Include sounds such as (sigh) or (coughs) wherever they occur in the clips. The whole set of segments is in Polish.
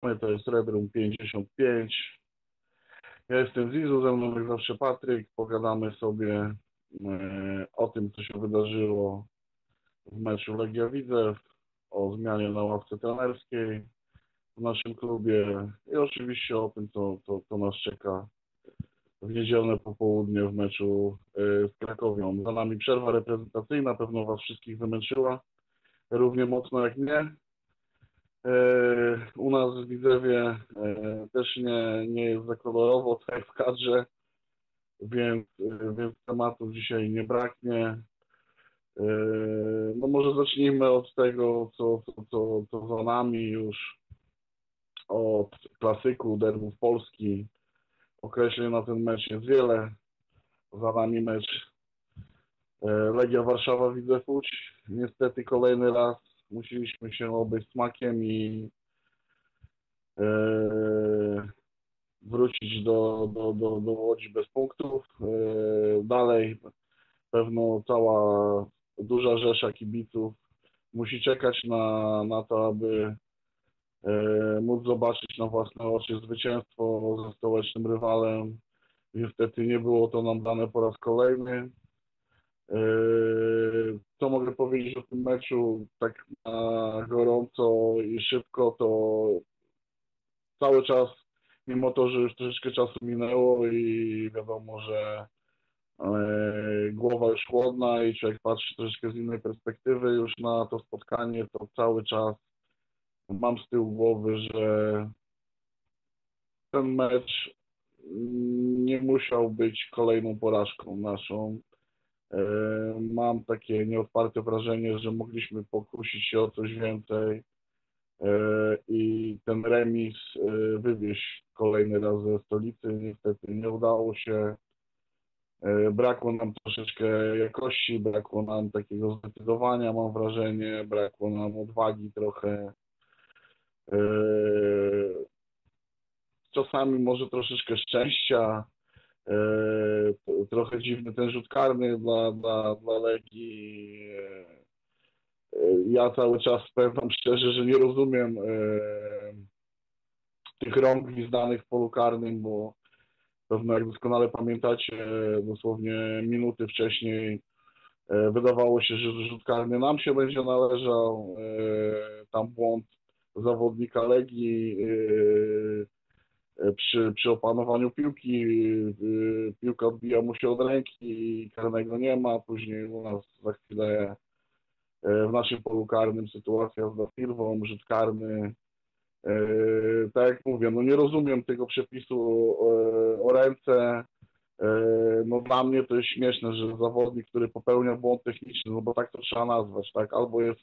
to jest Red Room 55. Ja jestem Zizu, ze mną jak zawsze Patryk. Pogadamy sobie e, o tym, co się wydarzyło w meczu Legia Widzew, o zmianie na ławce trenerskiej w naszym klubie i oczywiście o tym, co, co, co nas czeka w niedzielne popołudnie w meczu e, z Krakowią. Za nami przerwa reprezentacyjna, pewno Was wszystkich wymęczyła równie mocno jak mnie. E, u nas w Widzewie e, też nie, nie jest za kolorowo, tak jak w kadrze, więc, więc tematów dzisiaj nie braknie. No może zacznijmy od tego, co, co, co, co za nami już, od klasyku derbów Polski, określeń na ten mecz jest wiele. Za nami mecz e, Legia Warszawa widzę Łódź. Niestety kolejny raz musieliśmy się obejść smakiem i e, wrócić do, do, do, do Łodzi bez punktów. E, dalej pewno cała duża rzesza kibiców musi czekać na, na to, aby E, móc zobaczyć na własne oczy zwycięstwo ze stołecznym rywalem. Niestety nie było to nam dane po raz kolejny. Co mogę powiedzieć o tym meczu tak na gorąco i szybko, to cały czas, mimo to, że już troszeczkę czasu minęło i wiadomo, że e, głowa już chłodna i człowiek patrzy troszeczkę z innej perspektywy już na to spotkanie, to cały czas mam z tyłu głowy, że ten mecz nie musiał być kolejną porażką naszą. E, mam takie nieodparte wrażenie, że mogliśmy pokusić się o coś więcej e, i ten remis e, wywieźć kolejny raz ze stolicy. Niestety nie udało się. Brakło nam troszeczkę jakości, brakło nam takiego zdecydowania, mam wrażenie, brakło nam odwagi trochę. Yy, czasami może troszeczkę szczęścia, yy, trochę dziwny ten rzut karny dla, dla, dla Legii. Yy, ja cały czas powiem szczerze, że nie rozumiem tych rąk gwiznanych w polu karnym, bo pewno jak doskonale pamiętacie, dosłownie minuty wcześniej wydawało się, że rzut karny nam się będzie należał. Tam błąd zawodnika Legii przy, przy opanowaniu piłki. Yy, piłka odbija mu się od ręki, karnego nie ma. Później u nas za chwilę w naszym polu karnym sytuacja z Dasilwą, rzut karny. Tak jak mówię, no nie rozumiem tego przepisu o ręce. No dla mnie to jest śmieszne, że zawodnik, który popełnia błąd techniczny, no bo tak to trzeba nazwać, tak, albo jest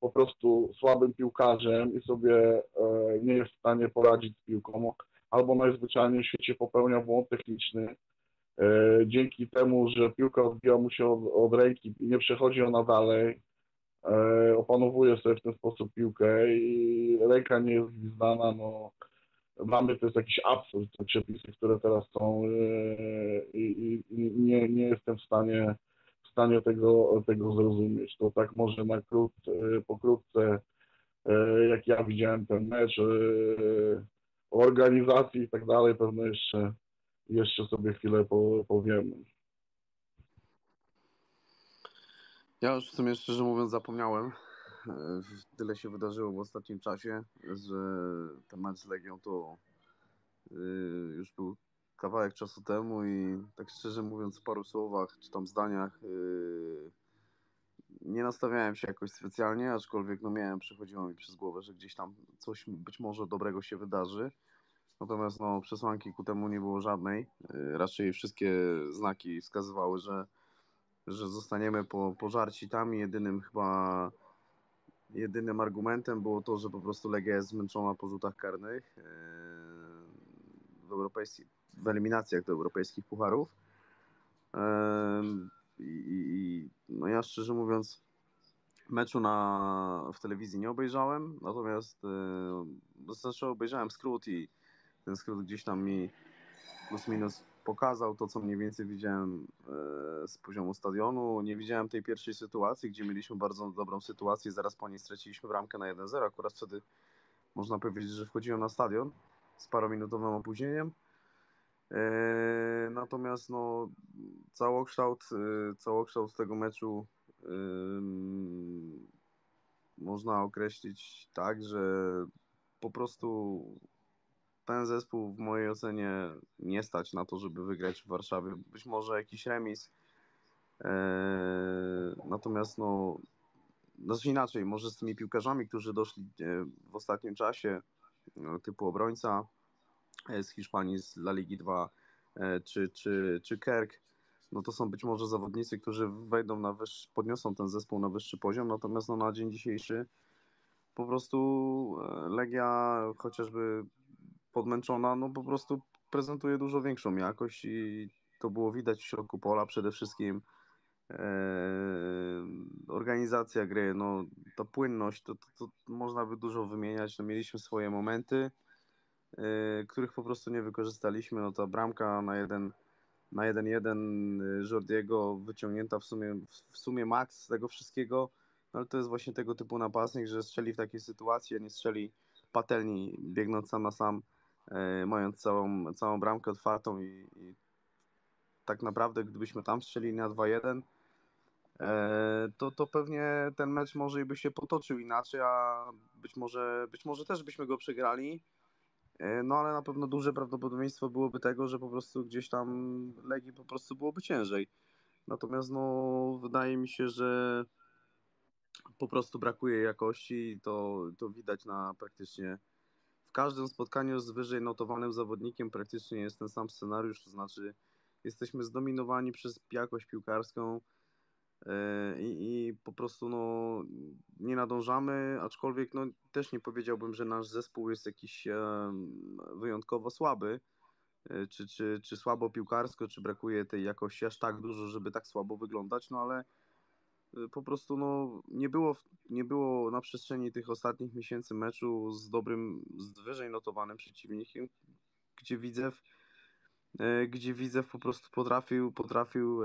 po prostu słabym piłkarzem i sobie e, nie jest w stanie poradzić z piłką, albo najzwyczajniej w świecie popełnia błąd techniczny. E, dzięki temu, że piłka odbija mu się od, od ręki i nie przechodzi ona dalej, e, opanowuje sobie w ten sposób piłkę i ręka nie jest znana, no dla mnie to jest jakiś absurd, te przepisy, które teraz są i, i nie, nie jestem w stanie stanie tego, tego zrozumieć. To tak może na krót, e, pokrótce, e, jak ja widziałem ten mecz, e, organizacji i tak dalej, pewno jeszcze, jeszcze sobie chwilę powiemy. Ja już w sumie szczerze mówiąc zapomniałem. Tyle się wydarzyło w ostatnim czasie, że ten mecz z Legią to już był kawałek czasu temu i tak szczerze mówiąc w paru słowach czy tam zdaniach yy, nie nastawiałem się jakoś specjalnie, aczkolwiek no miałem, przechodziło mi przez głowę, że gdzieś tam coś być może dobrego się wydarzy. Natomiast no, przesłanki ku temu nie było żadnej. Yy, raczej wszystkie znaki wskazywały, że, że zostaniemy po, pożarci tam jedynym chyba jedynym argumentem było to, że po prostu Legia jest zmęczona po rzutach karnych. Yy, w europejskich, w eliminacjach do europejskich pucharów. I, no ja szczerze mówiąc, meczu na, w telewizji nie obejrzałem, natomiast e, znaczy obejrzałem skrót i ten skrót gdzieś tam mi plus minus pokazał to, co mniej więcej widziałem e, z poziomu stadionu. Nie widziałem tej pierwszej sytuacji, gdzie mieliśmy bardzo dobrą sytuację, zaraz po niej straciliśmy bramkę na 1-0, akurat wtedy można powiedzieć, że wchodziłem na stadion z parominutowym opóźnieniem. E, natomiast no, całokształt, e, całokształt tego meczu można określić tak, że po prostu ten zespół w mojej ocenie nie stać na to, żeby wygrać w Warszawie. Być może jakiś remis. Natomiast no, znaczy inaczej, może z tymi piłkarzami, którzy doszli w ostatnim czasie, typu obrońca, E, z Hiszpanii, z La Ligi 2 e, czy, czy, czy Kerk, no to są być może zawodnicy, którzy wejdą na wyższy, podniosą ten zespół na wyższy poziom, natomiast no na dzień dzisiejszy po prostu e, Legia chociażby podmęczona, no po prostu prezentuje dużo większą jakość i to było widać w środku pola przede wszystkim organizacja gry, no ta płynność, to, to, to można by dużo wymieniać, no mieliśmy swoje momenty, których po prostu nie wykorzystaliśmy. No ta bramka na jeden na 1-1 Jordiego wyciągnięta w sumie, w sumie maks tego wszystkiego, no ale to jest właśnie tego typu napastnik, że strzeli w takiej sytuacji, a nie strzeli patelni, biegnąc sam na sam, y, mając całą, całą bramkę otwartą i, i tak naprawdę gdybyśmy tam strzelili na 2-1, e, to, to pewnie ten mecz może i by się potoczył inaczej, a być może, być może też byśmy go przegrali, E, no ale na pewno duże prawdopodobieństwo byłoby tego, że po prostu gdzieś tam Legii po prostu byłoby ciężej. Natomiast no wydaje mi się, że po prostu brakuje jakości to, to widać na praktycznie w każdym spotkaniu z wyżej notowanym zawodnikiem praktycznie jest ten sam scenariusz, to znaczy jesteśmy zdominowani przez jakość piłkarską, E, i, i po prostu no, nie nadążamy, aczkolwiek no, też nie powiedziałbym, że nasz zespół jest jakiś wyjątkowo słaby, e, czy, czy, czy słabo piłkarsko, czy brakuje tej jakości aż tak dużo, żeby tak słabo wyglądać, no ale e, po prostu no, nie, było, nie było na przestrzeni tych ostatnich miesięcy meczu z dobrym, z wyżej notowanym przeciwnikiem, gdzie Widzew, gdzie Widzew po prostu potrafił, potrafił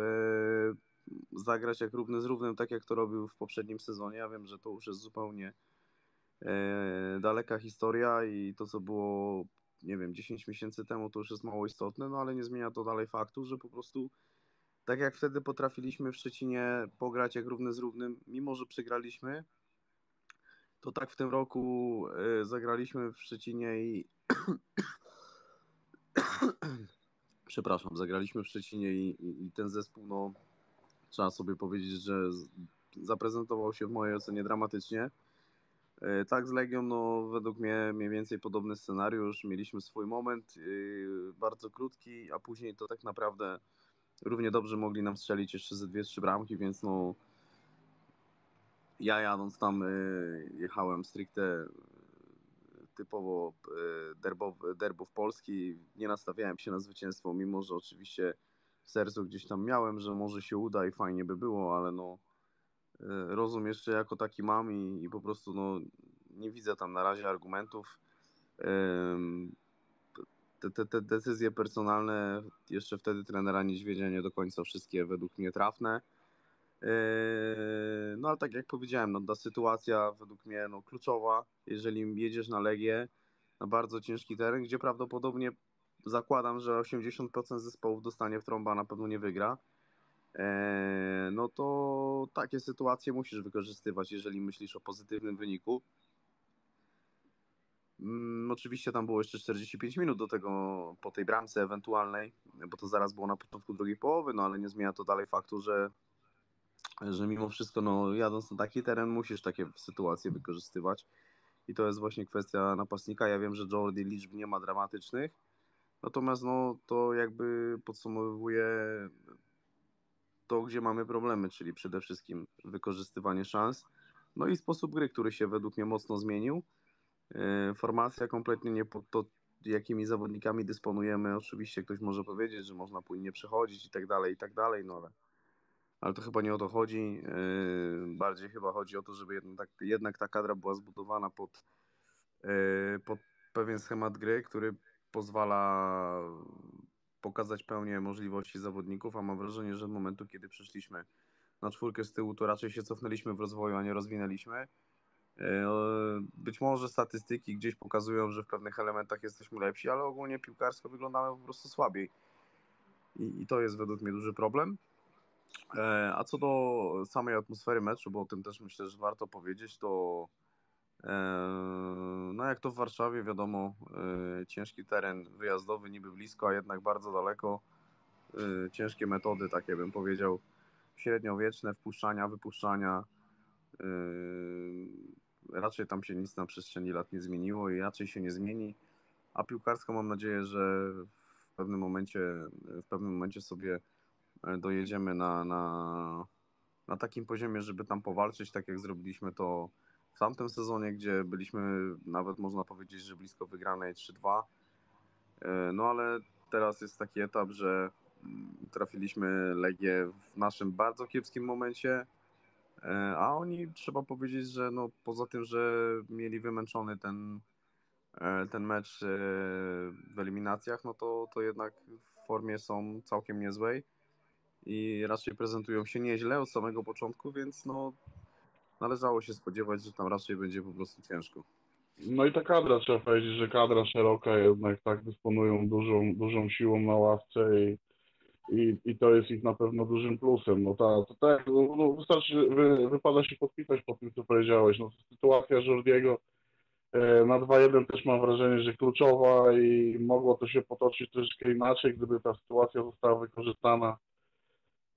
zagrać jak równy z równym, tak jak to robił w poprzednim sezonie. Ja wiem, że to już jest zupełnie e, daleka historia i to, co było, nie wiem, 10 miesięcy temu, to już jest mało istotne, no ale nie zmienia to dalej faktu, że po prostu tak jak wtedy potrafiliśmy w Szczecinie pograć jak równy z równym, mimo że przegraliśmy, to tak w tym roku e, zagraliśmy w Szczecinie i (coughs) przepraszam, zagraliśmy w Szczecinie i, i, i ten zespół no trzeba sobie powiedzieć, że zaprezentował się w mojej ocenie dramatycznie. E, tak, z Legią, no, według mnie mniej więcej podobny scenariusz. Mieliśmy swój moment, yy, bardzo krótki, a później to tak naprawdę równie dobrze mogli nam strzelić jeszcze ze dwie, trzy bramki, więc no, ja jadąc tam yy, jechałem stricte typowo derbow, derbów Polski. Nie nastawiałem się na zwycięstwo, mimo że oczywiście w sercu gdzieś tam miałem, że może się uda i fajnie by było, ale no e, rozum jeszcze jako taki mam i, i po prostu no nie widzę tam na razie argumentów. Te, te, te decyzje personalne jeszcze wtedy trenera Niedźwiedzia nie do końca wszystkie według mnie trafne. E, no ale tak jak powiedziałem, no, ta sytuacja według mnie no, kluczowa, jeżeli jedziesz na Legię, na bardzo ciężki teren, gdzie prawdopodobnie zakładam, że 80% zespołów dostanie w trąba, na pewno nie wygra. E, no to takie sytuacje musisz wykorzystywać, jeżeli myślisz o pozytywnym wyniku. Mm, oczywiście tam było jeszcze 45 minut do tego, po tej bramce ewentualnej, bo to zaraz było na początku drugiej połowy, no ale nie zmienia to dalej faktu, że, że mimo wszystko, no jadąc na taki teren, musisz takie sytuacje wykorzystywać. I to jest właśnie kwestia napastnika. Ja wiem, że Jordi liczb nie ma dramatycznych, Natomiast no, to jakby podsumowuje to, gdzie mamy problemy, czyli przede wszystkim wykorzystywanie szans, no i sposób gry, który się według mnie mocno zmienił. E, formacja kompletnie nie pod to, jakimi zawodnikami dysponujemy. Oczywiście ktoś może powiedzieć, że można płynnie przechodzić i tak dalej, i tak dalej, no ale, ale to chyba nie o to chodzi. E, bardziej chyba chodzi o to, żeby jednak, jednak ta kadra była zbudowana pod, e, pod pewien schemat gry, który pozwala pokazać pełnię możliwości zawodników, a mam wrażenie, że od momentu, kiedy przeszliśmy na czwórkę z tyłu, to raczej się cofnęliśmy w rozwoju, a nie rozwinęliśmy. E, być może statystyki gdzieś pokazują, że w pewnych elementach jesteśmy lepsi, ale ogólnie piłkarsko wyglądamy po prostu słabiej. I, i to jest według mnie duży problem. E, a co do samej atmosfery meczu, bo o tym też myślę, że warto powiedzieć, to no jak to w Warszawie, wiadomo, ciężki teren wyjazdowy, niby blisko, a jednak bardzo daleko. Ciężkie metody, takie bym powiedział, średniowieczne, wpuszczania, wypuszczania raczej tam się nic na przestrzeni lat nie zmieniło i raczej się nie zmieni. A piłkarsko mam nadzieję, że w pewnym momencie, w pewnym momencie sobie e, dojedziemy na, na, na takim poziomie, żeby tam powalczyć, tak jak zrobiliśmy to w tamtym sezonie, gdzie byliśmy nawet można powiedzieć, że blisko wygranej 3-2. E, no ale teraz jest taki etap, że mm, trafiliśmy Legię w naszym bardzo kiepskim momencie E, a oni trzeba powiedzieć, że no, poza tym, że mieli wymęczony ten, e, ten mecz w eliminacjach, no to, to jednak w formie są całkiem niezłej i raczej prezentują się nieźle od samego początku, więc no, należało się spodziewać, że tam raczej będzie po prostu ciężko. No i ta kadra, trzeba powiedzieć, że kadra szeroka jednak tak dysponują dużą, dużą siłą na ławce i i, i to jest ich na pewno dużym plusem. No ta, tak, no, no wystarczy, wy, wypada się podpisać po tym, co powiedziałeś. No, sytuacja Jordiego e, na 2-1 też mam wrażenie, że kluczowa i mogło to się potoczyć troszeczkę inaczej, gdyby ta sytuacja została wykorzystana.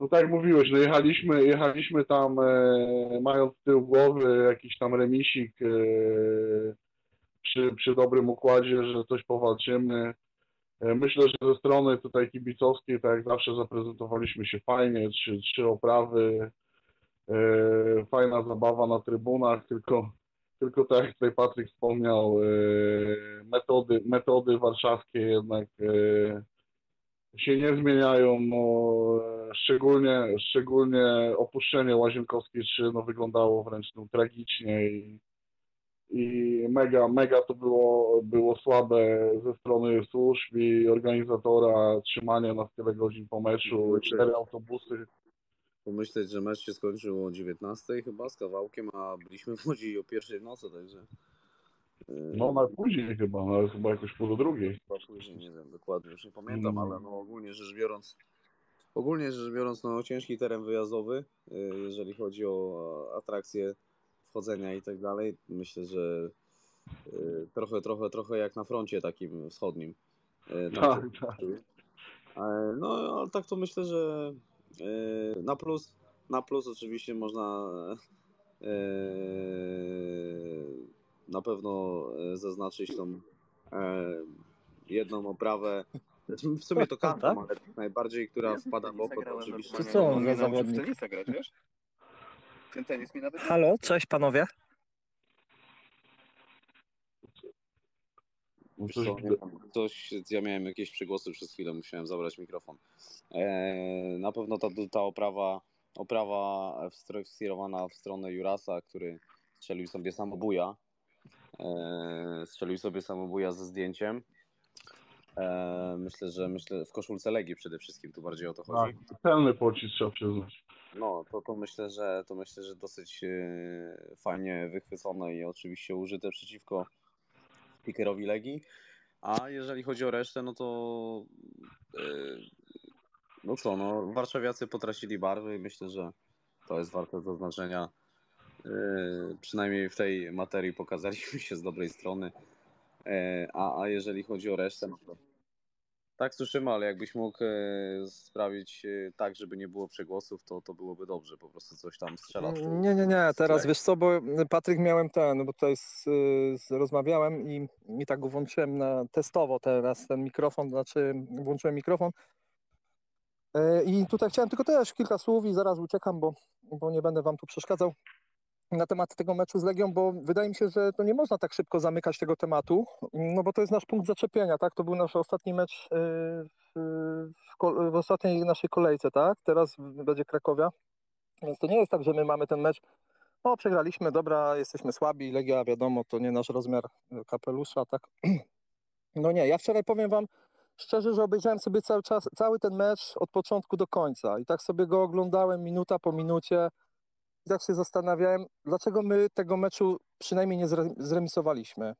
No tak jak mówiłeś, no jechaliśmy, jechaliśmy tam e, mając z tyłu głowy jakiś tam remisik e, przy, przy dobrym układzie, że coś powalczymy. E, myślę, że ze strony tutaj kibicowskiej, tak jak zawsze zaprezentowaliśmy się fajnie, trzy, trzy oprawy, e, fajna zabawa na trybunach, tylko, tylko tak jak tutaj Patryk wspomniał, e, metody, metody warszawskie jednak się nie zmieniają, no, szczególnie, szczególnie opuszczenie Łazienkowskiej 3 no, wyglądało wręcz no, tragicznie i i mega, mega to było, było słabe ze strony służb i organizatora trzymania nas tyle godzin po meczu, cztery autobusy. Pomyśleć, że mecz się skończył o 19 chyba z kawałkiem, a byliśmy w Łodzi o pierwszej w nocy, także... No nawet później chyba, nawet chyba jakoś po do drugiej. Chyba później, nie wiem, dokładnie, już nie pamiętam, mm. ale no ogólnie rzecz biorąc, ogólnie rzecz biorąc, no ciężki teren wyjazdowy, y, jeżeli chodzi o atrakcje wchodzenia i tak dalej. Myślę, że y, trochę, trochę, trochę jak na froncie takim wschodnim. Y, tak, tak. No, ale tak to myślę, że y, na plus, na plus oczywiście można na pewno zaznaczyć tą jedną oprawę. W sumie to (laughs) każdą, tak? ale najbardziej, która wpada w oko, to oczywiście. Co on za zawodnik? wiesz? Ten tenis mi nawet... Halo, cześć panowie. Coś, coś, ja miałem jakieś przygłosy przez chwilę, musiałem zabrać mikrofon. Eee, na pewno ta, ta oprawa, oprawa skierowana w stronę Jurasa, który strzelił sobie samobuja. Eee, strzelił sobie samobuja ze zdjęciem. Eee, myślę, że myślę w koszulce Legii przede wszystkim tu bardziej o to chodzi. Tak, pełny pocisk trzeba przyznać. No, to, to myślę, że to myślę, że dosyć yy, fajnie wychwycone i oczywiście użyte przeciwko pikerowi Legii. A jeżeli chodzi o resztę, no to no co, no warszawiacy potracili barwy i myślę, że to jest warte zaznaczenia. Yy, przynajmniej w tej materii pokazaliśmy się z dobrej strony. A, a jeżeli chodzi o resztę, no to tak, słyszymy, ale jakbyś mógł e, sprawić e, tak, żeby nie było przegłosów, to, to byłoby dobrze, po prostu coś tam strzela. Nie, nie, nie, teraz wiesz co, bo Patryk miałem ten, bo tutaj z, z, rozmawiałem i, i tak go włączyłem na testowo teraz ten mikrofon, znaczy włączyłem mikrofon e, i tutaj chciałem tylko też kilka słów i zaraz uciekam, bo, bo nie będę wam tu przeszkadzał na temat tego meczu z Legią, bo wydaje mi się, że to nie można tak szybko zamykać tego tematu, no bo to jest nasz punkt zaczepienia, tak? To był nasz ostatni mecz y, w, w, ostatniej naszej kolejce, tak? Teraz będzie Krakowia. Więc to nie jest tak, że my mamy ten mecz, o przegraliśmy, dobra, jesteśmy słabi, Legia wiadomo, to nie nasz rozmiar kapelusza, tak? (clears throat) No nie, ja wczoraj powiem wam szczerze, że obejrzałem sobie cały czas, cały ten mecz od początku do końca i tak sobie go oglądałem minuta po minucie, i tak się zastanawiałem, dlaczego my tego meczu przynajmniej nie zremisowaliśmy.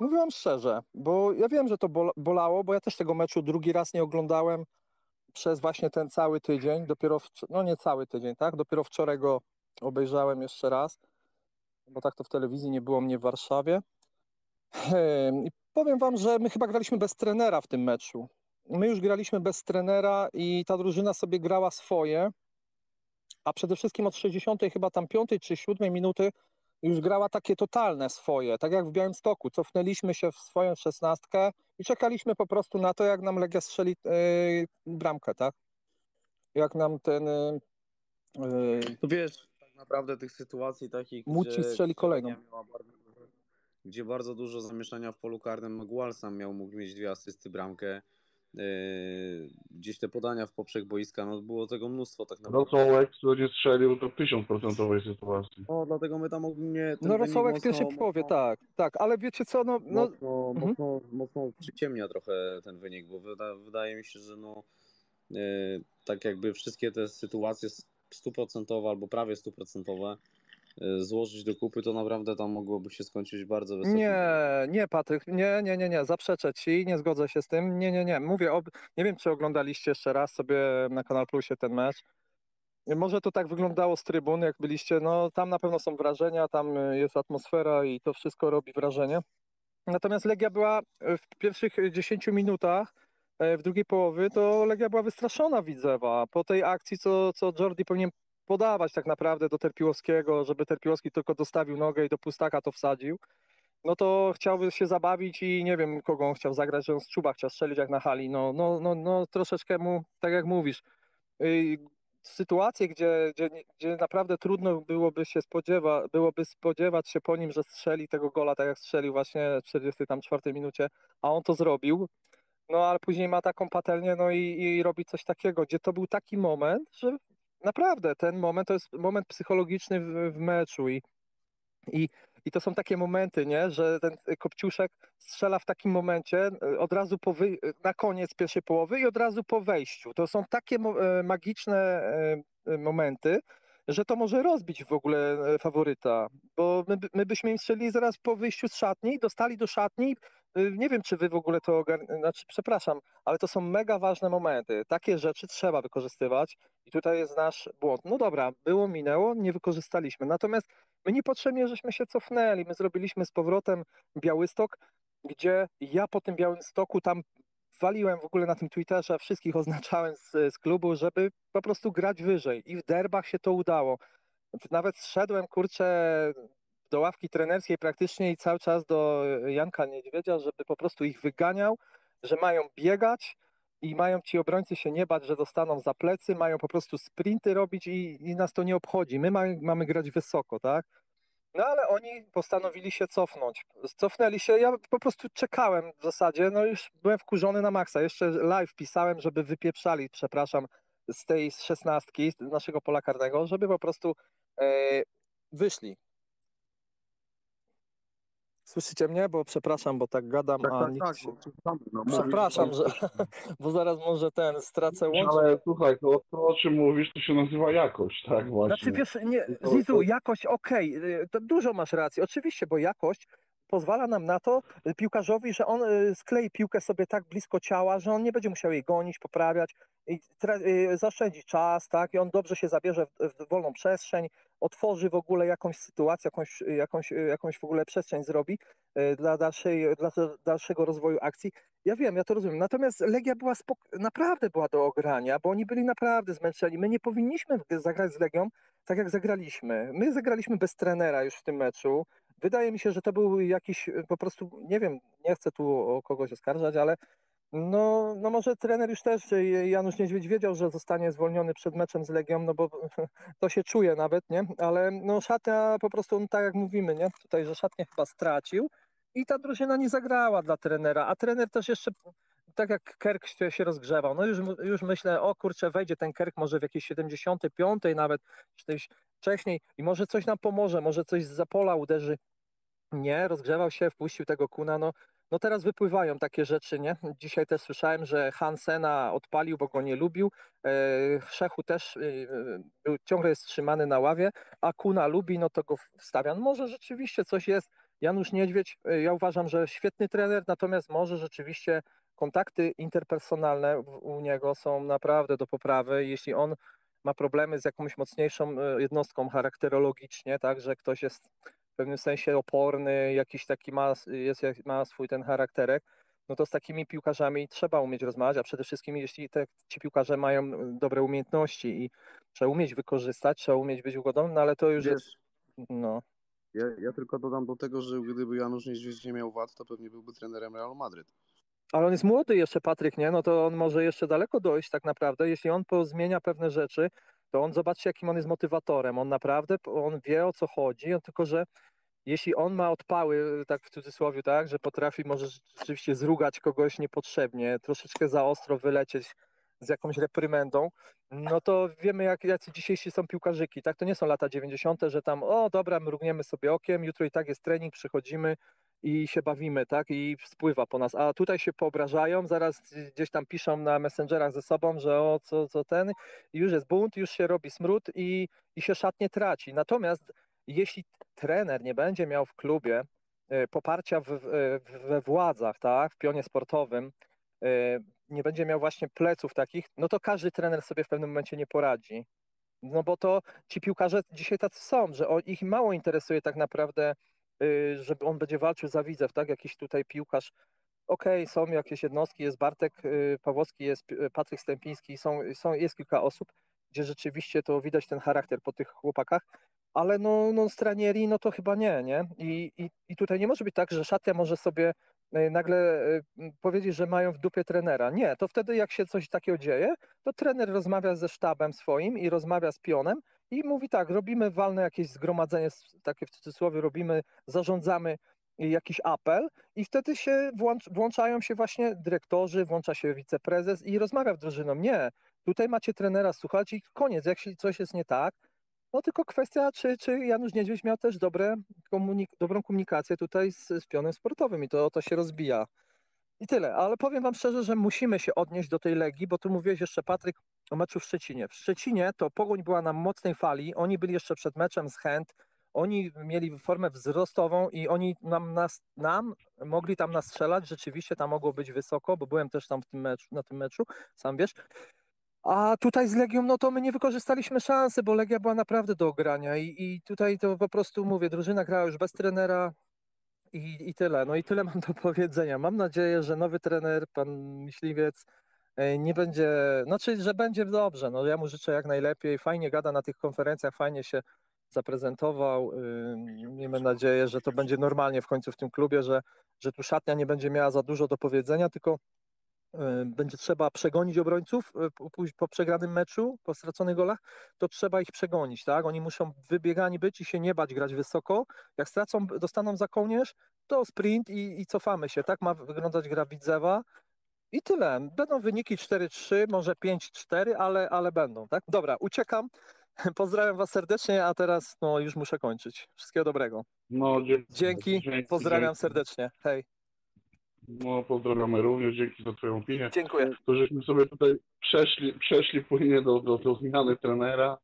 Mówię wam szczerze, bo ja wiem, że to bolało, bo ja też tego meczu drugi raz nie oglądałem przez właśnie ten cały tydzień, dopiero, w, no nie cały tydzień, tak? Dopiero wczoraj go obejrzałem jeszcze raz, bo tak to w telewizji nie było mnie w Warszawie. I powiem wam, że my chyba graliśmy bez trenera w tym meczu. My już graliśmy bez trenera i ta drużyna sobie grała swoje, a przede wszystkim od 60 chyba tam 5 czy 7 minuty już grała takie totalne swoje, tak jak w Białymstoku. Cofnęliśmy się w swoją szesnastkę i czekaliśmy po prostu na to, jak nam Legia strzeli yy, bramkę, tak? Jak nam ten... Yy, wiesz, tak naprawdę tych sytuacji takich, Muci strzeli kolejną. Bardzo, gdzie bardzo dużo zamieszania w polu karnym Magual sam miał, mógł mieć dwie asysty, bramkę. Yy, gdzieś te podania w poprzek boiska, no było tego mnóstwo tak naprawdę. Rosołek, który strzelił to w 1000% sytuacji. No, dlatego my tam ogólnie... No Rosołek w pierwszej połowie, tak, tak, ale wiecie co, no... no... Mocno, mhm. mocno, mocno przyciemnia trochę ten wynik, bo wyda, wydaje mi się, że no yy, tak jakby wszystkie te sytuacje stuprocentowe albo prawie stuprocentowe złożyć do kupy, to naprawdę tam mogłoby się skończyć bardzo wysoko. Nie, nie Patryk, nie, nie, nie, nie, zaprzeczę ci, nie zgodzę się z tym, nie, nie, nie, mówię, o, nie wiem czy oglądaliście jeszcze raz sobie na Kanal Plusie ten mecz, może to tak wyglądało z trybun, jak byliście, no tam na pewno są wrażenia, tam jest atmosfera i to wszystko robi wrażenie. Natomiast Legia była w pierwszych 10 minutach, w drugiej połowy, to Legia była wystraszona Widzewa. Po tej akcji, co, co Jordi powinien podawać tak naprawdę do Terpiłowskiego, żeby Terpiłowski tylko dostawił nogę i do pustaka to wsadził, no to chciałby się zabawić i nie wiem, kogo on chciał zagrać, że on z czuba chciał strzelić jak na hali. No, no, no, no troszeczkę mu, tak jak mówisz, yy, sytuacje, gdzie, gdzie, gdzie naprawdę trudno byłoby się spodziewać, byłoby spodziewać się po nim, że strzeli tego gola, tak jak strzelił właśnie w 44 minucie, a on to zrobił. No ale później ma taką patelnię, no i, i robi coś takiego, gdzie to był taki moment, że naprawdę ten moment to jest moment psychologiczny w, w meczu i, i, i to są takie momenty, nie, że ten Kopciuszek strzela w takim momencie e, od razu po wy, na koniec pierwszej połowy i od razu po wejściu. To są takie e, magiczne e, momenty, że to może rozbić w ogóle faworyta, bo my, my byśmy im strzelili zaraz po wyjściu z szatni, dostali do szatni, nie wiem, czy wy w ogóle to ogarniacie, znaczy, przepraszam, ale to są mega ważne momenty. Takie rzeczy trzeba wykorzystywać i tutaj jest nasz błąd. No dobra, było, minęło, nie wykorzystaliśmy. Natomiast my niepotrzebnie żeśmy się cofnęli. My zrobiliśmy z powrotem Białystok, gdzie ja po tym Białymstoku tam waliłem w ogóle na tym Twitterze, wszystkich oznaczałem z, z klubu, żeby po prostu grać wyżej. I w derbach się to udało. Nawet szedłem, kurczę, do ławki trenerskiej praktycznie i cały czas do Janka Niedźwiedzia, żeby po prostu ich wyganiał, że mają biegać i mają ci obrońcy się nie bać, że dostaną za plecy, mają po prostu sprinty robić i, i nas to nie obchodzi. My mamy, mamy grać wysoko, tak? No ale oni postanowili się cofnąć. Cofnęli się, ja po prostu czekałem w zasadzie, no już byłem wkurzony na maksa. Jeszcze live pisałem, żeby wypieprzali, przepraszam, z tej szesnastki, z naszego pola karnego, żeby po prostu e, wyszli. Słyszycie mnie? Bo przepraszam, bo tak gadam, tak, a tak, nikt tak, się... no, przepraszam, że... (laughs) bo zaraz może ten stracę łączność. Ale słuchaj, to, to o czym mówisz, to się nazywa jakość, tak właśnie. Znaczy wiesz, nie, Zizu, jakość okej, okay. dużo masz racji, oczywiście, bo jakość pozwala nam na to, y, piłkarzowi, że on y, sklei piłkę sobie tak blisko ciała, że on nie będzie musiał jej gonić, poprawiać i y, zaoszczędzi czas, tak, i on dobrze się zabierze w, w wolną przestrzeń, otworzy w ogóle jakąś sytuację, jakąś, jakąś, jakąś w ogóle przestrzeń zrobi dla, dalszej, dla dalszego rozwoju akcji. Ja wiem, ja to rozumiem. Natomiast Legia była spok- naprawdę była do ogrania, bo oni byli naprawdę zmęczeni. My nie powinniśmy zagrać z Legią tak, jak zagraliśmy. My zagraliśmy bez trenera już w tym meczu. Wydaje mi się, że to był jakiś e, po prostu, nie wiem, nie chcę tu o kogoś oskarżać, ale no, no może trener już też, Janusz Niedźwiedź wiedział, że zostanie zwolniony przed meczem z Legią, no bo (laughs) to się czuje nawet, nie? Ale no szatnia po prostu, no, tak jak mówimy, nie? Tutaj, że szatnia chyba stracił i ta drużyna nie zagrała dla trenera, a trener też jeszcze tak jak Kerk się rozgrzewał, no już, już myślę, o kurczę, wejdzie ten Kerk może w jakiejś 75 nawet, czy też wcześniej i może coś nam pomoże, może coś z zapola uderzy. Nie, rozgrzewał się, wpuścił tego kuna, no, no teraz wypływają takie rzeczy, nie? Dzisiaj też słyszałem, że Hansena odpalił, bo go nie lubił. E, Szechu też był, ciągle jest trzymany na ławie, a Kuna lubi, no to go wstawia. No może rzeczywiście coś jest. Janusz Niedźwiedź, ja uważam, że świetny trener, natomiast może rzeczywiście kontakty interpersonalne u niego są naprawdę do poprawy. Jeśli on ma problemy z jakąś mocniejszą jednostką charakterologicznie, tak, że ktoś jest w pewnym sensie oporny, jakiś taki ma, jest, ma swój ten charakterek, no to z takimi piłkarzami trzeba umieć rozmawiać, a przede wszystkim jeśli te, ci piłkarze mają dobre umiejętności i trzeba umieć wykorzystać, trzeba umieć być ugodownym, no ale to już Wiesz, jest... No. Ja, ja tylko dodam do tego, że gdyby Janusz Niedźwiedź nie miał wad, to pewnie byłby trenerem Real Madryt. Ale on jest młody jeszcze, Patryk, nie? No to on może jeszcze daleko dojść tak naprawdę. Jeśli on pozmienia pewne rzeczy, to on zobaczy, jakim on jest motywatorem. On naprawdę, on wie o co chodzi, on tylko, że jeśli on ma odpały, tak w cudzysłowie, tak, że potrafi może rzeczywiście zrugać kogoś niepotrzebnie, troszeczkę za ostro wylecieć z jakąś reprymendą, no to wiemy, jak jacy dzisiejsi są piłkarzyki, tak? To nie są lata 90., że tam, o dobra, mrugniemy sobie okiem, jutro i tak jest trening, przychodzimy, i się bawimy, tak? I spływa po nas. A tutaj się poobrażają, zaraz gdzieś tam piszą na messengerach ze sobą, że o co, co ten, już jest bunt, już się robi smród i, i się szatnie traci. Natomiast jeśli trener nie będzie miał w klubie e, poparcia w, w, we władzach, tak, w pionie sportowym, e, nie będzie miał właśnie pleców takich, no to każdy trener sobie w pewnym momencie nie poradzi. No bo to ci piłkarze dzisiaj tacy są, że ich mało interesuje tak naprawdę Y, żeby on będzie walczył za widzew, tak? Jakiś tutaj piłkarz. Okej, okay, są jakieś jednostki, jest Bartek y, Pawłowski, jest y, Patryk Stępiński, są, są, jest kilka osób, gdzie rzeczywiście to widać ten charakter po tych chłopakach, ale no, no stranieri, no to chyba nie, nie? I, i, I tutaj nie może być tak, że Szatia może sobie nagle powiedzieć, że mają w dupie trenera. Nie, to wtedy jak się coś takiego dzieje, to trener rozmawia ze sztabem swoim i rozmawia z pionem i mówi tak, robimy walne jakieś zgromadzenie, takie w cudzysłowie robimy, zarządzamy jakiś apel i wtedy się włącz, włączają się właśnie dyrektorzy, włącza się wiceprezes i rozmawia z drużyną. Nie, tutaj macie trenera słuchać i koniec, jak coś jest nie tak, no tylko kwestia, czy, czy Janusz Niedźwiedź miał też dobre komunik dobrą komunikację tutaj z, z pionem sportowym i to, to się rozbija. I tyle, ale powiem wam szczerze, że musimy się odnieść do tej Legii, bo tu mówiłeś jeszcze Patryk o meczu w Szczecinie. W Szczecinie to Pogoń była na mocnej fali, oni byli jeszcze przed meczem z Chęt, oni mieli formę wzrostową i oni nam, nas, nam mogli tam nastrzelać, rzeczywiście tam mogło być wysoko, bo byłem też tam w tym meczu, na tym meczu, sam wiesz. A tutaj z Legią, no to my nie wykorzystaliśmy szansy, bo Legia była naprawdę do ogrania i, i tutaj to po prostu mówię, drużyna grała już bez trenera, i, I tyle. No i tyle mam do powiedzenia. Mam nadzieję, że nowy trener, pan Myśliwiec, e, nie będzie, znaczy, że będzie dobrze. No ja mu życzę jak najlepiej. Fajnie gada na tych konferencjach, fajnie się zaprezentował. Miejmy nadzieję, że to będzie normalnie w końcu w tym klubie, że, że tu szatnia nie będzie miała za dużo do powiedzenia, tylko będzie trzeba przegonić obrońców e, po przegranym meczu, po straconych golach, to trzeba ich przegonić, tak? Oni muszą wybiegani być i się nie bać grać wysoko. Jak stracą, dostaną za kołnierz, to sprint i, i cofamy się. Tak ma wyglądać gra Widzewa. I tyle. Będą wyniki 4-3, może 5-4, ale, ale będą, tak? Dobra, uciekam. (laughs) Pozdrawiam Was serdecznie, a teraz no, już muszę kończyć. Wszystkiego dobrego. No, dzięki. Dzięki, pozdrawiam dzięki. serdecznie. Hej. No, pozdrawiamy również, dzięki za Twoją opinię. Dziękuję. To żeśmy sobie tutaj przeszli, przeszli płynnie do, do, do zmiany trenera.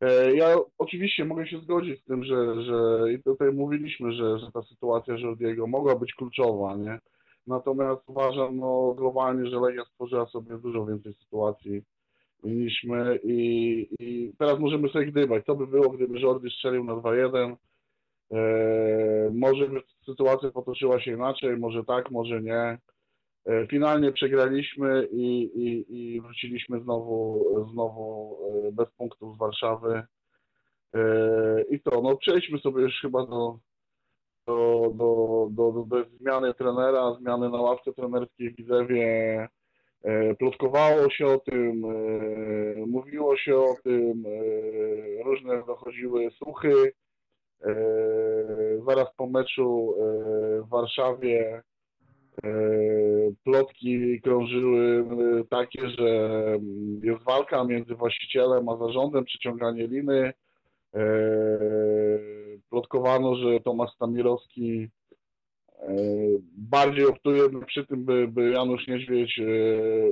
E, ja oczywiście mogę się zgodzić z tym, że, że i tutaj mówiliśmy, że, że ta sytuacja Jordiego mogła być kluczowa, nie? Natomiast uważam no, globalnie, że Legia stworzyła sobie dużo więcej sytuacji niż my i, i teraz możemy sobie gdybać, co by było, gdyby Jordi strzelił na 2-1, E, może by sytuacja potoczyła się inaczej, może tak, może nie. E, finalnie przegraliśmy i, i, i wróciliśmy znowu, znowu e, bez punktów z Warszawy. I to, no przejdźmy sobie już chyba do, do, do, do, do, do zmiany trenera, zmiany na ławce trenerskiej w Widzewie. Plotkowało się o tym, mówiło się o tym, różne dochodziły słuchy. E, zaraz po meczu e, w Warszawie e, plotki krążyły takie, że jest walka między właścicielem a zarządem, przyciąganie liny. Plotkowano, że Tomasz Stamirowski Bardziej optuję przy tym, by, by Janusz Niedźwiedź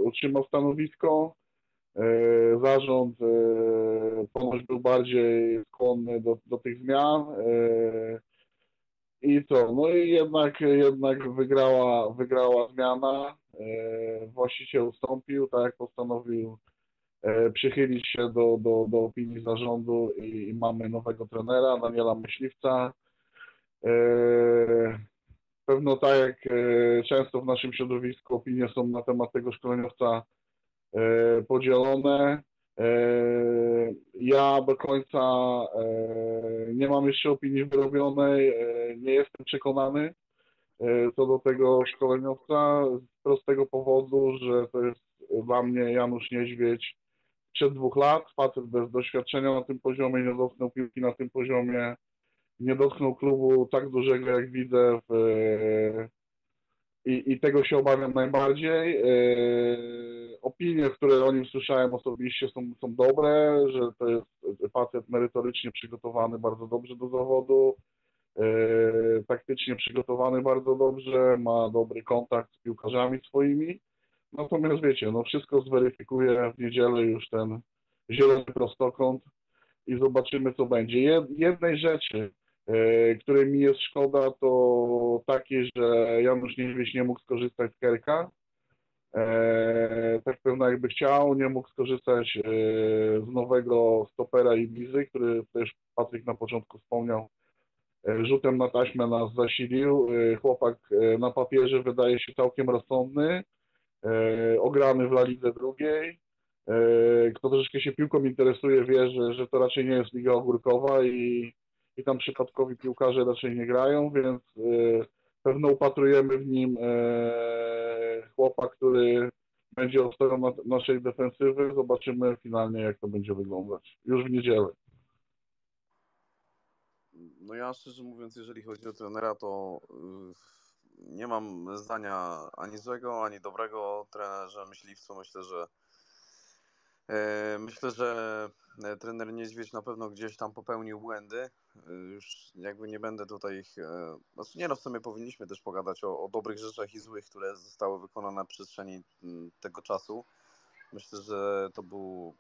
utrzymał stanowisko. Zarząd ponoć był bardziej skłonny do, do tych zmian. I co? No i jednak, jednak wygrała, wygrała zmiana. Właściciel ustąpił, tak postanowił E, przychylić się do, do, do opinii zarządu i, i mamy nowego trenera, Daniela Myśliwca. E, pewno tak jak e, często w naszym środowisku opinie są na temat tego szkoleniowca podzielone. Ja do końca nie mam jeszcze opinii wyrobionej, nie jestem przekonany co do tego szkoleniowca z prostego powodu, że to jest dla mnie Janusz Niedźwiedź sprzed dwóch lat, facet bez doświadczenia na tym poziomie, nie dotknął piłki na tym poziomie, nie dotknął klubu tak dużego, jak widzę w, i, i tego się obawiam najbardziej. E, opinie, które o nim słyszałem osobiście są, są dobre, że to jest facet merytorycznie przygotowany bardzo dobrze do zawodu, e, taktycznie przygotowany bardzo dobrze, ma dobry kontakt z piłkarzami swoimi. Natomiast wiecie, no wszystko zweryfikuję w niedzielę już ten zielony prostokąt i zobaczymy, co będzie. Jednej rzeczy, e, której mi jest szkoda, to takie, że Janusz Niedźwiedź nie mógł skorzystać z Kerka. E, tak pewno jakby chciał, nie mógł skorzystać e, z nowego stopera Ibizy, który też Patryk na początku wspomniał, rzutem na taśmę nas zasilił. Chłopak na papierze wydaje się całkiem rozsądny. E, ograny w La Lidze drugiej. E, kto troszeczkę się piłką interesuje, wie, że, że to raczej nie jest liga ogórkowa i, i tam przypadkowi piłkarze raczej nie grają, więc e, pewno upatrujemy w nim chłopa, który będzie ostoją naszej defensywy. Zobaczymy finalnie, jak to będzie wyglądać. Już w niedzielę. No ja szczerze mówiąc, jeżeli chodzi o trenera, to nie mam zdania ani złego, ani dobrego o trenerze myśliwcu. Myślę, że myślę, że trener Niedźwiedź na pewno gdzieś tam popełnił błędy. E, już jakby nie będę tutaj ich. Znaczy nie no, w sumie powinniśmy też pogadać o, o dobrych rzeczach i złych, które zostały wykonane w przestrzeni tego czasu. Myślę, że to był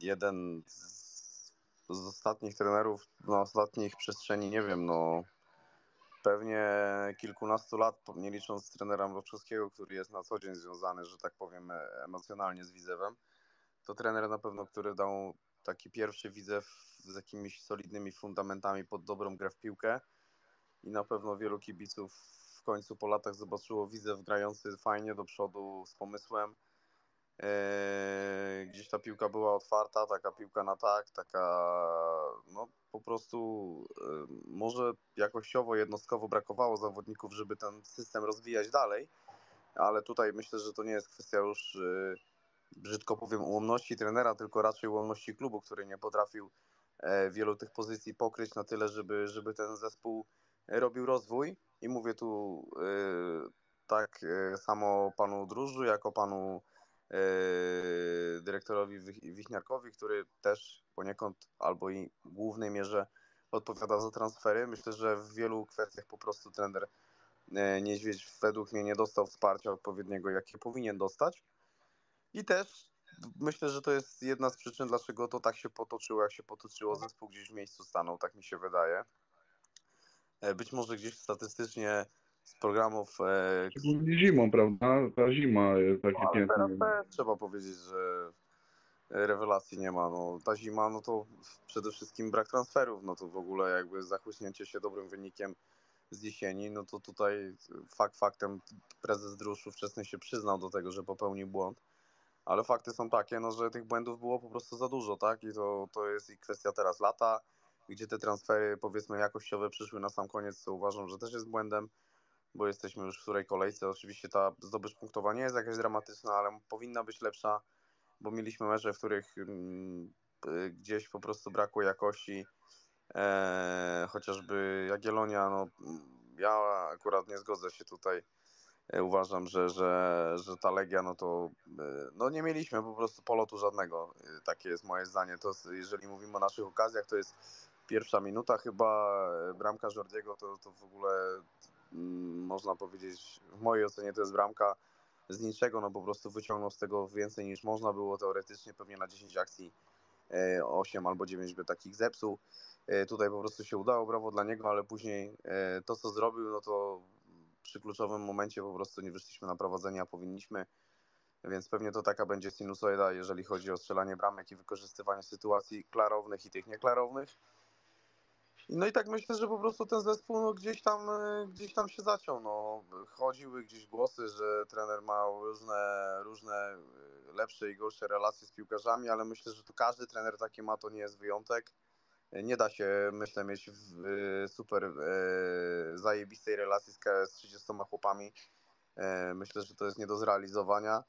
jeden z, z ostatnich trenerów na ostatnich przestrzeni, nie wiem, no pewnie kilkunastu lat, nie licząc trenera Mroczkowskiego, który jest na co dzień związany, że tak powiem, emocjonalnie z Widzewem, to trener na pewno, który dał taki pierwszy Widzew z jakimiś solidnymi fundamentami pod dobrą grę w piłkę. I na pewno wielu kibiców w końcu po latach zobaczyło Widzew grający fajnie do przodu z pomysłem, Eee, gdzieś ta piłka była otwarta, taka piłka na tak, taka no po prostu eee, może jakościowo, jednostkowo brakowało zawodników, żeby ten system rozwijać dalej, ale tutaj myślę, że to nie jest kwestia już eee, brzydko powiem ułomności trenera, tylko raczej ułomności klubu, który nie potrafił wielu tych pozycji pokryć na tyle, żeby, żeby ten zespół robił rozwój i mówię tu tak samo panu Drużu, jako panu dyrektorowi Wichniarkowi, który też poniekąd albo i w głównej mierze odpowiada za transfery. Myślę, że w wielu kwestiach po prostu trener Niedźwiedź według mnie nie dostał wsparcia odpowiedniego, jakie powinien dostać. I też myślę, że to jest jedna z przyczyn, dlaczego to tak się potoczyło, jak się potoczyło. Zespół gdzieś w miejscu stanął, tak mi się wydaje. Yy, być może gdzieś statystycznie z programów. E, Szczególnie zimą, prawda? Ta zima jest taki no. Teraz trzeba powiedzieć, że rewelacji nie ma. No, ta zima, no to przede wszystkim brak transferów, no to w ogóle jakby zachłyśnięcie się dobrym wynikiem z jesieni, no to tutaj fakt faktem prezes Druszu wcześniej się przyznał do tego, że popełnił błąd, ale fakty są takie, no, że tych błędów było po prostu za dużo, tak? I to, to jest i kwestia teraz lata, gdzie te transfery powiedzmy jakościowe przyszły na sam koniec, co uważam, że też jest błędem bo jesteśmy już w której kolejce. Oczywiście ta zdobycz punktowa nie jest jakaś dramatyczna, ale powinna być lepsza, bo mieliśmy mecze, w których mm, y, gdzieś po prostu brakło jakości. E, chociażby Jagiellonia, no ja akurat nie zgodzę się tutaj. E, uważam, że, że, że ta Legia, no to e, no nie mieliśmy po prostu polotu żadnego. E, takie jest moje zdanie. To jeżeli mówimy o naszych okazjach, to jest pierwsza minuta chyba bramka Jordiego, to, to w ogóle mm, można powiedzieć, w mojej ocenie to jest bramka z niczego, no po prostu wyciągnął z tego więcej niż można było teoretycznie, pewnie na 10 akcji 8 albo 9 by takich zepsuł. Tutaj po prostu się udało, brawo dla niego, ale później to co zrobił, no to przy kluczowym momencie po prostu nie wyszliśmy na prowadzenie, a powinniśmy więc pewnie to taka będzie sinusoida, jeżeli chodzi o strzelanie bramek i wykorzystywanie sytuacji klarownych i tych nieklarownych. No i tak myślę, że po prostu ten zespół no, gdzieś, tam, e, gdzieś tam się zaciął. No. Chodziły gdzieś głosy, że trener ma różne, różne e, lepsze i gorsze relacje z piłkarzami, ale myślę, że to każdy trener taki ma, to nie jest wyjątek. Nie da się, myślę, mieć super e, zajebistej relacji z, z 30 chłopami. E, myślę, że to jest nie do zrealizowania.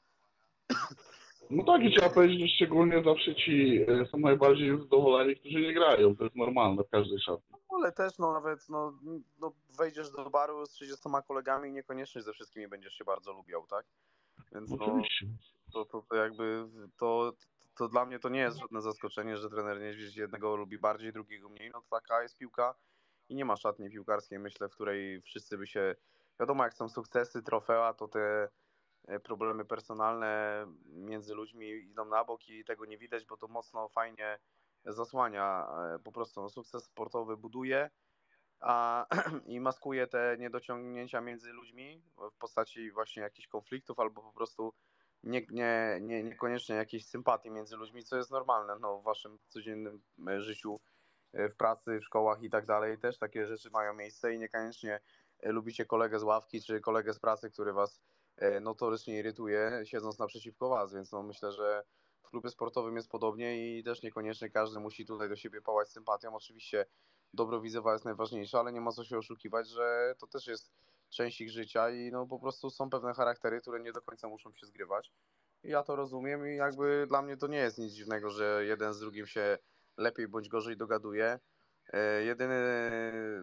No tak, i trzeba powiedzieć, że szczególnie zawsze ci e, są najbardziej zadowoleni, którzy nie grają. To jest normalne w każdej szatni. No, ale też no nawet no, no, wejdziesz do baru z 30 kolegami i niekoniecznie ze wszystkimi będziesz się bardzo lubiał, tak? Więc no, to, to, to jakby to, to dla mnie to nie jest żadne zaskoczenie, że trener Niedźwiedź jednego lubi bardziej, drugiego mniej. No to taka jest piłka i nie ma szatni piłkarskiej, myślę, w której wszyscy by się... Wiadomo, jak są sukcesy, trofea, to te E, problemy personalne między ludźmi idą na bok i tego nie widać, bo to mocno fajnie zasłania e, po prostu no, sukces sportowy buduje a, (clears throat) i maskuje te niedociągnięcia między ludźmi w postaci właśnie jakichś konfliktów albo po prostu nie, nie, nie, niekoniecznie jakiejś sympatii między ludźmi, co jest normalne no, w waszym codziennym e, życiu, w pracy, w szkołach i tak dalej. Też takie rzeczy mają miejsce i niekoniecznie lubicie kolegę z ławki czy kolegę z pracy, który was E, notorycznie irytuje, siedząc naprzeciwko Was, więc no myślę, że w klubie sportowym jest podobnie i też niekoniecznie każdy musi tutaj do siebie pałać sympatią. Oczywiście dobro widzowa jest najważniejsze, ale nie ma co się oszukiwać, że to też jest część ich życia i no po prostu są pewne charaktery, które nie do końca muszą się zgrywać. I ja to rozumiem i jakby dla mnie to nie jest nic dziwnego, że jeden z drugim się lepiej bądź gorzej dogaduje. E, jedyny,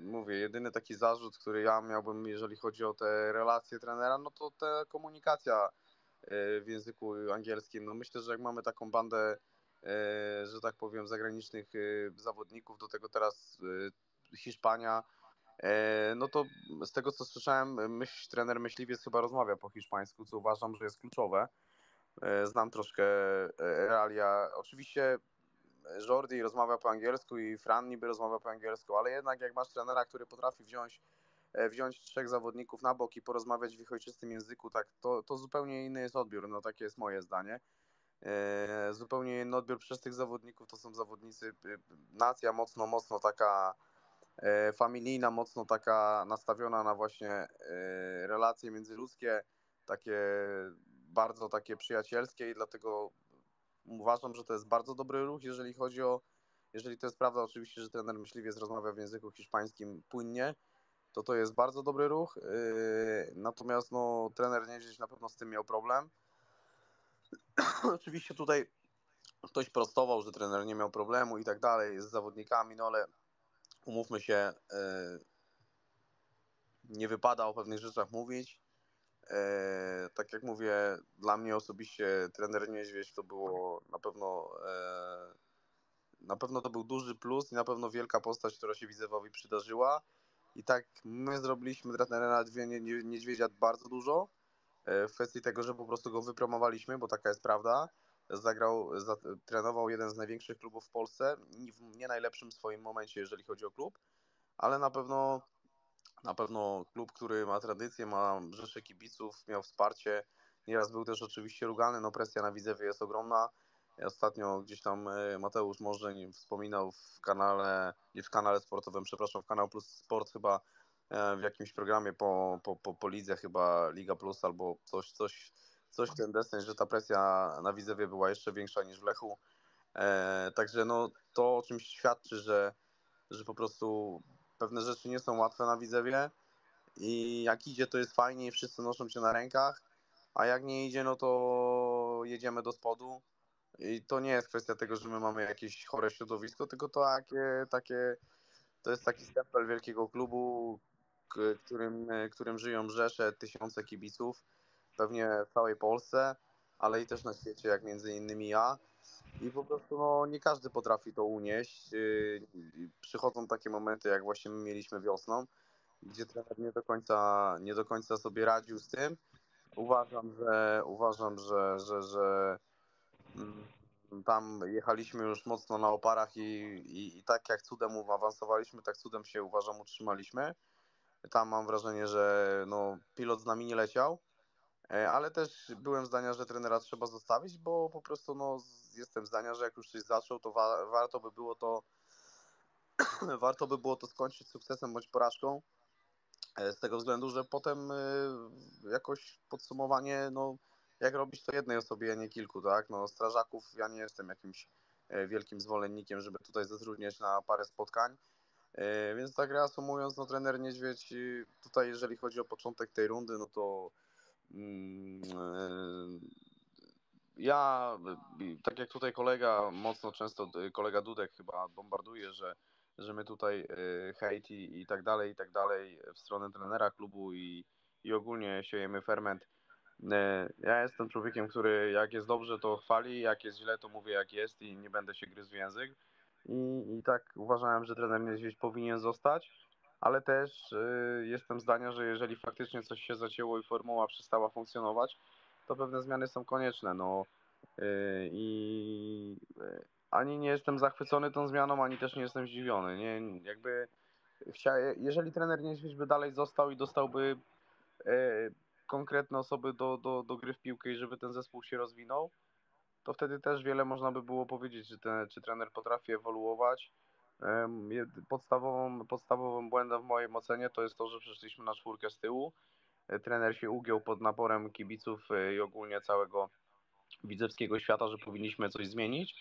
mówię, jedyny taki zarzut, który ja miałbym, jeżeli chodzi o te relacje trenera, no to ta komunikacja e, w języku angielskim. No myślę, że jak mamy taką bandę, e, że tak powiem, zagranicznych zawodników, do tego teraz Hiszpania, no to z tego co słyszałem, myśl, trener myśliwiec chyba rozmawia po hiszpańsku, co uważam, że jest kluczowe. Znam troszkę realia. Oczywiście Jordi rozmawia po angielsku i Fran niby rozmawia po angielsku, ale jednak jak masz trenera, który potrafi wziąć e, wziąć trzech zawodników na bok i porozmawiać w ich ojczystym języku, tak, to, to zupełnie inny jest odbiór, no takie jest moje zdanie. E, zupełnie inny odbiór przez tych zawodników, to są zawodnicy, nacja mocno, mocno taka e, familijna, mocno taka nastawiona na właśnie relacje międzyludzkie, takie bardzo takie przyjacielskie i dlatego uważam, że to jest bardzo dobry ruch, jeżeli chodzi o, jeżeli to jest prawda oczywiście, że trener myśliwiec rozmawia w języku hiszpańskim płynnie, to to jest bardzo dobry ruch, yy, natomiast no, trener Niedźwiedź na pewno z tym miał problem. (clears throat) oczywiście tutaj ktoś prostował, że trener nie miał problemu i tak dalej z zawodnikami, no ale umówmy się, yy, nie wypada o pewnych rzeczach mówić. E, tak jak mówię, dla mnie osobiście trener Niedźwiedź to było na pewno e, na pewno to był duży plus i na pewno wielka postać, która się Widzewowi przydarzyła. I tak my zrobiliśmy dla trenera Niedźwiedzia bardzo dużo e, w kwestii tego, że po prostu go wypromowaliśmy, bo taka jest prawda. Zagrał, trenował jeden z największych klubów w Polsce, w nie najlepszym swoim momencie, jeżeli chodzi o klub, ale na pewno na pewno klub, który ma tradycję, ma rzesze kibiców, miał wsparcie. Nieraz był też oczywiście rugany, no presja na Widzewie jest ogromna. Ostatnio gdzieś tam e, Mateusz Morzeń wspominał w kanale, nie w kanale sportowym, przepraszam, w kanał Plus Sport chyba e, w jakimś programie po, po, po, po lidze chyba Liga Plus albo coś, coś, coś ten deseń, że ta presja na Widzewie była jeszcze większa niż w Lechu. E, także no, to o czymś świadczy, że, że po prostu pewne rzeczy nie są łatwe na Widzewie i jak idzie to jest fajnie i wszyscy noszą się na rękach, a jak nie idzie no to jedziemy do spodu i to nie jest kwestia tego, że my mamy jakieś chore środowisko, tylko to takie, takie to jest taki stempel wielkiego klubu, którym, którym żyją rzesze, tysiące kibiców, pewnie w całej Polsce, ale i też na świecie, jak między innymi ja. I po prostu no, nie każdy potrafi to unieść. Yy, przychodzą takie momenty, jak właśnie my mieliśmy wiosną, gdzie trener nie do końca, nie do końca sobie radził z tym. Uważam, że uważam, że, że, że mm, tam jechaliśmy już mocno na oparach i, i, i tak jak cudem awansowaliśmy, tak cudem się uważam utrzymaliśmy. Tam mam wrażenie, że no, pilot z nami nie leciał, ale też byłem zdania, że trenera trzeba zostawić, bo po prostu no, jestem zdania, że jak już coś zaczął, to wa warto by było to (clears throat) warto by było to skończyć sukcesem bądź porażką. E, z tego względu, że potem e, jakoś podsumowanie, no jak robić to jednej osobie, a nie kilku, tak? No strażaków ja nie jestem jakimś wielkim zwolennikiem, żeby tutaj zatrudniać na parę spotkań. E, więc tak reasumując, no trener Niedźwiedź tutaj jeżeli chodzi o początek tej rundy, no to e, ja, tak jak tutaj kolega, mocno często kolega Dudek chyba bombarduje, że, że my tutaj e, hejt i, tak dalej, i tak dalej w stronę trenera klubu i, i ogólnie siejemy ferment. Ja jestem człowiekiem, który jak jest dobrze, to chwali, jak jest źle, to mówię jak jest i nie będę się gryzł w język. I, I tak uważałem, że trener Niedźwiedź powinien zostać, ale też y, jestem zdania, że jeżeli faktycznie coś się zacięło i formuła przestała funkcjonować, to pewne zmiany są konieczne. No, y, I y, ani nie jestem zachwycony tą zmianą, ani też nie jestem zdziwiony. Nie, jakby chcia, jeżeli trener Niedźwiedź by dalej został i dostałby konkretne osoby do, do, do gry w piłkę i żeby ten zespół się rozwinął, to wtedy też wiele można by było powiedzieć, czy, ten, czy trener potrafi ewoluować. Podstawową, podstawowym błędem w mojej ocenie to jest to, że przeszliśmy na czwórkę z tyłu. E, trener się ugiął pod naporem kibiców e, i ogólnie całego widzewskiego świata, że powinniśmy coś zmienić,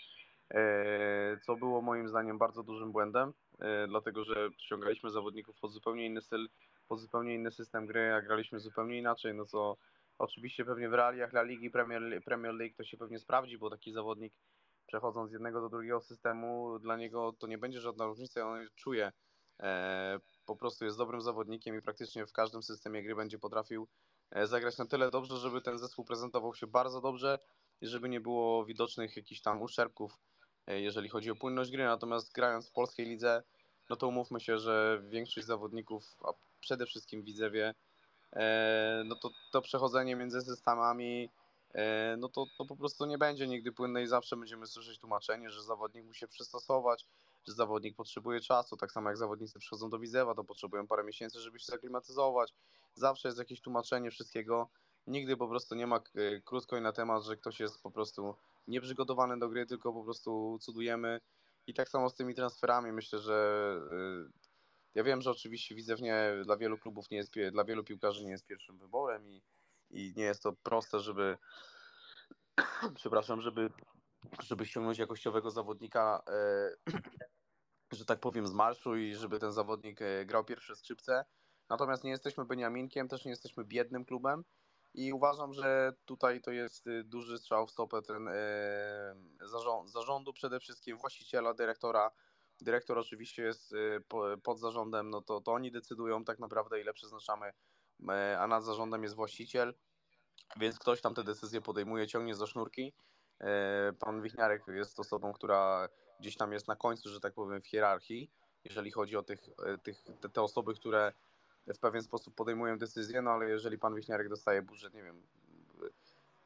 e, co było moim zdaniem bardzo dużym błędem, dlatego że ściągaliśmy zawodników pod zupełnie inny styl, pod zupełnie inny system gry, a graliśmy zupełnie inaczej, no co Oczywiście pewnie w realiach La Ligi Premier, Premier League to się pewnie sprawdzi, bo taki zawodnik przechodząc z jednego do drugiego systemu, dla niego to nie będzie żadna różnica, on czuje. E, po prostu jest dobrym zawodnikiem i praktycznie w każdym systemie gry będzie potrafił e, zagrać na tyle dobrze, żeby ten zespół prezentował się bardzo dobrze i żeby nie było widocznych jakichś tam uszczerbków, e, jeżeli chodzi o płynność gry. Natomiast grając w polskiej lidze, no to umówmy się, że większość zawodników, a przede wszystkim widzewie, no to to przechodzenie między systemami, no to, to po prostu nie będzie nigdy płynne i zawsze będziemy słyszeć tłumaczenie, że zawodnik musi się przystosować, że zawodnik potrzebuje czasu, tak samo jak zawodnicy przychodzą do Widzewa, to potrzebują parę miesięcy, żeby się zaklimatyzować. Zawsze jest jakieś tłumaczenie wszystkiego. Nigdy po prostu nie ma e, krótko i na temat, że ktoś jest po prostu nieprzygotowany do gry, tylko po prostu cudujemy. I tak samo z tymi transferami. Myślę, że ja wiem, że oczywiście Widzew nie, dla wielu klubów nie jest, dla wielu piłkarzy nie jest pierwszym wyborem i, i nie jest to proste, żeby (clears throat) przepraszam, żeby, żeby ściągnąć jakościowego zawodnika, e, (clears throat) że tak powiem, z marszu i żeby ten zawodnik e, grał pierwsze skrzypce. Natomiast nie jesteśmy Beniaminkiem, też nie jesteśmy biednym klubem i uważam, że tutaj to jest e, duży strzał w stopę ten, zarządu przede wszystkim, właściciela, dyrektora, Dyrektor oczywiście jest pod zarządem, no to, to oni decydują tak naprawdę, ile przeznaczamy, a nad zarządem jest właściciel, więc ktoś tam te decyzje podejmuje, ciągnie za sznurki. E, pan Wichniarek jest osobą, która gdzieś tam jest na końcu, że tak powiem, w hierarchii, jeżeli chodzi o tych, e, tych, te, te osoby, które w pewien sposób podejmują decyzje, no ale jeżeli pan Wichniarek dostaje budżet, nie wiem,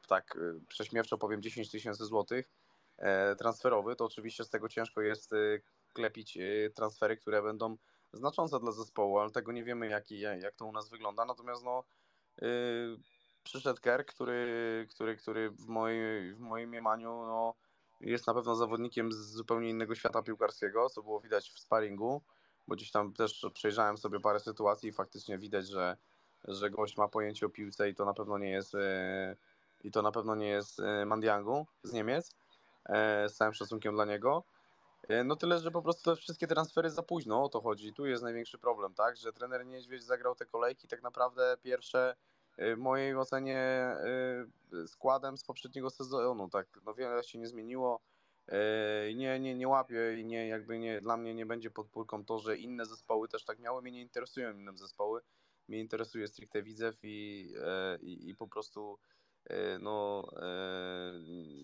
tak prześmiewczo powiem 10 tysięcy złotych transferowy, to oczywiście z tego ciężko jest klepić transfery, które będą znaczące dla zespołu, ale tego nie wiemy, jak, jak to u nas wygląda. Natomiast no, yy, przyszedł Kerr, który, który, który w, mojej, w moim mniemaniu no, jest na pewno zawodnikiem z zupełnie innego świata piłkarskiego, co było widać w sparingu, bo gdzieś tam też przejrzałem sobie parę sytuacji i faktycznie widać, że, że gość ma pojęcie o piłce i to na pewno nie jest yy, i to na pewno nie jest yy, Mandiangu z Niemiec, yy, z całym szacunkiem dla niego. E, no tyle, że po prostu te wszystkie transfery za późno, o to chodzi. Tu jest największy problem, tak, że trener Niedźwiedź zagrał te kolejki tak naprawdę pierwsze e, w mojej ocenie e, składem z poprzedniego sezonu, tak, no wiele się nie zmieniło. Nie, nie, nie łapię i nie, jakby nie, dla mnie nie będzie podpórką to, że inne zespoły też tak miały. Mnie nie interesują inne zespoły. Mnie interesuje stricte Widzew i, i, i po prostu no e,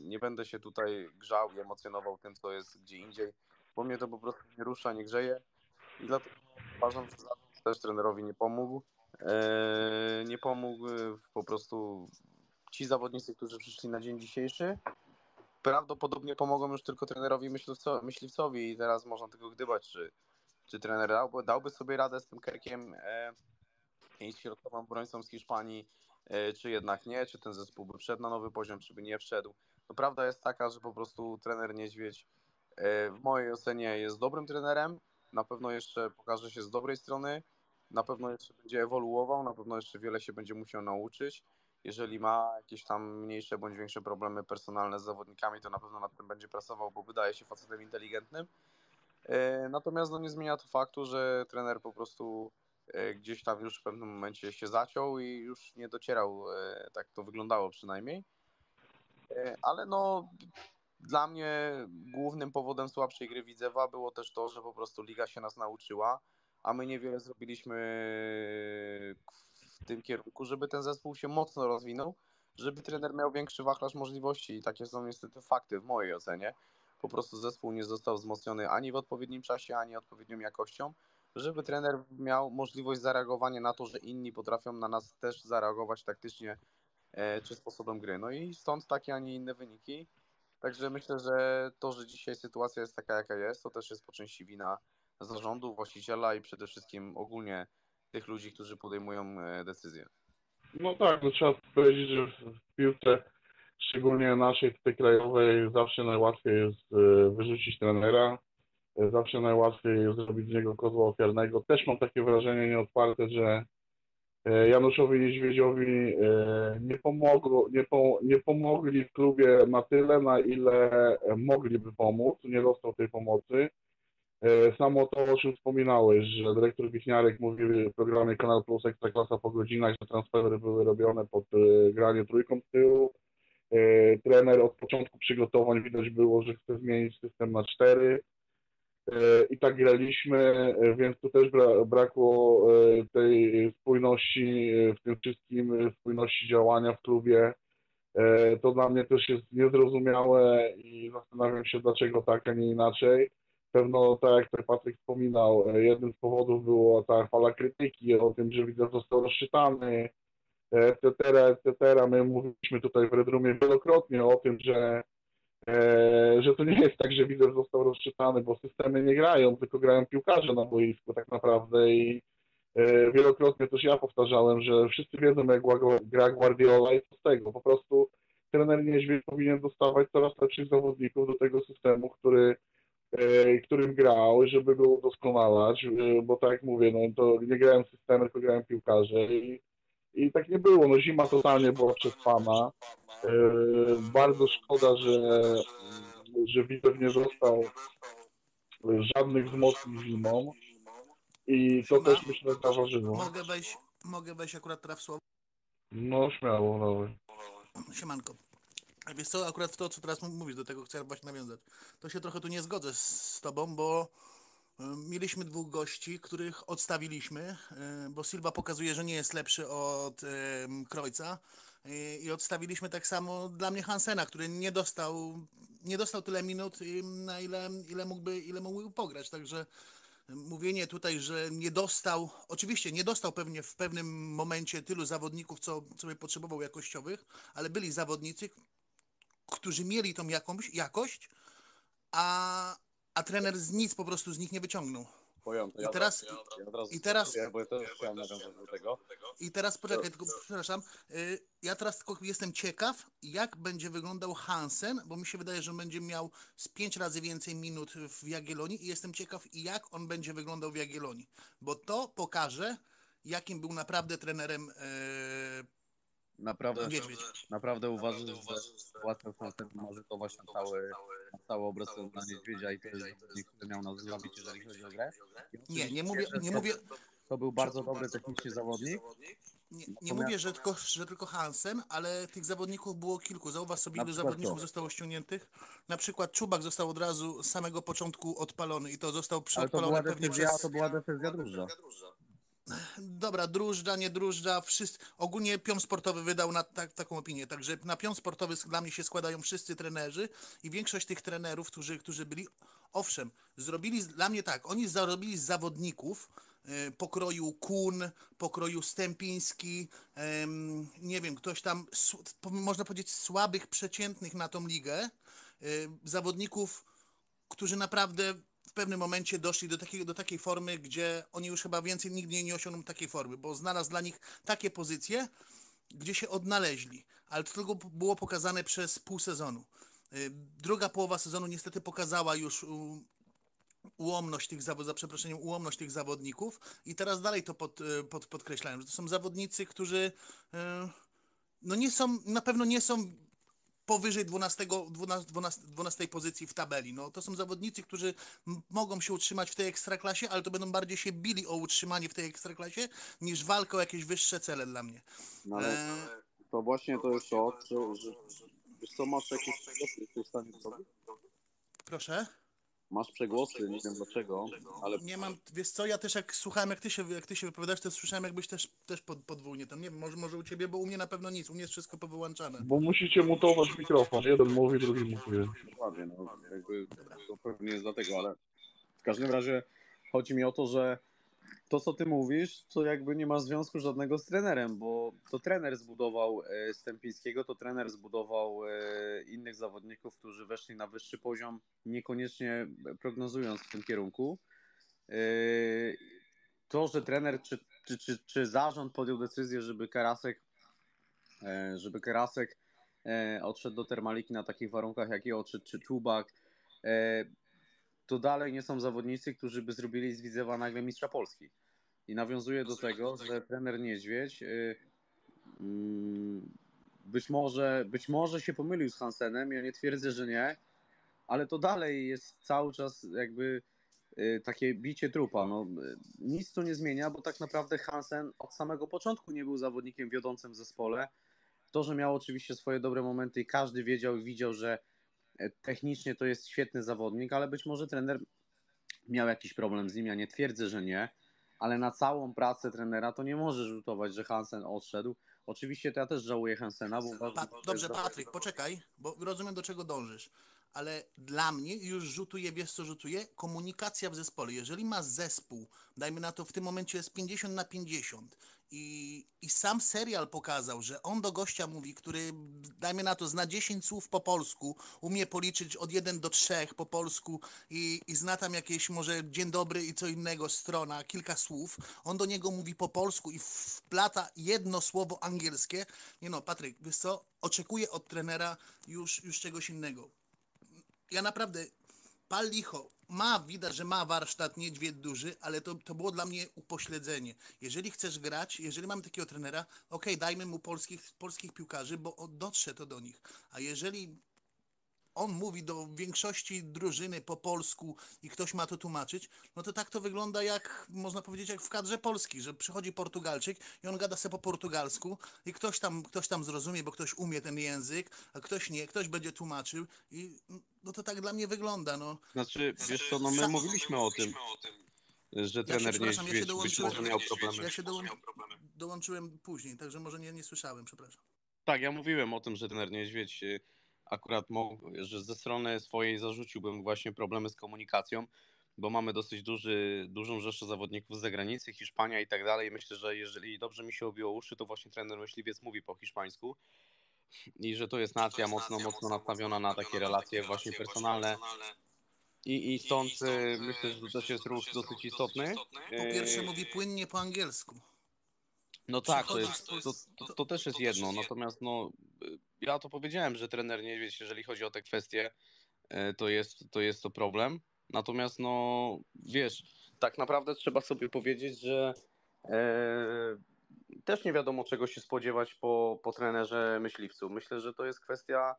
nie będę się tutaj grzał i emocjonował tym, co jest gdzie indziej, bo mnie to po prostu nie rusza, nie grzeje i dlatego uważam, że też trenerowi nie pomógł. E, nie pomógł e, po prostu ci zawodnicy, którzy przyszli na dzień dzisiejszy. Prawdopodobnie pomogą już tylko trenerowi myśliwcowi i teraz można tylko gdybać, czy, czy trener dałby, dałby sobie radę z tym Kerkiem e, i środkową obrońcą z Hiszpanii, e, czy jednak nie, czy ten zespół by wszedł na nowy poziom, czy by nie wszedł. No prawda jest taka, że po prostu trener Niedźwiedź e, w mojej ocenie jest dobrym trenerem, na pewno jeszcze pokaże się z dobrej strony, na pewno jeszcze będzie ewoluował, na pewno jeszcze wiele się będzie musiał nauczyć. Jeżeli ma jakieś tam mniejsze bądź większe problemy personalne z zawodnikami, to na pewno nad tym będzie pracował, bo wydaje się facetem inteligentnym. E, natomiast no, nie zmienia to faktu, że trener po prostu e, gdzieś tam już w pewnym momencie się zaciął i już nie docierał, e, tak to wyglądało przynajmniej. Ale no, dla mnie głównym powodem słabszej gry Widzewa było też to, że po prostu liga się nas nauczyła, a my niewiele zrobiliśmy w tym kierunku, żeby ten zespół się mocno rozwinął, żeby trener miał większy wachlarz możliwości i takie są niestety fakty w mojej ocenie. Po prostu zespół nie został wzmocniony ani w odpowiednim czasie, ani odpowiednią jakością, żeby trener miał możliwość zareagowania na to, że inni potrafią na nas też zareagować taktycznie e, czy sposobem gry. No i stąd takie, a nie inne wyniki. Także myślę, że to, że dzisiaj sytuacja jest taka, jaka jest, to też jest po części wina zarządu, właściciela i przede wszystkim ogólnie tych ludzi, którzy podejmują e, decyzje. No tak, no trzeba powiedzieć, że w piłce, szczególnie naszej tutaj krajowej, zawsze najłatwiej jest e, wyrzucić trenera, zawsze najłatwiej zrobić z niego kozła ofiarnego. Też mam takie wrażenie nieodparte, że Januszowi Niedźwiedziowi nie, pomogło, nie, po, nie pomogli w klubie na tyle, na ile mogliby pomóc, nie dostał tej pomocy. E, samo to, o czym wspominałeś, że dyrektor Wichniarek mówił w programie Kanal Plus Ekstraklasa po godzinach, że transfery były robione pod e, granie trójką z tyłu. E, trener od początku przygotowań widać było, że chce zmienić system na cztery i tak graliśmy, więc tu też brakło tej spójności w tym wszystkim, spójności działania w klubie. To dla mnie też jest niezrozumiałe i zastanawiam się, dlaczego tak, a nie inaczej pewno, tak jak tutaj Patryk wspominał, e, jednym z powodów było ta fala krytyki o tym, że widzę został rozczytany, etc., etc. My mówiliśmy tutaj w Redrumie wielokrotnie o tym, że, e, że to nie jest tak, że widzę został rozczytany, bo systemy nie grają, tylko grają piłkarze na boisku tak naprawdę i e, wielokrotnie też ja powtarzałem, że wszyscy wiedzą, jak gra Guardiola i co z tego. Po prostu trener Niedźwiedź powinien dostawać coraz lepszych zawodników do tego systemu, który E, którym grał, żeby go udoskonalać, e, bo tak jak mówię, no to nie grałem systemy, tylko grałem piłkarze i, i tak nie było. No zima totalnie była przespana. E, bardzo szkoda, że, że Witow nie został żadnych wzmocnień zimą i to też myślę zaważyło. Mogę wejść, mogę wejść akurat teraz w słowo? No śmiało, no. Siemanko. Wiesz co, akurat w to, co teraz mówisz, do tego chcę właśnie nawiązać. To się trochę tu nie zgodzę z tobą, bo mieliśmy dwóch gości, których odstawiliśmy, y, bo Silva pokazuje, że nie jest lepszy od Krojca. Y, i odstawiliśmy tak samo dla mnie Hansena, który nie dostał, nie dostał tyle minut, na ile, ile, mógłby, ile mógłby pograć, także mówienie tutaj, że nie dostał, oczywiście nie dostał pewnie w pewnym momencie tylu zawodników, co, co by potrzebował jakościowych, ale byli zawodnicy, którzy mieli tą jakąś jakość, a, a trener z nic po prostu z nich nie wyciągnął. I teraz, ja, ja i teraz, bo ja też chciałem nawiązać do tego. I teraz poczekaj, tylko przepraszam. Y, ja teraz tylko jestem ciekaw, jak będzie wyglądał Hansen, bo mi się wydaje, że on będzie miał z pięć razy więcej minut w Jagiellonii i jestem ciekaw, jak on będzie wyglądał w Jagiellonii, bo to pokaże, jakim był naprawdę trenerem y, Naprawdę, naprawdę uważam, że sytuacja z Hansem może to właśnie cały, cały obraz na niedźwiedzia i to jest który miał nas zrobić, jeżeli chodzi o grę. Nie, nie mówię, nie mówię. To był bardzo dobry technicznie zawodnik. Nie, nie mówię, że tylko, że tylko Hansen, ale tych zawodników było kilku. Zauważ sobie, ilu zawodników zostało ściągniętych. Na przykład Czubak został od razu z samego początku odpalony i to został przeodpalony pewnie przez... to była decyzja druża. Dobra, drużdża, nie drużdża, wszyscy, ogólnie pion sportowy wydał na tak, taką opinię, także na pion sportowy dla mnie się składają wszyscy trenerzy i większość tych trenerów, którzy, którzy byli, owszem, zrobili dla mnie tak, oni zarobili z zawodników e, pokroju Kun, pokroju Stępiński, nie wiem, ktoś tam, można powiedzieć, słabych, przeciętnych na tą ligę, e, zawodników, którzy naprawdę w pewnym momencie doszli do takiej, do takiej formy, gdzie oni już chyba więcej nigdy nie osiągną takiej formy, bo znalazł dla nich takie pozycje, gdzie się odnaleźli, ale to tylko było pokazane przez pół sezonu. Y, druga połowa sezonu niestety pokazała już ułomność tych zawodników, za przeproszeniem, ułomność tych zawodników i teraz dalej to pod, y, pod, podkreślają, że to są zawodnicy, którzy y, no nie są, na pewno nie są powyżej 12, 12, 12, 12 pozycji w tabeli. No, to są zawodnicy, którzy mogą się utrzymać w tej ekstraklasie, ale to będą bardziej się bili o utrzymanie w tej ekstraklasie niż walkę o jakieś wyższe cele dla mnie. No, ale e... to właśnie to jest to, że, że wiesz co, masz jakieś w stanie Proszę? Masz przegłosy, nie wiem dlaczego, ale... Nie mam, wiesz co, ja też jak słuchałem, jak ty się, jak ty się wypowiadasz, to słyszałem jakbyś też, też pod, podwójnie tam, nie wiem, może, może u ciebie, bo u mnie na pewno nic, u mnie jest wszystko powyłączane. Bo musicie mutować mikrofon, jeden mówi, drugi mutuje. Dokładnie, no, jakby to pewnie jest dlatego, ale w każdym razie chodzi mi o to, że to, co ty mówisz, to jakby nie ma związku żadnego z trenerem, bo to trener zbudował e, Stępińskiego, to trener zbudował e, innych zawodników, którzy weszli na wyższy poziom, niekoniecznie prognozując w tym kierunku. E, to, że trener czy, czy, czy, czy zarząd podjął decyzję, żeby Karasek, żeby Karasek odszedł do Termaliki na takich warunkach, jakie odszedł, czy Czubak, to dalej nie są zawodnicy, którzy by zrobili z Widzewa nagle mistrza Polski. I nawiązuje do tego, że trener Niedźwiedź yy, yy, być może, być może się pomylił z Hansenem, ja nie twierdzę, że nie, ale to dalej jest cały czas jakby yy, takie bicie trupa. No, nic tu nie zmienia, bo tak naprawdę Hansen od samego początku nie był zawodnikiem wiodącym w zespole. To, że miał oczywiście swoje dobre momenty i każdy wiedział i widział, że Technicznie to jest świetny zawodnik, ale być może trener miał jakiś problem z nim. Ja nie twierdzę, że nie, ale na całą pracę trenera to nie może rzutować, że Hansen odszedł. Oczywiście to ja też żałuję Hansena, bo pa Dobrze, Patryk, poczekaj, bo rozumiem do czego dążysz ale dla mnie już rzutuje, wiesz co rzutuje? Komunikacja w zespole. Jeżeli ma zespół, dajmy na to w tym momencie jest 50 na 50 i, i sam serial pokazał, że on do gościa mówi, który dajmy na to zna 10 słów po polsku, umie policzyć od 1 do 3 po polsku i, i zna tam jakieś może dzień dobry i co innego strona, kilka słów, on do niego mówi po polsku i wplata jedno słowo angielskie. Nie no, Patryk, wiesz co? Oczekuję od trenera już, już czegoś innego ja naprawdę, pal licho, ma, widać, że ma warsztat niedźwiedź duży, ale to, to było dla mnie upośledzenie. Jeżeli chcesz grać, jeżeli mamy takiego trenera, ok, dajmy mu polskich, polskich piłkarzy, bo dotrze to do nich. A jeżeli on mówi do większości drużyny po polsku i ktoś ma to tłumaczyć, no to tak to wygląda jak, można powiedzieć, jak w kadrze Polski, że przychodzi Portugalczyk i on gada sobie po portugalsku i ktoś tam, ktoś tam zrozumie, bo ktoś umie ten język, a ktoś nie, ktoś będzie tłumaczył i no to tak dla mnie wygląda, no. Znaczy, wiesz co, no my mówiliśmy o tym, że trener ja się, nie ja być może miał problemy. Ja się dołączyłem później, także może nie, nie słyszałem, przepraszam. Tak, ja mówiłem o tym, że trener Niedźwiedź akurat mógł, że ze strony swojej zarzuciłbym właśnie problemy z komunikacją, bo mamy dosyć duży, dużą rzeszę zawodników z zagranicy, Hiszpania i tak dalej. Myślę, że jeżeli dobrze mi się obiło uszy, to właśnie trener myśliwiec mówi po hiszpańsku i że to jest nacja mocno, mocno nastawiona na takie relacje właśnie personalne. I, I stąd y, myślę, że to też jest ruch dosyć istotny. Po pierwsze mówi płynnie po angielsku. No tak, to, jest, to, to, to, też jest jedno. Natomiast no, ja to powiedziałem, że trener Niedźwiedź, jeżeli chodzi o te kwestie, e, to jest, to jest to problem. Natomiast no, wiesz, tak naprawdę trzeba sobie powiedzieć, że e, też nie wiadomo czego się spodziewać po, po trenerze myśliwcu. Myślę, że to jest kwestia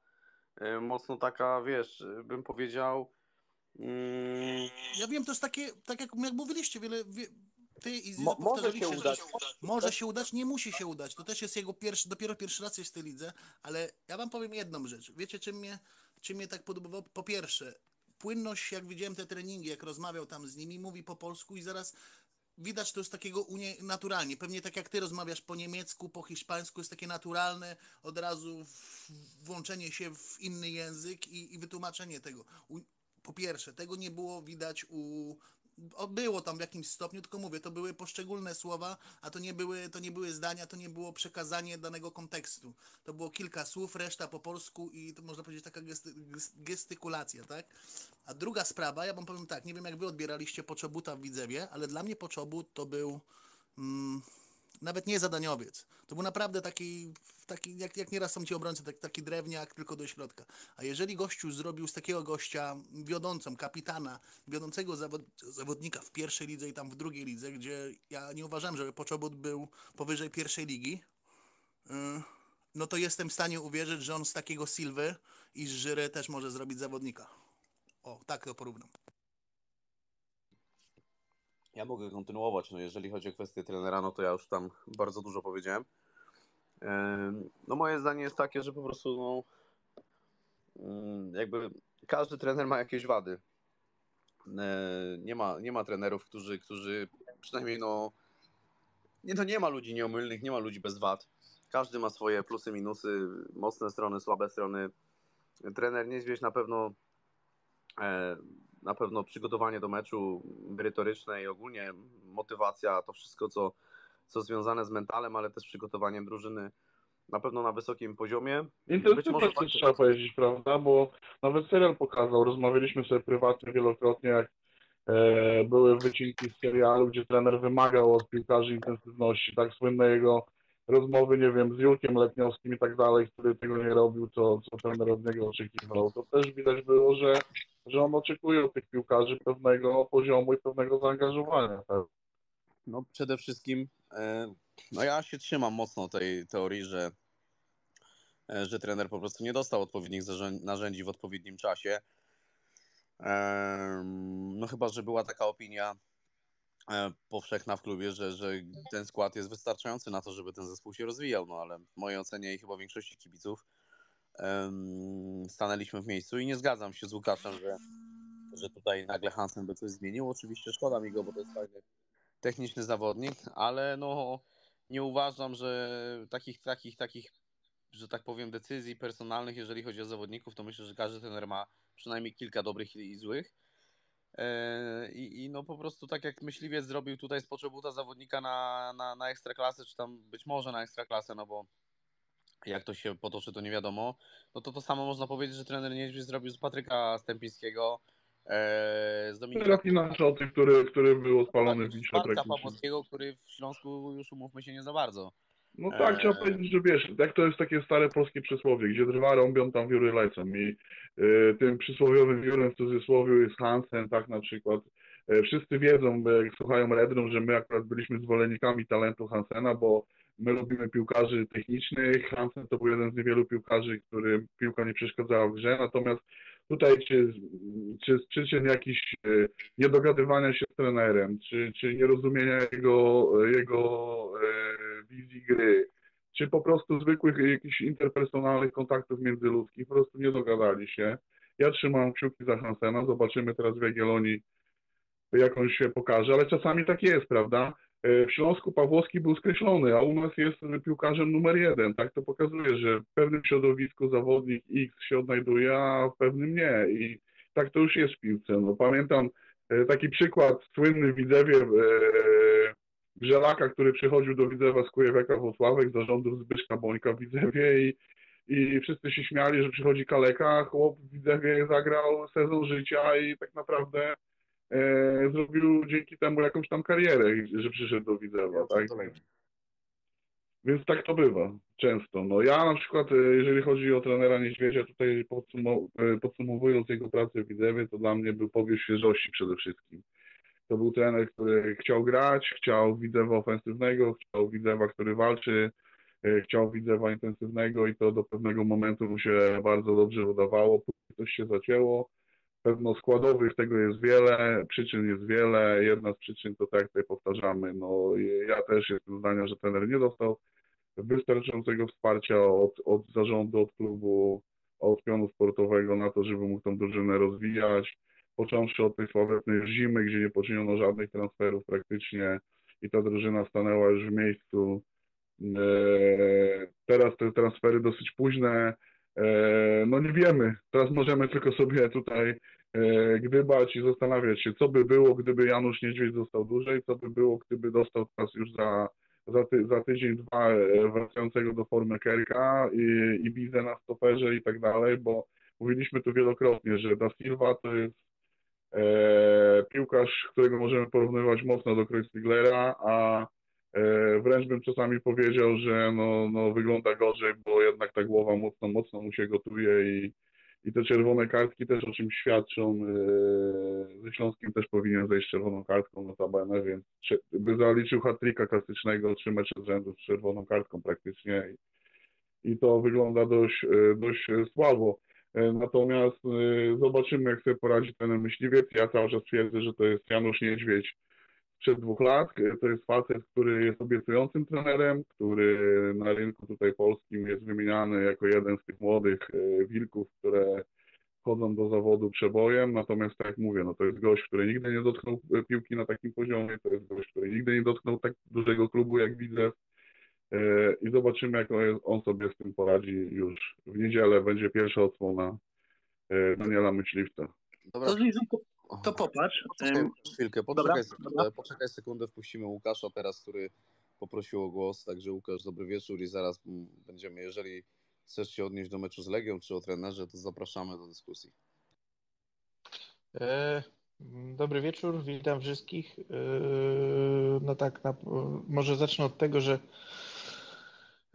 e, mocno taka, wiesz, bym powiedział. Mm... Ja wiem, to jest takie, tak jak, jak mówiliście, wiele, wie, ty i Mo może się udać. Może się udać, nie musi się udać. To też jest jego pierwszy, dopiero pierwszy raz jest w tej lidze, ale ja wam powiem jedną rzecz. Wiecie, czym mnie, czym mnie tak podobało? Po pierwsze, płynność, jak widziałem te treningi, jak rozmawiał tam z nimi, mówi po polsku i zaraz widać to jest takiego unie naturalnie. Pewnie tak jak ty rozmawiasz po niemiecku, po hiszpańsku, jest takie naturalne od razu włączenie się w inny język i, i wytłumaczenie tego. U, po pierwsze, tego nie było widać u było tam w jakimś stopniu, tylko mówię, to były poszczególne słowa, a to nie były, to nie były zdania, to nie było przekazanie danego kontekstu. To było kilka słów, reszta po polsku i to można powiedzieć taka gesty, gestykulacja, tak? A druga sprawa, ja wam powiem tak, nie wiem jak wy odbieraliście Poczobuta w Widzewie, ale dla mnie Poczobut to był mm, nawet nie zadaniowiec. To był naprawdę taki, taki jak, jak nieraz są ci obrońcy, tak, taki drewniak tylko do środka. A jeżeli gościu zrobił z takiego gościa wiodącą, kapitana, wiodącego zawod, zawodnika w pierwszej lidze i tam w drugiej lidze, gdzie ja nie uważam, żeby Poczobut był powyżej pierwszej ligi, yy, no to jestem w stanie uwierzyć, że on z takiego Silwy i z Żyry też może zrobić zawodnika. O, tak to porównam. Ja mogę kontynuować. No jeżeli chodzi o kwestię trenera, no to ja już tam bardzo dużo powiedziałem. No moje zdanie jest takie, że po prostu no, mm, jakby każdy trener ma jakieś wady. Nie ma, nie ma trenerów, którzy, którzy przynajmniej no nie, to nie ma ludzi nieomylnych, nie ma ludzi bez wad. Każdy ma swoje plusy, minusy, mocne strony, słabe strony. Trener Niedźwiedź na pewno e, na pewno przygotowanie do meczu merytoryczne i ogólnie motywacja, to wszystko, co, co związane z mentalem, ale też przygotowaniem drużyny na pewno na wysokim poziomie. Intensywność może... też trzeba powiedzieć, prawda, bo nawet serial pokazał, rozmawialiśmy sobie prywatnie wielokrotnie, jak e, były wycinki z serialu, gdzie trener wymagał od piłkarzy intensywności, tak słynne jego rozmowy, nie wiem, z Julkiem Letniowskim i tak dalej, który tego nie robił, co, co trener od niego oczekiwał, to też widać było, że że on oczekuje od tych piłkarzy pewnego poziomu i pewnego zaangażowania. Tak? No przede wszystkim, e, no ja się trzymam mocno tej teorii, że, e, że trener po prostu nie dostał odpowiednich narzędzi w odpowiednim czasie. E, no chyba, że była taka opinia powszechna w klubie, że, że ten skład jest wystarczający na to, żeby ten zespół się rozwijał, no ale w mojej ocenie i chyba większości kibiców stanęliśmy w miejscu i nie zgadzam się z Łukaszem, że, że tutaj nagle Hansen by coś zmienił. Oczywiście szkoda mi go, bo to jest fajny techniczny zawodnik, ale no nie uważam, że takich, takich, takich, że tak powiem, decyzji personalnych, jeżeli chodzi o zawodników, to myślę, że każdy trener ma przynajmniej kilka dobrych i złych. E, I, I, no po prostu tak jak myśliwiec zrobił tutaj z Poczobuta zawodnika na, na, na ekstraklasę, czy tam być może na ekstraklasę, no bo jak to się potoczy, to nie wiadomo. No to to samo można powiedzieć, że trener Niedźwiedź zrobił z Patryka Stępińskiego, e, z Dominika... Rafinaczoty, który, który był odpalony w Wisła Pawłowskiego, który w Śląsku już umówmy się nie za bardzo. No tak, eee... trzeba powiedzieć, że wiesz, jak to jest takie stare polskie przysłowie, gdzie drwa rąbią, tam wióry lecą i y, tym przysłowiowym wiórem w cudzysłowie jest Hansen, tak na przykład. E, wszyscy wiedzą, jak słuchają Redrum, że my akurat byliśmy zwolennikami talentu Hansena, bo My lubimy piłkarzy technicznych. Hansen to był jeden z niewielu piłkarzy, którym piłka nie przeszkadzała w grze. Natomiast tutaj czy, czy z przyczyn jakichś e, niedogadywania się z trenerem, czy, czy nierozumienia jego, jego e, wizji gry, czy po prostu zwykłych jakichś interpersonalnych kontaktów międzyludzkich, po prostu nie dogadali się. Ja trzymam kciuki za Hansena, zobaczymy teraz w Jagiellonii, jak on się pokaże, ale czasami tak jest, prawda? E, w Śląsku Pawłowski był skreślony, a u nas jest piłkarzem numer jeden. Tak to pokazuje, że w pewnym środowisku zawodnik X się odnajduje, a w pewnym nie. I tak to już jest w piłce. No, pamiętam e, taki przykład słynny Widzewie Grzelaka, który przychodził do Widzewa z Kujewiaka Włocławek, zarządów Zbyszka Bońka w Widzewie i, i wszyscy się śmiali, że przychodzi kaleka, chłop w Widzewie zagrał sezon życia i tak naprawdę e, zrobił dzięki temu jakąś tam karierę, że przyszedł do Widzewa, tak? Więc tak to bywa często. No ja na przykład, e, jeżeli chodzi o trenera Niedźwiedzia, tutaj podsumow e, podsumowując jego pracę w Widzewie, to dla mnie był powiew świeżości przede wszystkim. To był trener, który chciał grać, chciał Widzewa ofensywnego, chciał Widzewa, który walczy, e, chciał Widzewa intensywnego i to do pewnego momentu mu się bardzo dobrze udawało, później coś się zacięło Pewno składowych tego jest wiele, przyczyn jest wiele. Jedna z przyczyn to tak jak tutaj powtarzamy, no ja też jestem zdania, że trener nie dostał wystarczającego wsparcia od, od zarządu, od klubu, od pionu sportowego na to, żeby mógł tą drużynę rozwijać. Począwszy od tej sławetnej zimy, gdzie nie poczyniono żadnych transferów praktycznie i ta drużyna stanęła już w miejscu. E, teraz te transfery dosyć późne, E, no nie wiemy. Teraz możemy tylko sobie tutaj gdybać i zastanawiać się, co by było, gdyby Janusz Niedźwiedź został dłużej, co by było, gdyby dostał teraz już za, za, ty, za tydzień, dwa e, wracającego do formy Kerka i, i Bizę na stoperze i tak dalej, bo mówiliśmy tu wielokrotnie, że Da Silva to jest e, piłkarz, którego możemy porównywać mocno do Kreuzliglera, a e, wręcz bym czasami powiedział, że no, no wygląda gorzej, bo jednak ta głowa mocno, mocno mu się gotuje i te czerwone kartki też o czymś świadczą. E, ze Śląskiem też powinien zejść czerwoną kartką notabene, więc trze- by zaliczył hat-tricka klasycznego, trzy mecze z rzędu z czerwoną kartką praktycznie i, to wygląda dość, e, dość słabo. E, Natomiast e, zobaczymy, jak sobie poradzi ten myśliwiec. Ja cały czas twierdzę, że to jest Janusz Niedźwiedź sprzed dwóch lat. E, To jest facet, który jest obiecującym trenerem, który na rynku tutaj polskim jest wymieniany jako jeden z tych młodych e, wilków, które wchodzą do zawodu przebojem. Natomiast tak jak mówię, no to jest gość, który nigdy nie dotknął e, piłki na takim poziomie, to jest gość, który nigdy nie dotknął tak dużego klubu jak Widzew. I zobaczymy, jak on- sobie z tym poradzi już w niedzielę. Będzie pierwsza odsłona Daniela Myśliwca. Dobra, To, popatrz. Poczekaj Em, chwilkę, dobra, poczekaj, sekundę, dobra. poczekaj sekundę, wpuścimy Łukasza teraz, który poprosił o głos, także Łukasz, dobry wieczór i zaraz mm, będziemy, jeżeli chcesz się odnieść do meczu z Legią czy o trenerze, to zapraszamy do dyskusji. E, Dobry wieczór, witam wszystkich. E, No tak, na, może zacznę od tego, że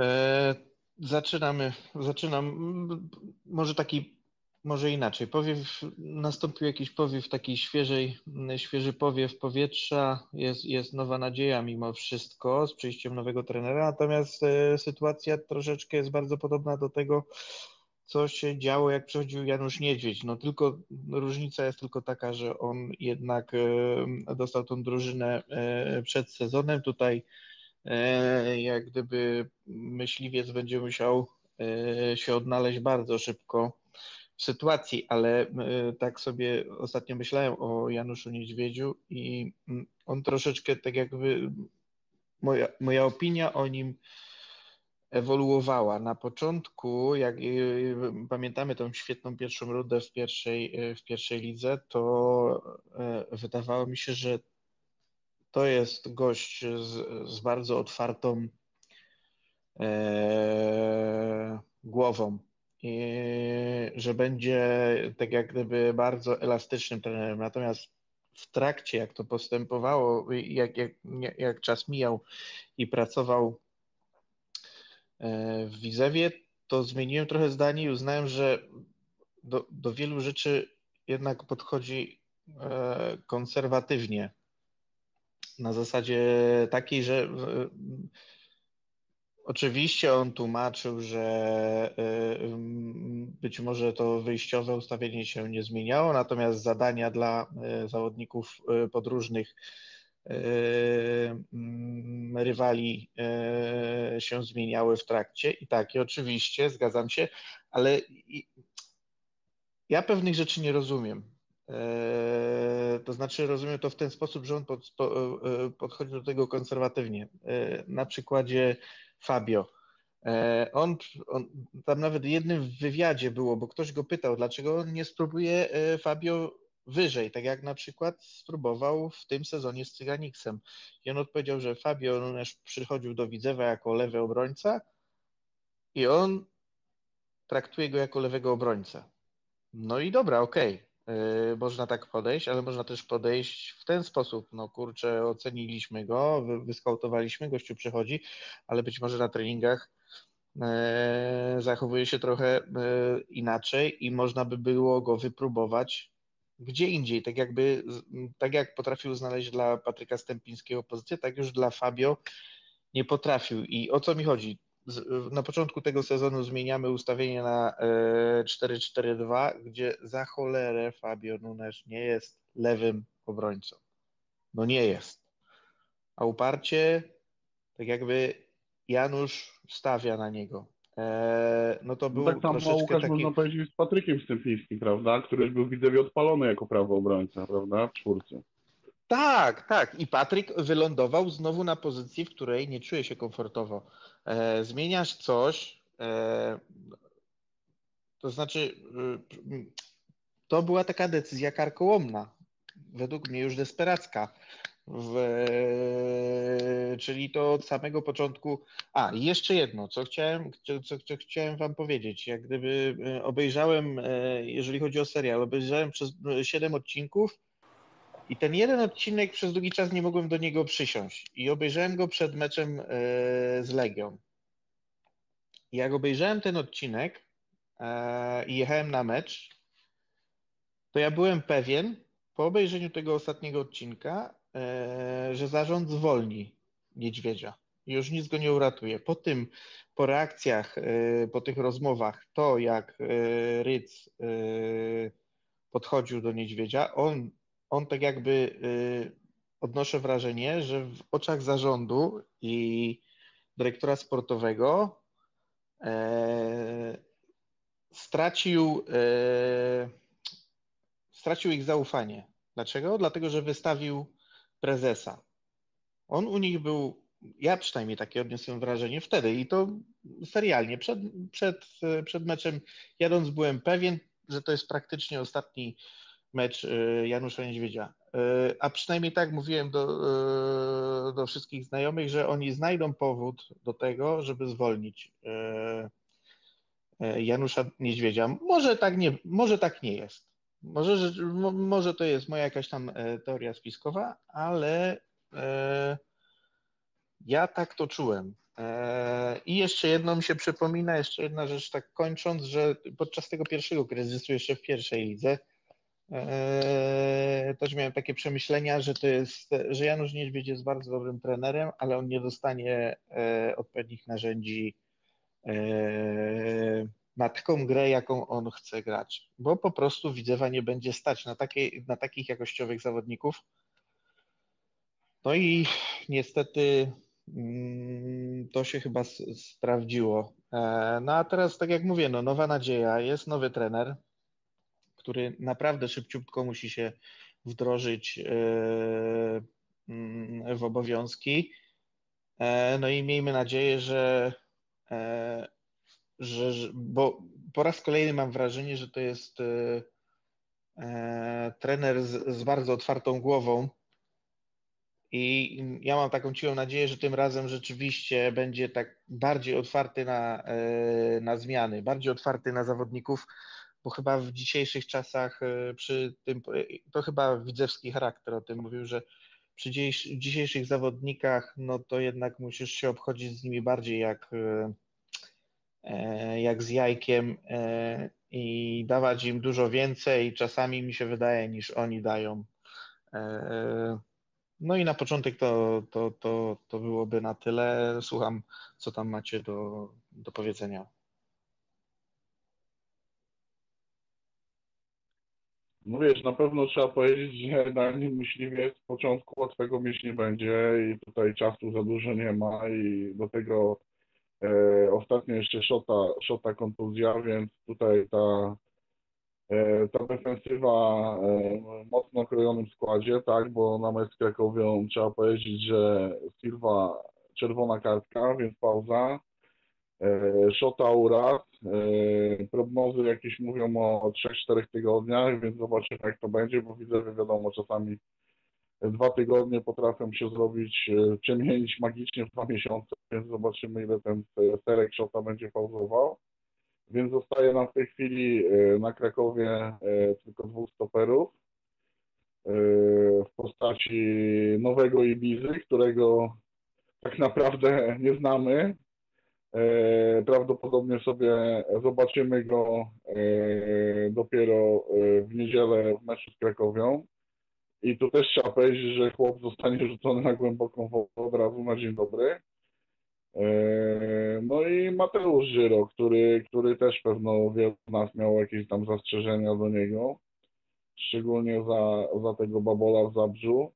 e, zaczynamy, zaczynam, może taki, może inaczej, powiew, nastąpił jakiś powiew taki świeżej, świeży powiew powietrza, jest, jest nowa nadzieja mimo wszystko z przyjściem nowego trenera, natomiast e, sytuacja troszeczkę jest bardzo podobna do tego, co się działo, jak przychodził Janusz Niedźwiedź. No tylko różnica jest tylko taka, że on jednak e, dostał tą drużynę e, przed sezonem. Tutaj jak gdyby myśliwiec będzie musiał się odnaleźć bardzo szybko sytuacji, ale e, tak sobie ostatnio myślałem o Januszu Niedźwiedziu i mm, on troszeczkę tak jakby moja, moja opinia o nim ewoluowała. Na początku, jak y, pamiętamy tą świetną pierwszą rundę w pierwszej, y, w pierwszej lidze, to wydawało mi się, że to jest gość z, z bardzo otwartą e, głową. Że będzie tak jak gdyby bardzo elastycznym trenerem. Natomiast w trakcie, jak to postępowało, jak, jak, jak czas mijał i pracował e, w Widzewie, to zmieniłem trochę zdanie i uznałem, że do, do wielu rzeczy jednak podchodzi e, konserwatywnie. Na zasadzie takiej, że oczywiście on tłumaczył, że e, być może to wyjściowe ustawienie się nie zmieniało, natomiast zadania dla e, zawodników podróżnych mm, rywali się zmieniały w trakcie i tak, i oczywiście zgadzam się, ale ja pewnych rzeczy nie rozumiem. To znaczy, rozumiem to w ten sposób, że on pod, po, podchodzi do tego konserwatywnie. Na przykładzie Fabio. E, On, on tam nawet w jednym wywiadzie było, bo ktoś go pytał, dlaczego on nie spróbuje e, Fabio wyżej, tak jak na przykład spróbował w tym sezonie z Cyganiksem. I on odpowiedział, że Fabio przychodził do Widzewa jako lewy obrońca i on traktuje go jako lewego obrońcę. No i dobra, okej. Yy, Można tak podejść, ale można też podejść w ten sposób. No kurczę, oceniliśmy go, wy- wyskautowaliśmy, gościu przychodzi, ale być może na treningach e, zachowuje się trochę e, inaczej i można by było go wypróbować gdzie indziej. Tak jakby, tak jak potrafił znaleźć dla Patryka Stępińskiego pozycję, tak już dla Fabio nie potrafił. I o co mi chodzi? Na początku tego sezonu zmieniamy ustawienie na e, 4-4-2, gdzie za cholerę Fabio Nunes nie jest lewym obrońcą. No nie jest. A uparcie, tak jakby Janusz stawia na niego. E, no to był tak samo troszeczkę Łukasz taki... można powiedzieć z Patrykiem Stępińskim, prawda? Który był w Widzewie odpalony jako prawy obrońca, prawda? W czwórce. Tak, tak. I Patryk wylądował znowu na pozycji, w której nie czuje się komfortowo. E, zmieniasz coś, e, to znaczy, y, to była taka decyzja karkołomna, według mnie już desperacka. W, czyli to od samego początku. A, jeszcze jedno, co chciałem, co, co chciałem Wam powiedzieć. Jak gdyby e, obejrzałem, e, jeżeli chodzi o serial, obejrzałem przez 7 odcinków i ten jeden odcinek przez długi czas nie mogłem do niego przysiąść. I obejrzałem go przed meczem e, z Legią. Jak obejrzałem ten odcinek i jechałem na mecz, to ja byłem pewien po obejrzeniu tego ostatniego odcinka, E, że zarząd zwolni niedźwiedzia. Już nic go nie uratuje. Po tym, po reakcjach, e, po tych rozmowach, to jak e, Ryc podchodził do niedźwiedzia, on, on tak jakby odnoszę wrażenie, że w oczach zarządu i dyrektora sportowego stracił, stracił ich zaufanie. Dlaczego? Dlatego, że wystawił prezesa. On u nich był, ja przynajmniej takie odniosłem wrażenie wtedy i to serialnie. Przed, przed, przed meczem jadąc byłem pewien, że to jest praktycznie ostatni mecz e, Janusza Niedźwiedzia. E, a przynajmniej tak mówiłem do, e, do wszystkich znajomych, że oni znajdą powód do tego, żeby zwolnić Janusza Niedźwiedzia. Może tak nie, może tak nie jest. Może, może to jest moja jakaś tam teoria spiskowa, ale ja tak to czułem. I jeszcze jedno mi się przypomina, jeszcze jedna rzecz, tak kończąc, że podczas tego pierwszego kryzysu, jeszcze w pierwszej lidze, też miałem takie przemyślenia, że to jest, że Janusz Niedźwiedź jest bardzo dobrym trenerem, ale on nie dostanie odpowiednich narzędzi na taką grę, jaką on chce grać, bo po prostu Widzewa nie będzie stać na, takie, na takich jakościowych zawodników. No i niestety mm, to się chyba sprawdziło. No a teraz, tak jak mówię, no, nowa nadzieja, jest nowy trener, który naprawdę szybciutko musi się wdrożyć e, mm, w obowiązki. E, no i miejmy nadzieję, że że, że, bo po raz kolejny mam wrażenie, że to jest e, e, trener z, z, bardzo otwartą głową. I ja mam taką cichą nadzieję, że tym razem rzeczywiście będzie tak bardziej otwarty na, e, na zmiany, bardziej otwarty na zawodników, bo chyba w dzisiejszych czasach e, przy tym, to chyba widzewski charakter o tym mówił, że przy dzisiejszych zawodnikach, no to jednak musisz się obchodzić z nimi bardziej jak e, E, jak z jajkiem e, i dawać im dużo więcej, czasami mi się wydaje, niż oni dają. E, no i na początek to, to, to, to byłoby na tyle. Słucham, co tam macie do, do powiedzenia. No wiesz, na pewno trzeba powiedzieć, że na nim myśliwie z początku łatwego mieć nie będzie i tutaj czasu za dużo nie ma i do tego E, ostatnio jeszcze szota, szota kontuzja, więc tutaj ta, e, ta defensywa e, mocno okrojonym składzie, tak, bo na mecz z Krakowią trzeba powiedzieć, że Silva czerwona kartka, więc pauza. Szota uraz, prognozy jakieś mówią o 3-4 tygodniach, więc zobaczymy jak to będzie, bo widzę, że wiadomo, czasami dwa tygodnie potrafią się zrobić, e, przemienić magicznie w dwa miesiące, więc zobaczymy, ile ten Serek Szota będzie pauzował. Więc zostaje nam w tej chwili e, na Krakowie e, tylko dwóch stoperów w postaci nowego Ibizy, którego tak naprawdę nie znamy. Prawdopodobnie sobie zobaczymy go dopiero w niedzielę w meczu z Krakowią. I tu też trzeba powiedzieć, że chłop zostanie rzucony na głęboką wodę od razu na dzień dobry. E, no i Mateusz Żyro, który, który też pewno wielu z nas miał jakieś tam zastrzeżenia do niego, szczególnie za, za tego babola w Zabrzu.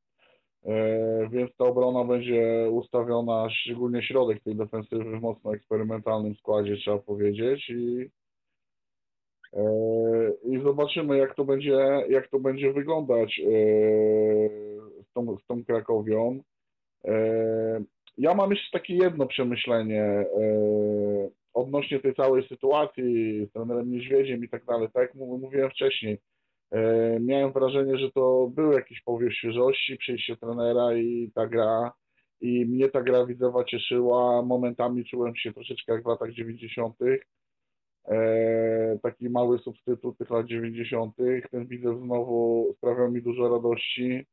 E, więc ta obrona będzie ustawiona, szczególnie środek tej defensywy w mocno eksperymentalnym składzie, trzeba powiedzieć. I E, i zobaczymy, jak to będzie, jak to będzie wyglądać e, z tą, z tą Krakowią. Ja mam jeszcze takie jedno przemyślenie odnośnie tej całej sytuacji z trenerem Niedźwiedziem i tak dalej. Tak jak mówiłem wcześniej, miałem wrażenie, że to był jakiś powiew świeżości, przyjście trenera i ta gra. I mnie ta gra widzowa cieszyła. Momentami czułem się troszeczkę jak w latach 90. E, taki mały substytut tych lat 90. Ten widzew znowu sprawiał mi dużo radości.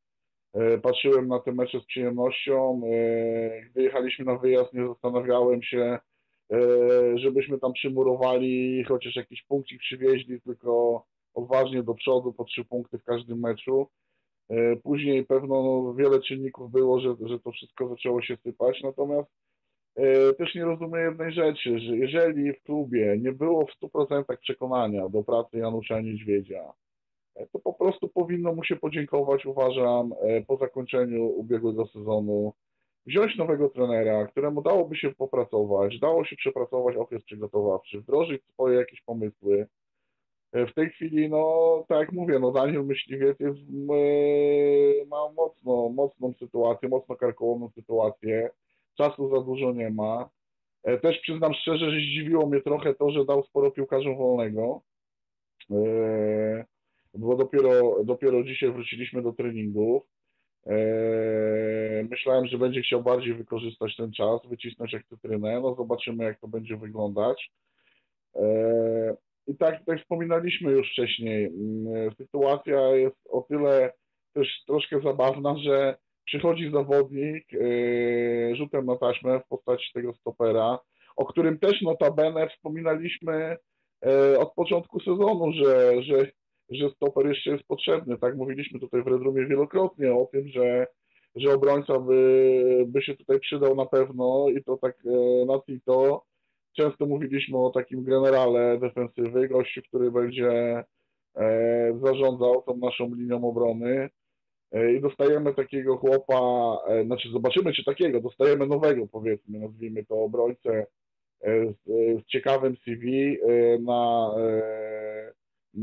E, patrzyłem na te mecze z przyjemnością. E, gdy jechaliśmy na wyjazd, nie zastanawiałem się, e, żebyśmy tam przymurowali, chociaż jakiś punkcik przywieźli, tylko odważnie do przodu po trzy punkty w każdym meczu. Później pewno no, wiele czynników było, że, że to wszystko zaczęło się sypać, natomiast też nie rozumiem jednej rzeczy, że jeżeli w klubie nie było w 100% przekonania do pracy Janusza Niedźwiedzia, to po prostu powinno mu się podziękować, uważam, e, po zakończeniu ubiegłego sezonu. Wziąć nowego trenera, któremu dałoby się popracować, dało się przepracować okres przygotowawczy, wdrożyć swoje jakieś pomysły. E, w tej chwili, no, tak jak mówię, no Daniel Myśliwiec jest, e, ma mocno, mocną sytuację, mocno karkołomną sytuację. Czasu za dużo nie ma. Też przyznam szczerze, że zdziwiło mnie trochę to, że dał sporo piłkarzom wolnego bo dopiero, dopiero dzisiaj wróciliśmy do treningów. Myślałem, że będzie chciał bardziej wykorzystać ten czas, wycisnąć akcytrynę. No zobaczymy, jak to będzie wyglądać. I tak, tak wspominaliśmy już wcześniej, mm, sytuacja jest o tyle też troszkę zabawna, że przychodzi zawodnik eee, rzutem na taśmę w postaci tego stopera, o którym też notabene wspominaliśmy od początku sezonu, że, że że stoper jeszcze jest potrzebny. Tak mówiliśmy tutaj w Redrumie wielokrotnie o tym, że, że obrońca by, by się tutaj przydał na pewno i to tak e, na to. Często mówiliśmy o takim generale defensywy, gościu, który będzie e, zarządzał tą naszą linią obrony e, i dostajemy takiego chłopa, znaczy zobaczymy czy takiego, dostajemy nowego powiedzmy, nazwijmy to obrońcę z, z ciekawym CV na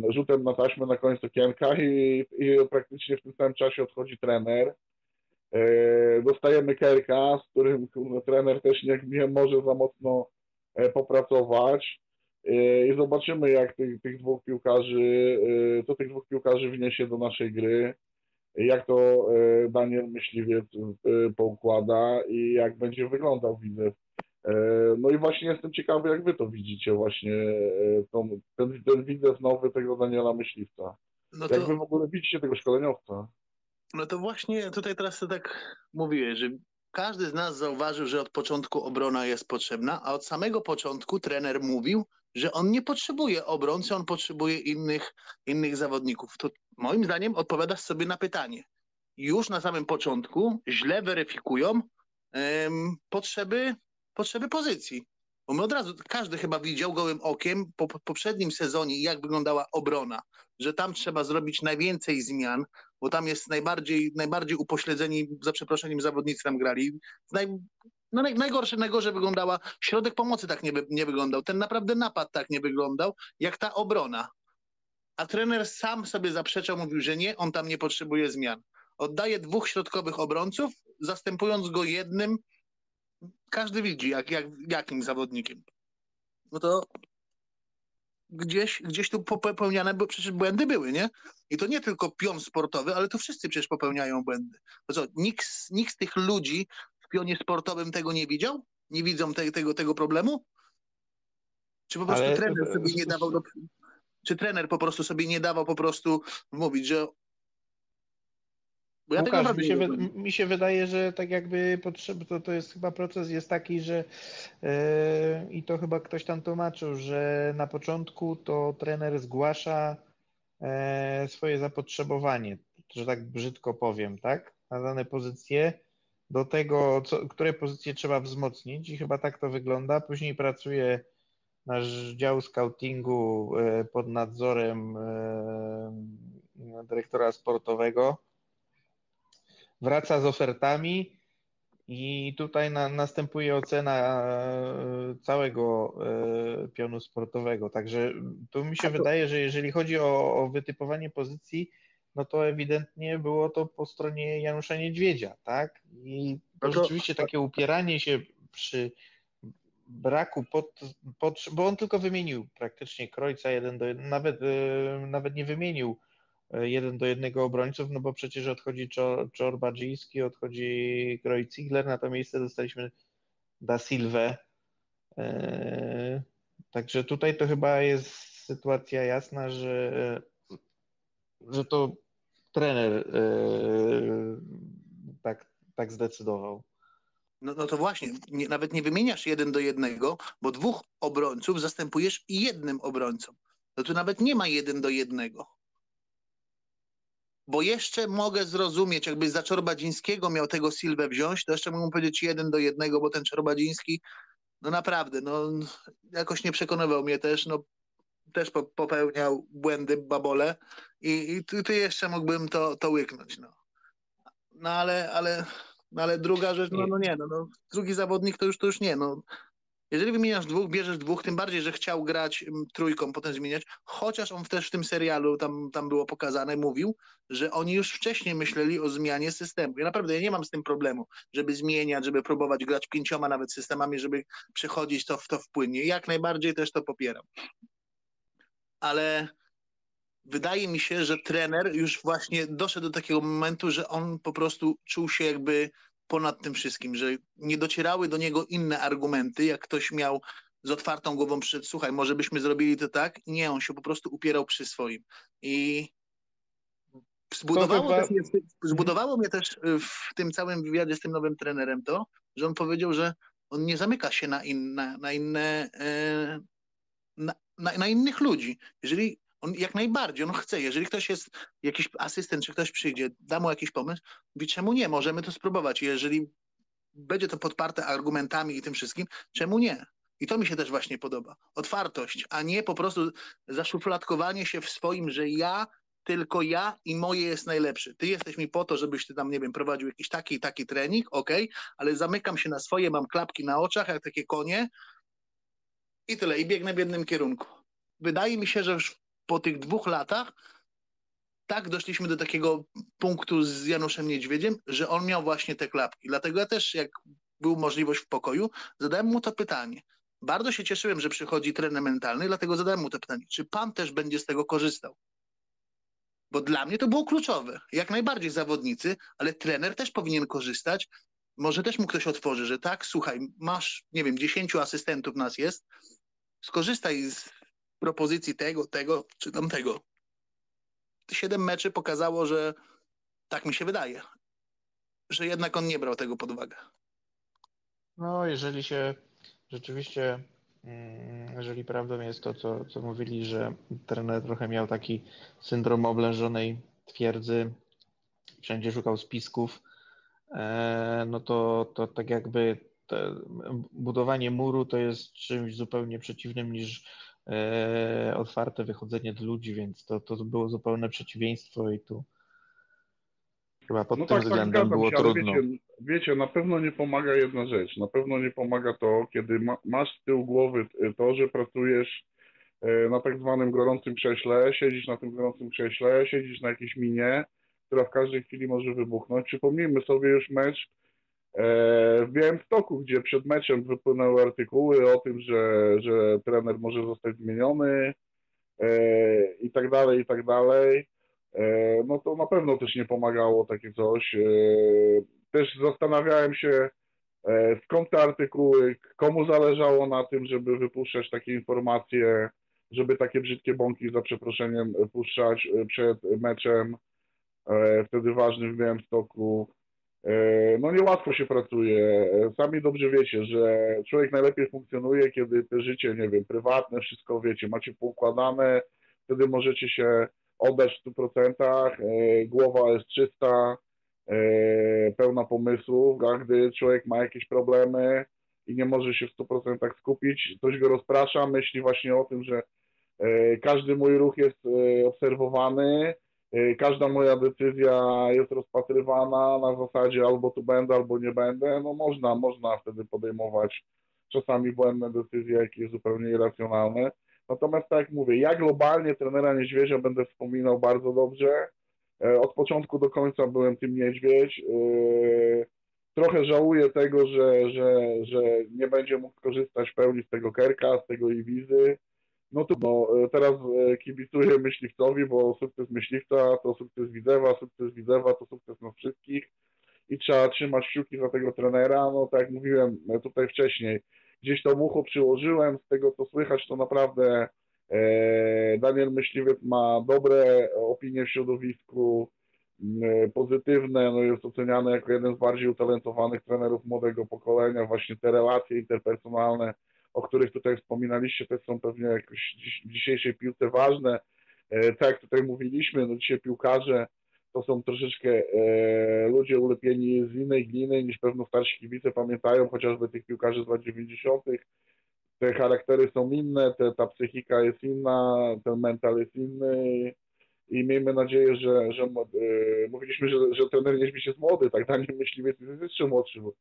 rzutem na taśmę na koniec okienka i, i praktycznie w tym samym czasie odchodzi trener. E, dostajemy Kerka, z którym trener też nie, nie może za mocno e, popracować e, i zobaczymy, jak tych, tych dwóch piłkarzy, co tych dwóch piłkarzy wniesie do naszej gry, jak to Daniel Myśliwiec poukłada i jak będzie wyglądał widzę E, no i właśnie jestem ciekawy, jak wy to widzicie właśnie, e, tą, ten, ten widzę nowy tego Daniela Myśliwca. No to, jak wy w ogóle widzicie tego szkoleniowca? No to właśnie tutaj teraz tak mówiłeś, że każdy z nas zauważył, że od początku obrona jest potrzebna, a od samego początku trener mówił, że on nie potrzebuje obrońcy, on potrzebuje innych, innych zawodników. To moim zdaniem odpowiadasz sobie na pytanie. Już na samym początku źle weryfikują potrzeby potrzeby pozycji. Bo my od razu, każdy chyba widział gołym okiem po poprzednim sezonie, jak wyglądała obrona, że tam trzeba zrobić najwięcej zmian, bo tam jest najbardziej, najbardziej upośledzeni, za przeproszeniem, zawodnicy tam grali. Naj, no naj, najgorsze, najgorzej wyglądała, środek pomocy tak nie, nie wyglądał, ten naprawdę napad tak nie wyglądał, jak ta obrona. A trener sam sobie zaprzeczał, mówił, że nie, on tam nie potrzebuje zmian. Oddaje dwóch środkowych obrońców, zastępując go jednym, każdy widzi, jak, jak, jakim zawodnikiem. No to gdzieś, gdzieś tu popełniane, bo przecież błędy były, nie? I to nie tylko pion sportowy, ale to wszyscy przecież popełniają błędy. To co, nikt, nikt z tych ludzi w pionie sportowym tego nie widział? Nie widzą te, tego, tego problemu? Czy po prostu ale... trener sobie nie dawał do... Czy trener po prostu sobie nie dawał po prostu mówić, że bo ja Łukasz, mi, się, mi się wydaje, że tak jakby potrzeb, to, to jest chyba proces jest taki, że yy, i to chyba ktoś tam tłumaczył, że na początku to trener zgłasza yy, swoje zapotrzebowanie, że tak brzydko powiem, tak, na dane pozycje, do tego, co, które pozycje trzeba wzmocnić i chyba tak to wygląda. Później pracuje nasz dział scoutingu yy, pod nadzorem dyrektora sportowego wraca z ofertami i tutaj na, następuje ocena e, całego e, pionu sportowego. Także tu mi się wydaje, że jeżeli chodzi o, o wytypowanie pozycji, no to ewidentnie było to po stronie Janusza Niedźwiedzia, tak? I to no rzeczywiście takie upieranie się przy braku pod, pod, bo on tylko wymienił praktycznie Krojca jeden do jeden, nawet, e, nawet nie wymienił jeden do jednego obrońców, no bo przecież odchodzi Czorbadziński, odchodzi Groj Ziegler, na to miejsce dostaliśmy Da Silve. Także tutaj to chyba jest sytuacja jasna, że, że to trener tak, tak zdecydował. No, no to właśnie, nie, nawet nie wymieniasz jeden do jednego, bo dwóch obrońców zastępujesz jednym obrońcą. No tu nawet nie ma jeden do jednego. Bo jeszcze mogę zrozumieć, jakby za Czorbadzińskiego miał tego Silwę wziąć, to jeszcze mógłbym powiedzieć jeden do jednego, bo ten Czorbadziński, no naprawdę, no jakoś nie przekonywał mnie też, no też popełniał błędy, babole i, i tu jeszcze mógłbym to, to łyknąć, no. No ale, ale no ale druga rzecz, no, no nie, no, no, drugi zawodnik to już, to już nie. No. Jeżeli wymieniasz dwóch, bierzesz dwóch, tym bardziej, że chciał grać mm, trójką, potem zmieniać, chociaż on też w tym serialu, tam, tam było pokazane, mówił, że oni już wcześniej myśleli o zmianie systemu. Ja naprawdę ja nie mam z tym problemu, żeby zmieniać, żeby próbować grać pięcioma nawet systemami, żeby przechodzić to w to. Jak najbardziej też to popieram. Ale wydaje mi się, że trener już właśnie doszedł do takiego momentu, że on po prostu czuł się jakby ponad tym wszystkim, że nie docierały do niego inne argumenty, jak ktoś miał z otwartą głową przed, słuchaj, może byśmy zrobili to tak. Nie, on się po prostu upierał przy swoim. I zbudowało, chyba... mnie, zbudowało mnie też w tym całym wywiadzie z tym nowym trenerem to, że on powiedział, że on nie zamyka się na inne, na inne, e, na, na, na innych ludzi. Jeżeli on jak najbardziej, on chce. Jeżeli ktoś jest, jakiś asystent, czy ktoś przyjdzie, da mu jakiś pomysł, mówi, czemu nie? Możemy to spróbować. Jeżeli będzie to podparte argumentami i tym wszystkim, czemu nie? I to mi się też właśnie podoba. Otwartość, a nie po prostu zaszufladkowanie się w swoim, że ja, tylko ja i moje jest najlepszy. Ty jesteś mi po to, żebyś ty tam, nie wiem, prowadził jakiś taki taki trening, ok, ale zamykam się na swoje, mam klapki na oczach, jak takie konie i tyle, i biegnę w jednym kierunku. Wydaje mi się, że już po tych dwóch latach tak doszliśmy do takiego punktu z Januszem Niedźwiedziem, że on miał właśnie te klapki. Dlatego ja też, jak był możliwość w pokoju, zadałem mu to pytanie. Bardzo się cieszyłem, że przychodzi trener mentalny, dlatego zadałem mu to pytanie. Czy pan też będzie z tego korzystał? Bo dla mnie to było kluczowe. Jak najbardziej zawodnicy, ale trener też powinien korzystać. Może też mu ktoś otworzy, że tak, słuchaj, masz, nie wiem, dziesięciu asystentów nas jest, skorzystaj z propozycji tego, tego czy tamtego. Siedem meczy pokazało, że tak mi się wydaje, że jednak on nie brał tego pod uwagę. No, jeżeli się rzeczywiście, mm, jeżeli prawdą jest to, co, co mówili, że trener trochę miał taki syndrom oblężonej twierdzy, wszędzie szukał spisków, e, no to, to tak jakby budowanie muru to jest czymś zupełnie przeciwnym niż otwarte wychodzenie do ludzi, więc to, to było zupełne przeciwieństwo i tu chyba pod no tym tak, tak względem tak, było się, trudno. Wiecie, wiecie, na pewno nie pomaga jedna rzecz. Na pewno nie pomaga to, kiedy ma, masz z tyłu głowy to, że pracujesz e, na tak zwanym gorącym krześle, siedzisz na tym gorącym krześle, siedzisz na jakiejś minie, która w każdej chwili może wybuchnąć. Przypomnijmy sobie już mecz E, w Białymstoku, gdzie przed meczem wypłynęły artykuły o tym, że, że trener może zostać zmieniony e, i tak dalej, i tak dalej, e, no to na pewno też nie pomagało takie coś. Też zastanawiałem się, skąd te artykuły, komu zależało na tym, żeby wypuszczać takie informacje, żeby takie brzydkie bąki za przeproszeniem puszczać przed meczem, wtedy ważnym w Białymstoku. E, no niełatwo się pracuje. E, sami dobrze wiecie, że człowiek najlepiej funkcjonuje, kiedy te życie, nie wiem, prywatne, wszystko wiecie, macie poukładane, wtedy możecie się oddać w 100%, e, głowa jest czysta, pełna pomysłów, a gdy człowiek ma jakieś problemy i nie może się w 100% skupić, coś go rozprasza, myśli właśnie o tym, że każdy mój ruch jest obserwowany, każda moja decyzja jest rozpatrywana na zasadzie albo tu będę, albo nie będę. No można, można wtedy podejmować czasami błędne decyzje, jakieś zupełnie irracjonalne. Natomiast tak jak mówię, ja globalnie trenera Niedźwiedzia będę wspominał bardzo dobrze. E, od początku do końca byłem tym Niedźwiedź. E, trochę żałuję tego, że, że, że nie będzie mógł korzystać w pełni z tego Kerka, z tego Iwizy no to no, teraz e, kibicuję myśliwcowi, bo sukces myśliwca to sukces Widzewa, sukces Widzewa to sukces nas wszystkich i trzeba trzymać kciuki za tego trenera. No tak jak mówiłem tutaj wcześniej, gdzieś to ucho przyłożyłem, z tego co słychać to naprawdę e, Daniel Myśliwiec ma dobre opinie w środowisku, pozytywne, no jest oceniany jako jeden z bardziej utalentowanych trenerów młodego pokolenia, właśnie te relacje interpersonalne, o których tutaj wspominaliście, też są pewnie jakoś w dzisiejszej piłce ważne. E, tak jak tutaj mówiliśmy, no dzisiaj piłkarze to są troszeczkę e, ludzie ulepieni z innej gliny niż pewno starsi kibice pamiętają, chociażby tych piłkarzy z lat 90. Te charaktery są inne, te, ta psychika jest inna, ten mental jest inny i miejmy nadzieję, że, że e, mówiliśmy, że, że trener Niedźwiedź jest młody, tak Daniel (laughs) Myśliwiec jest jeszcze młodszy, bo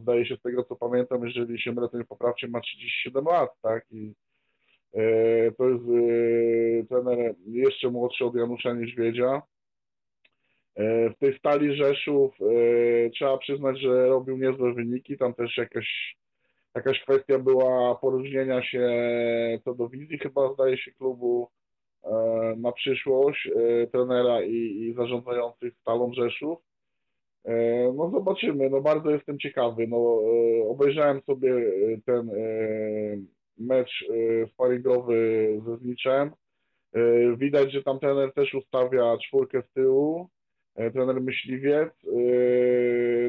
zdaje się z tego, co pamiętam, jeżeli się mylę, to poprawcie ma 37 lat, tak, i e, to jest e, trener jeszcze młodszy od Janusza Niedźwiedzia. W tej stali Rzeszów trzeba przyznać, że robił niezłe wyniki, tam też jakaś, jakaś kwestia była porozumienia się co do wizji chyba zdaje się klubu na przyszłość e, trenera i, i zarządzających Stalą Rzeszów. E, no zobaczymy, no bardzo jestem ciekawy. No, e, obejrzałem sobie e, ten mecz sparingowy ze Zniczem. Widać, że tam trener też ustawia czwórkę z tyłu, trener Myśliwiec.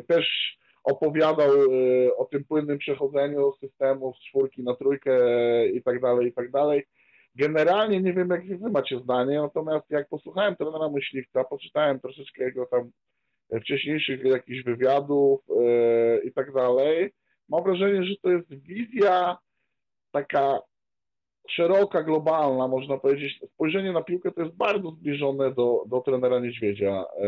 Też opowiadał o tym płynnym przechodzeniu systemu z czwórki na trójkę i tak dalej, i tak dalej. Generalnie nie wiem, jakie wy macie zdanie, natomiast jak posłuchałem trenera Myśliwca, poczytałem troszeczkę jego tam wcześniejszych jakichś wywiadów e, i tak dalej. Mam wrażenie, że to jest wizja taka szeroka, globalna, można powiedzieć. Spojrzenie na piłkę to jest bardzo zbliżone do, do trenera Niedźwiedzia, e,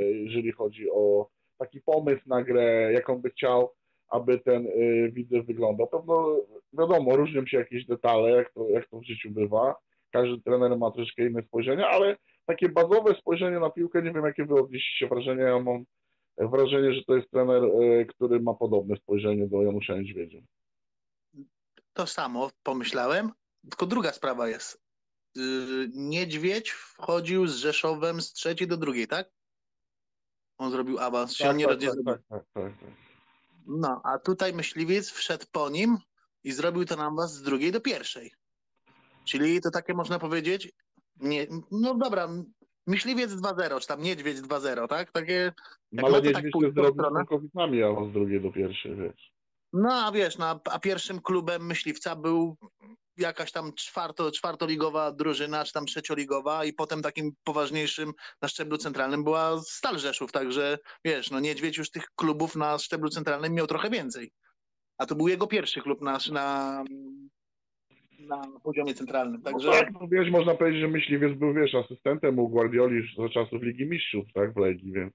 jeżeli chodzi o taki pomysł na grę, jaką by chciał, aby ten widzew wyglądał. Pewno, wiadomo, różnią się jakieś detale, jak to, jak to w życiu bywa. Każdy trener ma troszkę inne spojrzenie, ale takie bazowe spojrzenie na piłkę, nie wiem jakie wy odnieśliście wrażenie, ja mam wrażenie, że to jest trener, e, który ma podobne spojrzenie do Janusza Niedźwiedzia. To samo pomyślałem, tylko druga sprawa jest. Y, Niedźwiedź wchodził z Rzeszowem z trzeciej do drugiej, tak? On zrobił awans, tak, nie tak, tak, tak, tak, tak, No, a tutaj myśliwiec wszedł po nim i zrobił ten awans z drugiej do pierwszej. Czyli to takie można powiedzieć, nie, no dobra, myśliwiec 2-0, czy tam niedźwiedź 2-0, tak? Takie. No ale niedźwiedź tak jest zrobił Polkowicami, a z drugiej do pierwszej, wiesz. No a wiesz, no, a pierwszym klubem myśliwca był jakaś tam czwarto, czwartoligowa drużyna, czy tam trzecioligowa i potem takim poważniejszym na szczeblu centralnym była Stal Rzeszów, także wiesz, no Niedźwiedź już tych klubów na szczeblu centralnym miał trochę więcej. A to był jego pierwszy klub na, na, na poziomie centralnym. No także... No tak, no wiesz, można powiedzieć, że myśliwiec był, wiesz, asystentem u Guardioli za czasów Ligi Mistrzów, tak, w Legii, więc...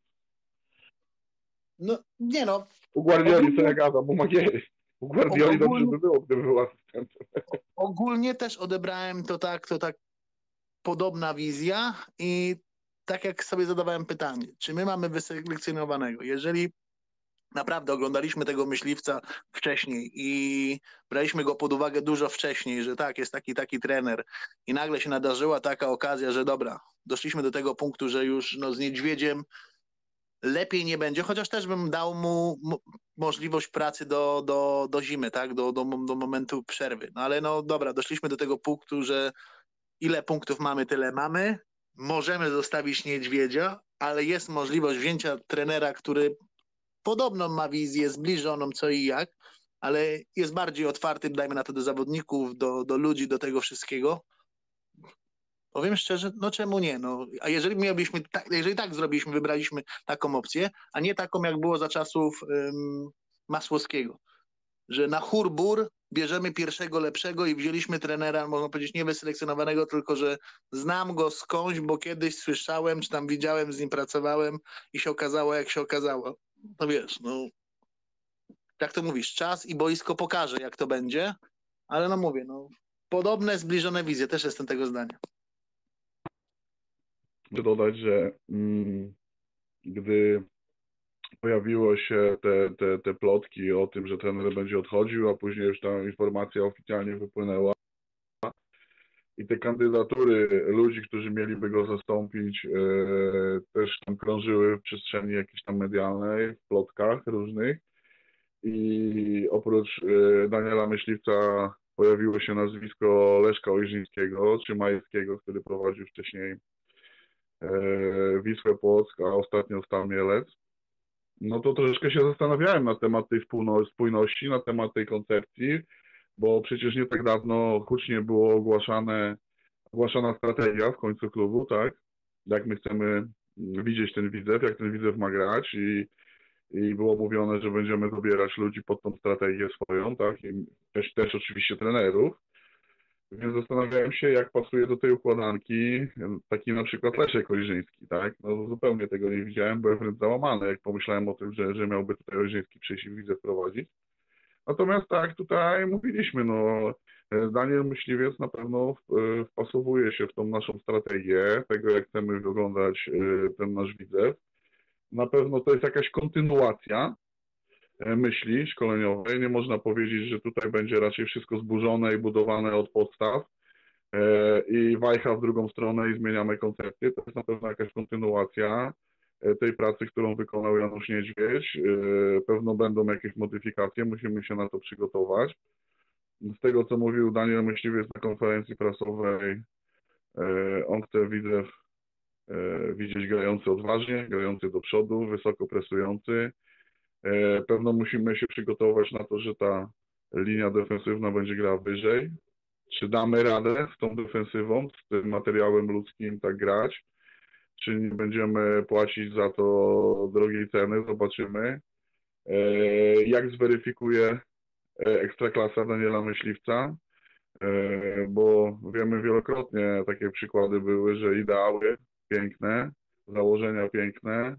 No, nie no. U Guardioli, co ja gadam, u Magiery. U Guardioli ogólnie, dobrze by było, gdyby był asystentem. Ogólnie też odebrałem to tak, to tak podobna wizja i tak jak sobie zadawałem pytanie, czy my mamy wyselekcjonowanego? Jeżeli naprawdę oglądaliśmy tego myśliwca wcześniej i braliśmy go pod uwagę dużo wcześniej, że tak, jest taki, taki trener i nagle się nadarzyła taka okazja, że dobra, doszliśmy do tego punktu, że już no, z niedźwiedziem lepiej nie będzie, chociaż też bym dał mu możliwość pracy do, do, do zimy, tak, do, do, do momentu przerwy. No ale no dobra, doszliśmy do tego punktu, że ile punktów mamy, tyle mamy. Możemy zostawić niedźwiedzia, ale jest możliwość wzięcia trenera, który podobną ma wizję, zbliżoną co i jak, ale jest bardziej otwarty, dajmy na to, do zawodników, do, do ludzi, do tego wszystkiego. Powiem szczerze, no czemu nie? No, a jeżeli mielibyśmy, tak, jeżeli tak zrobiliśmy, wybraliśmy taką opcję, a nie taką, jak było za czasów Masłowskiego, że na hurbur bierzemy pierwszego lepszego i wzięliśmy trenera, można powiedzieć, nie wyselekcjonowanego, tylko że znam go skądś, bo kiedyś słyszałem, czy tam widziałem, z nim pracowałem i się okazało, jak się okazało no wiesz, no jak to mówisz, czas i boisko pokaże, jak to będzie, ale no mówię, no podobne, zbliżone wizje, też jestem tego zdania. Chcę dodać, że mm, gdy pojawiło się te, te, te plotki o tym, że trener będzie odchodził, a później już ta informacja oficjalnie wypłynęła, i te kandydatury ludzi, którzy mieliby go zastąpić, e, też tam krążyły w przestrzeni jakiejś tam medialnej, w plotkach różnych. I oprócz e, Daniela Myśliwca pojawiło się nazwisko Leszka Ojrzyńskiego czy Majewskiego, który prowadził wcześniej Wisłę Płock, a ostatnio Stal Mielec. No to troszeczkę się zastanawiałem na temat tej spójności, na temat tej koncepcji, bo przecież nie tak dawno hucznie było ogłaszane, ogłaszana strategia w końcu klubu, tak? Jak my chcemy widzieć ten widzew, jak ten widzew ma grać i, i było mówione, że będziemy dobierać ludzi pod tą strategię swoją, tak? I też, też oczywiście trenerów. Więc zastanawiałem się, jak pasuje do tej układanki taki na przykład Leszek Ojrzyński, tak? No zupełnie tego nie widziałem, byłem wręcz załamany, jak pomyślałem o tym, że, że miałby tutaj Ojrzyński przyjść i widzę prowadzić. Natomiast tak, tutaj mówiliśmy, no Daniel Myśliwiec na pewno e, wpasowuje się w tą naszą strategię, tego jak chcemy wyglądać e, ten nasz widzew. Na pewno to jest jakaś kontynuacja myśli szkoleniowej. Nie można powiedzieć, że tutaj będzie raczej wszystko zburzone i budowane od podstaw i wajcha w drugą stronę i zmieniamy koncepcję. To jest na pewno jakaś kontynuacja E, tej pracy, którą wykonał Janusz Niedźwiedź. E, pewno będą jakieś modyfikacje, musimy się na to przygotować. Z tego, co mówił Daniel Myśliwiec na konferencji prasowej, e, on chce, widzieć grający odważnie, grający do przodu, wysoko presujący. Pewno musimy się przygotować na to, że ta linia defensywna będzie grała wyżej. Czy damy radę z tą defensywą, z tym materiałem ludzkim tak grać? czy nie będziemy płacić za to drogiej ceny, zobaczymy. E, jak zweryfikuje e, ekstraklasa Daniela Myśliwca, e, bo wiemy wielokrotnie takie przykłady były, że ideały piękne, założenia piękne,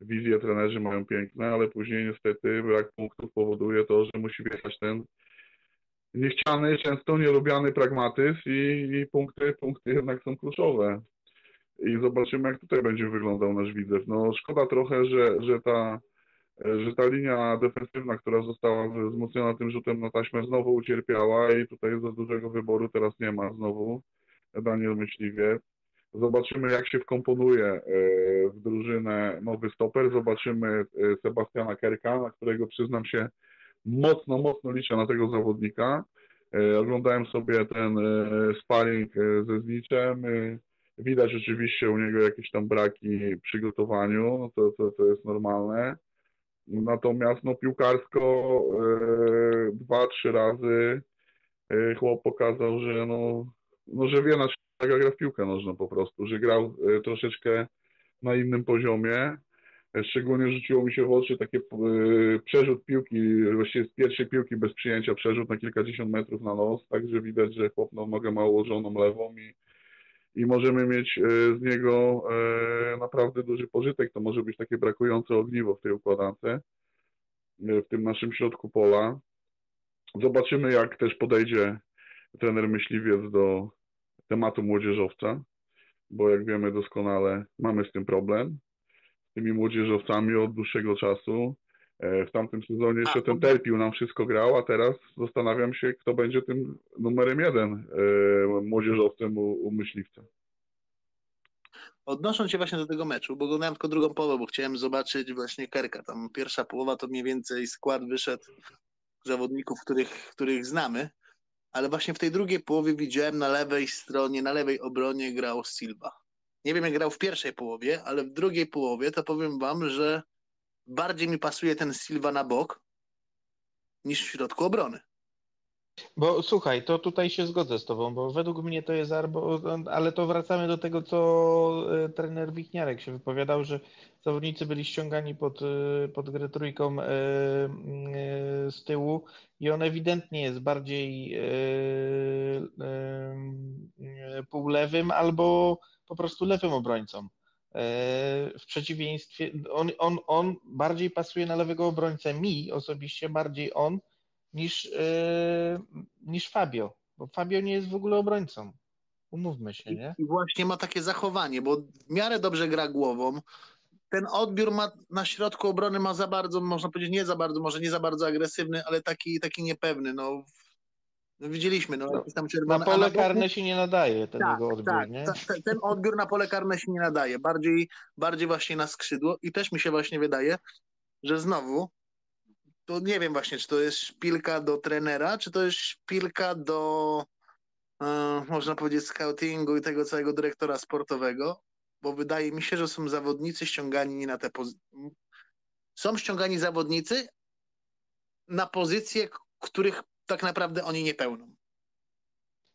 wizje trenerzy mają piękne, ale później niestety brak punktów powoduje to, że musi wjechać ten niechciany, często nielubiany pragmatyzm i, i punkty, punkty jednak są kluczowe i zobaczymy, jak tutaj będzie wyglądał nasz widzew. No szkoda trochę, że, że, ta, że ta linia defensywna, która została wzmocniona tym rzutem na taśmę, znowu ucierpiała i tutaj za dużego wyboru teraz nie ma znowu Daniel Myśliwiec. Zobaczymy, jak się wkomponuje e, w drużynę nowy stoper. Zobaczymy e, Sebastiana Kerka, na którego przyznam się mocno, mocno liczę na tego zawodnika. E, oglądałem sobie ten sparring ze Zniczem Widać oczywiście u niego jakieś tam braki w przygotowaniu, no to, to, to jest normalne. Natomiast no, piłkarsko dwa, trzy razy chłop pokazał, że no, no że wie na gra w piłkę nożną po prostu, że grał e, troszeczkę na innym poziomie. Szczególnie rzuciło mi się w oczy takie przerzut piłki, właściwie z pierwszej piłki bez przyjęcia przerzut na kilkadziesiąt metrów na nos, także widać, że chłop no, nogę ma ułożoną lewą i i możemy mieć e, z niego e, naprawdę duży pożytek. To może być takie brakujące ogniwo w tej układance, e, w tym naszym środku pola. Zobaczymy, jak też podejdzie trener myśliwiec do tematu młodzieżowca, bo jak wiemy doskonale, mamy z tym problem. Z tymi młodzieżowcami od dłuższego czasu. E, w tamtym sezonie jeszcze ten Terpił nam wszystko grał, a teraz zastanawiam się, kto będzie tym numerem jeden e, młodzieżowcem u, u myśliwca. Odnosząc się właśnie do tego meczu, bo oglądałem tylko drugą połowę, bo chciałem zobaczyć właśnie Kerka. Tam pierwsza połowa to mniej więcej skład wyszedł zawodników, których, których znamy, ale właśnie w tej drugiej połowie widziałem na lewej stronie, na lewej obronie grał Silva. Nie wiem jak grał w pierwszej połowie, ale w drugiej połowie to powiem wam, że bardziej mi pasuje ten Silva na bok niż w środku obrony. Bo słuchaj, to tutaj się zgodzę z tobą, bo według mnie to jest arbo, ale to wracamy do tego, co e, trener Wichniarek się wypowiadał, że zawodnicy byli ściągani pod, e, pod grę trójką e, z tyłu i on ewidentnie jest bardziej półlewym albo po prostu lewym obrońcą. W przeciwieństwie, on, on, on bardziej pasuje na lewego obrońcę, mi osobiście bardziej on, niż, yy, niż Fabio, bo Fabio nie jest w ogóle obrońcą. Umówmy się, nie? I właśnie ma takie zachowanie, bo w miarę dobrze gra głową. Ten odbiór ma na środku obrony ma za bardzo, można powiedzieć, nie za bardzo, może nie za bardzo agresywny, ale taki, taki niepewny. No, No, widzieliśmy, no, No, tam Na czerwone. a pole boku- karne się nie nadaje ten tak, jego odbiór, tak, nie? ta- ten odbiór na pole karne się nie nadaje. Bardziej, bardziej właśnie na skrzydło i też mi się właśnie wydaje, że znowu to nie wiem właśnie, czy to jest szpilka do trenera, czy to jest szpilka do e, można powiedzieć scoutingu i tego całego dyrektora sportowego, bo wydaje mi się, że są zawodnicy ściągani na te pozycje. Są ściągani zawodnicy na pozycje, których tak naprawdę oni nie pełnią.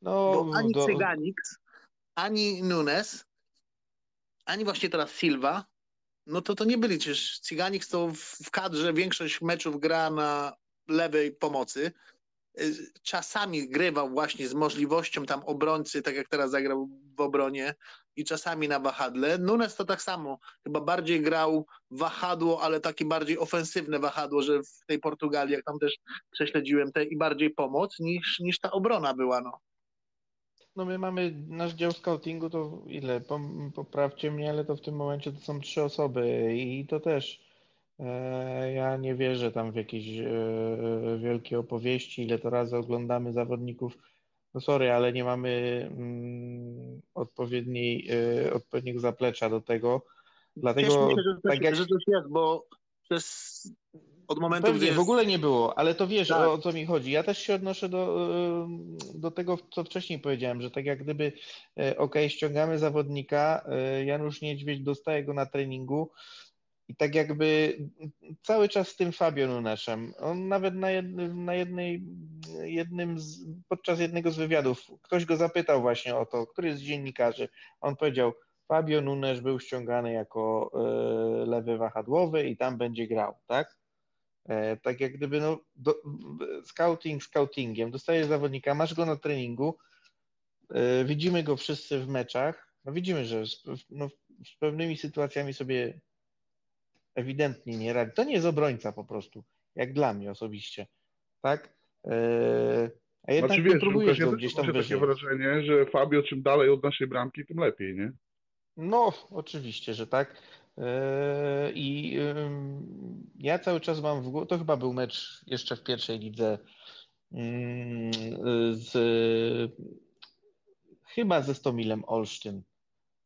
No, Bo ani do, Cyganix, ani Nunes, ani właśnie teraz Silva, no to to nie byli przecież Cyganix to w, w kadrze większość meczów gra na lewej pomocy. Y, Czasami grywał właśnie z możliwością tam obrońcy, tak jak teraz zagrał w obronie i czasami na wahadle. Nunes to tak samo, chyba bardziej grał wahadło, ale takie bardziej ofensywne wahadło, że w tej Portugalii, jak tam też prześledziłem te i bardziej pomoc niż, niż ta obrona była, no. No my mamy nasz dział scoutingu, to ile? Poprawcie mnie, ale to w tym momencie to są trzy osoby i to też e, ja nie wierzę tam w jakieś e, wielkie opowieści, ile to razy oglądamy zawodników. No sorry, ale nie mamy mm, odpowiedniej, e, odpowiedniego zaplecza do tego. Dlatego się, że, tak jak że coś jest, bo przez od momentu, Pewnie, gdy w ogóle nie było, ale to wiesz Tak. o, co mi chodzi. Ja też się odnoszę do, y, do tego, co wcześniej powiedziałem, że tak jak gdyby, e, okej, ściągamy zawodnika, e, Janusz Niedźwiedź dostaje go na treningu i tak jakby cały czas z tym Fabio Nuneszem. On nawet na, jednym, na jednej, jednym z, podczas jednego z wywiadów, ktoś go zapytał właśnie o to, który z dziennikarzy, on powiedział, Fabio Nunes był ściągany jako e, lewy wahadłowy i tam będzie grał, tak? E, tak jak gdyby, no, do, scouting scoutingiem, dostajesz zawodnika, masz go na treningu, e, widzimy go wszyscy w meczach, no widzimy, że z, no, z pewnymi sytuacjami sobie ewidentnie nie radzi. To nie jest obrońca po prostu, jak dla mnie osobiście, tak? E, a jednak Znaczy wiesz, próbujesz Łukasz, gdzieś tam mam takie wyżej. wrażenie, że Fabio czym dalej od naszej bramki, tym lepiej, nie? No, oczywiście, że tak. Yy, I ja cały czas mam w głowie, to chyba był mecz jeszcze w pierwszej lidze ym, z chyba ze Stomilem Olsztyn.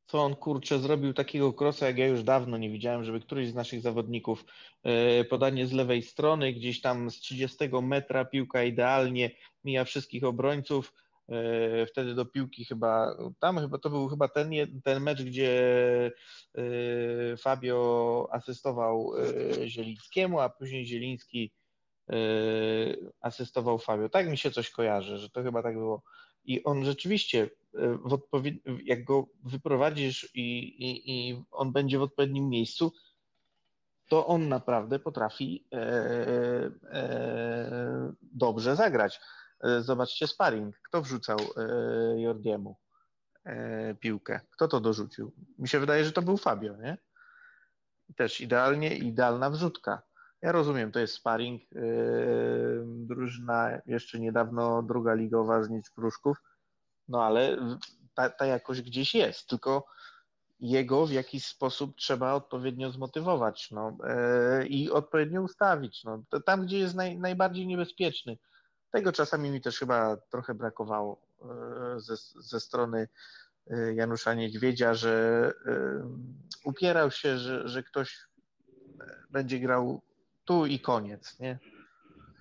Co on kurczę zrobił takiego krosa, jak ja już dawno nie widziałem, żeby któryś z naszych zawodników yy, podanie z lewej strony, gdzieś tam z 30 metra piłka idealnie mija wszystkich obrońców. E, Wtedy do piłki chyba, tam chyba to był chyba ten, ten mecz, gdzie e, Fabio asystował e, Zielińskiemu, a później Zieliński asystował Fabio. Tak mi się coś kojarzy, że to chyba tak było. I on rzeczywiście, jak go wyprowadzisz i, i, i on będzie w odpowiednim miejscu, to on naprawdę potrafi e, e, dobrze zagrać. E, Zobaczcie sparring. Kto wrzucał e, Jordiemu e, piłkę? Kto to dorzucił? Mi się wydaje, że to był Fabio, nie? Też idealnie, idealna wrzutka. Ja rozumiem, to jest sparring. Drużyna jeszcze niedawno druga ligowa z Nic Pruszków, no ale ta, ta jakość gdzieś jest, tylko jego w jakiś sposób trzeba odpowiednio zmotywować no, e, i odpowiednio ustawić. No, tam, gdzie jest naj, najbardziej niebezpieczny. Tego czasami mi też chyba trochę brakowało e, ze, ze strony e, Janusza Niedźwiedzia, że e, upierał się, że, że ktoś będzie grał tu i koniec, nie?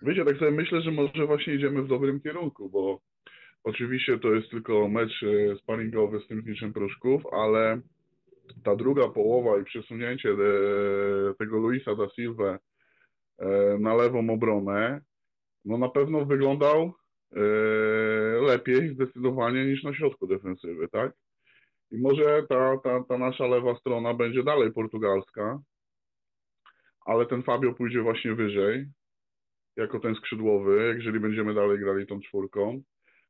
Wiecie, tak sobie myślę, że może właśnie idziemy w dobrym kierunku, bo oczywiście to jest tylko mecz sparingowy z tym Zniczem Pruszków, ale ta druga połowa i przesunięcie e, tego Luisa da Silva na lewą obronę, no na pewno wyglądał e, lepiej zdecydowanie niż na środku defensywy, tak? I może ta, ta, ta nasza lewa strona będzie dalej portugalska, ale ten Fabio pójdzie właśnie wyżej, jako ten skrzydłowy, jeżeli będziemy dalej grali tą czwórką,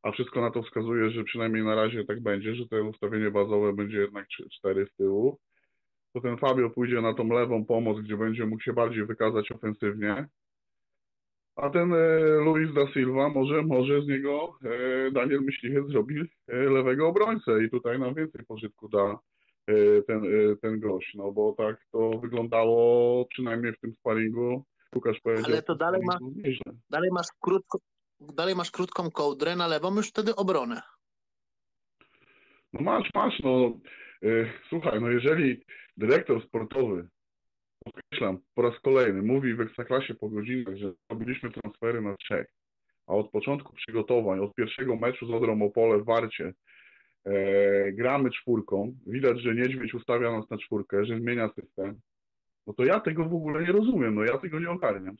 a wszystko na to wskazuje, że przynajmniej na razie tak będzie, że to ustawienie bazowe będzie jednak 4 z tyłu, to ten Fabio pójdzie na tą lewą pomoc, gdzie będzie mógł się bardziej wykazać ofensywnie, a ten e, Luis da Silva może, może z niego e, Daniel Myśliwiec zrobi e, lewego obrońcę i tutaj nam więcej pożytku da ten, ten gość, no bo tak to wyglądało przynajmniej w tym sparingu. Łukasz powiedział, Ale to dalej ma- dalej masz krótko, dalej masz krótką kołdrę, na lewą już wtedy obronę. No masz, masz, no. Słuchaj, no jeżeli dyrektor sportowy, podkreślam po raz kolejny, mówi w Ekstraklasie po godzinach, że robiliśmy transfery na trzech, a od początku przygotowań, od pierwszego meczu z Odrą Opole w Warcie e, gramy czwórką, widać, że Niedźwiedź ustawia nas na czwórkę, że zmienia system, no to ja tego w ogóle nie rozumiem, no ja tego nie ogarniam.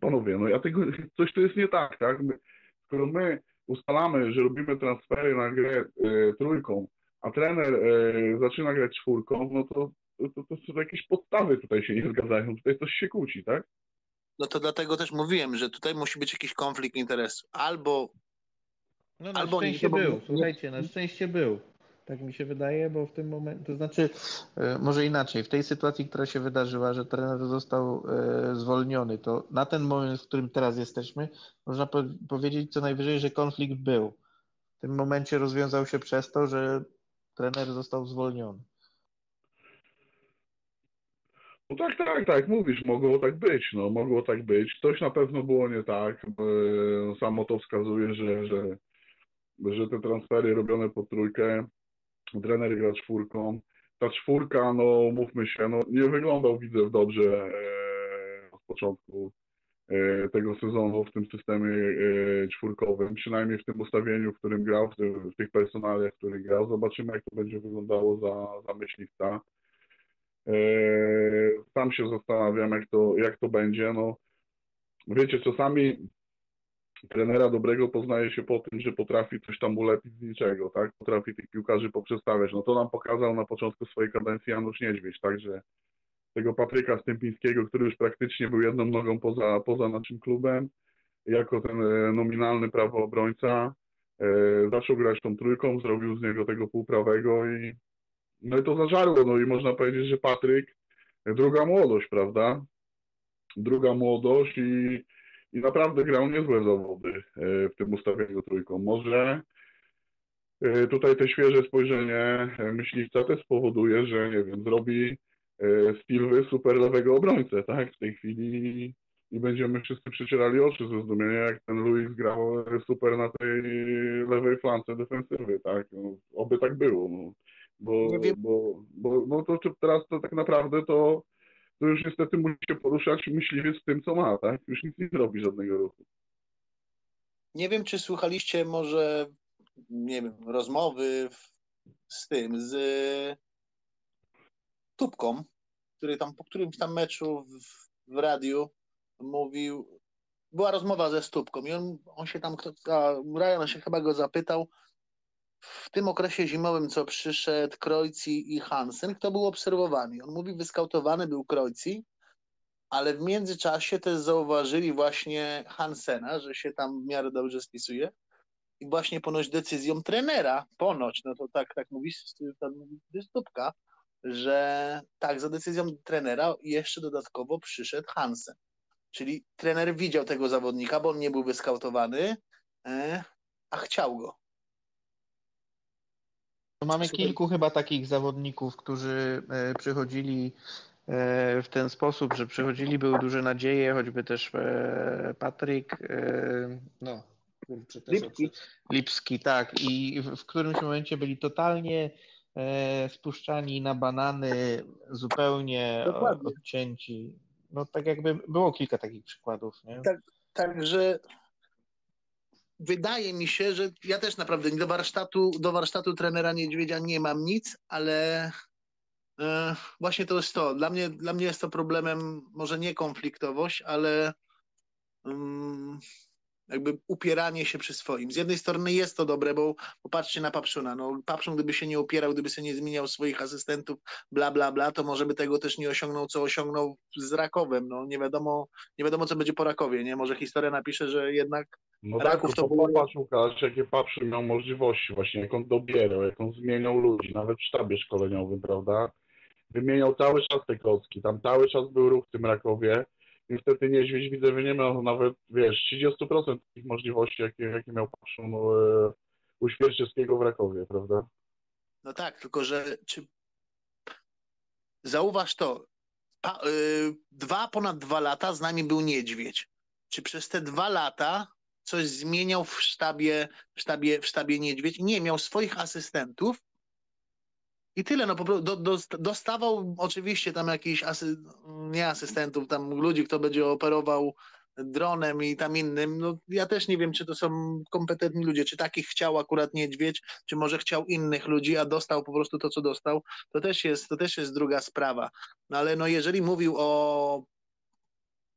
Panowie, no ja tego, (laughs) coś tu jest nie tak, tak? My, skoro my ustalamy, że robimy transfery na grę e, trójką, a trener e, zaczyna grać czwórką, no to, to, to, to jakieś podstawy tutaj się nie zgadzają, tutaj coś się kłóci, tak? No to dlatego też mówiłem, że tutaj musi być jakiś konflikt interesu. Albo. No na Albo nie, szczęście bo- był, słuchajcie, na szczęście był. Tak mi się wydaje, bo w tym momencie, to znaczy, e, może inaczej, w tej sytuacji, która się wydarzyła, że trener został e, zwolniony, to na ten moment, w którym teraz jesteśmy, można po powiedzieć co najwyżej, że konflikt był. W tym momencie rozwiązał się przez to, że trener został zwolniony. No tak, tak, tak, mówisz, mogło tak być, no mogło tak być. Coś na pewno było nie tak. e, Samo to wskazuje, że, że, że te transfery robione po trójkę, trener gra czwórką. Ta czwórka, no mówmy się, no nie wyglądał widzę dobrze e, od początku e, tego sezonu w tym systemie czwórkowym, przynajmniej w tym ustawieniu, w którym grał, w, w tych personaliach, w których grał. Zobaczymy, jak to będzie wyglądało za, za myśliwca. Sam się zastanawiam, jak to, jak to będzie. No, wiecie, czasami trenera dobrego poznaje się po tym, że potrafi coś tam ulepić z niczego, tak? Potrafi tych piłkarzy poprzestawiać. No to nam pokazał na początku swojej kadencji Janusz Niedźwiedź, także tego Patryka Stępińskiego, który już praktycznie był jedną nogą poza, poza naszym klubem, jako ten e, nominalny prawoobrońca, e, zaczął grać tą trójką, zrobił z niego tego półprawego i no i to zażarło, no i można powiedzieć, że Patryk, druga młodość, prawda? Druga młodość i, i naprawdę grał niezłe zawody e, w tym ustawieniu trójką. Może e, tutaj te świeże spojrzenie e, myśliwca też spowoduje, że nie wiem, zrobi z Silwy super lewego obrońcę, tak? W tej chwili i będziemy wszyscy przycierali oczy ze zdumienia, jak ten Luis grał super na tej lewej flance defensywy, tak? No, oby tak było, no bo, bo, bo, bo to czy teraz to tak naprawdę to, to już niestety musi się poruszać myśliwiec z tym, co ma, tak? Już nic nie zrobi żadnego ruchu. Nie wiem, czy słuchaliście może, nie wiem, rozmowy z tym, z Tubką, który tam po którymś tam meczu w, w radiu mówił, była rozmowa ze Stupką i on, on się tam, Ryan się chyba go zapytał, w tym okresie zimowym, co przyszedł Krojci i Hansen, kto był obserwowany. On mówi, wyskautowany był Krojci, ale w międzyczasie też zauważyli właśnie Hansena, że się tam w miarę dobrze spisuje. I właśnie ponoć decyzją trenera, ponoć, no to tak, tak mówi, tam że tak, za decyzją trenera jeszcze dodatkowo przyszedł Hansen. Czyli trener widział tego zawodnika, bo on nie był wyskautowany, e, a chciał go. Mamy kilku chyba takich zawodników, którzy e, przychodzili e, w ten sposób, że przychodzili, były duże nadzieje, choćby też e, Patryk, no, kurczę, też Lipski. Lipski, tak, i w, którymś momencie byli totalnie e, spuszczani na banany, zupełnie Dokładnie. odcięci. No tak jakby było kilka takich przykładów, nie? Tak. Także wydaje mi się, że ja też naprawdę do warsztatu, do warsztatu trenera Niedźwiedzia nie mam nic, ale e, właśnie to jest to. Dla mnie, dla mnie jest to problemem może nie konfliktowość, ale mm, jakby upieranie się przy swoim. Z jednej strony jest to dobre, bo popatrzcie na Papszuna. No, Papszun gdyby się nie upierał, gdyby się nie zmieniał swoich asystentów, bla, bla, bla, to może by tego też nie osiągnął, co osiągnął z Rakowem. No, nie wiadomo, nie wiadomo, co będzie po Rakowie, nie? Może historia napisze, że jednak No Raków tak, to było- popatrz Łukasz, jakie Papszy miał możliwości właśnie, jak on dobierał, jak on zmieniał ludzi, nawet w sztabie szkoleniowym, prawda? Wymieniał cały czas te kostki, tam cały czas był ruch w tym Rakowie. Niestety Niedźwiedź widzę, że nie miał nawet, wiesz, 30% tych możliwości, jakie, jakie miał Papszun no, e, u Świerczewskiego w Rakowie, prawda? No tak, tylko że czy zauważ to, pa, y, dwa, ponad dwa lata z nami był niedźwiedź. Czy przez te dwa lata coś zmieniał w sztabie, w sztabie, w sztabie Niedźwiedź. Nie, miał swoich asystentów i tyle. No, po prostu do, do, dostawał oczywiście tam jakichś asy, nie asystentów, tam ludzi, kto będzie operował dronem i tam innym, no ja też nie wiem, czy to są kompetentni ludzie, czy takich chciał akurat niedźwiedź, czy może chciał innych ludzi, a dostał po prostu to, co dostał, to też jest, to też jest druga sprawa. No ale no jeżeli mówił o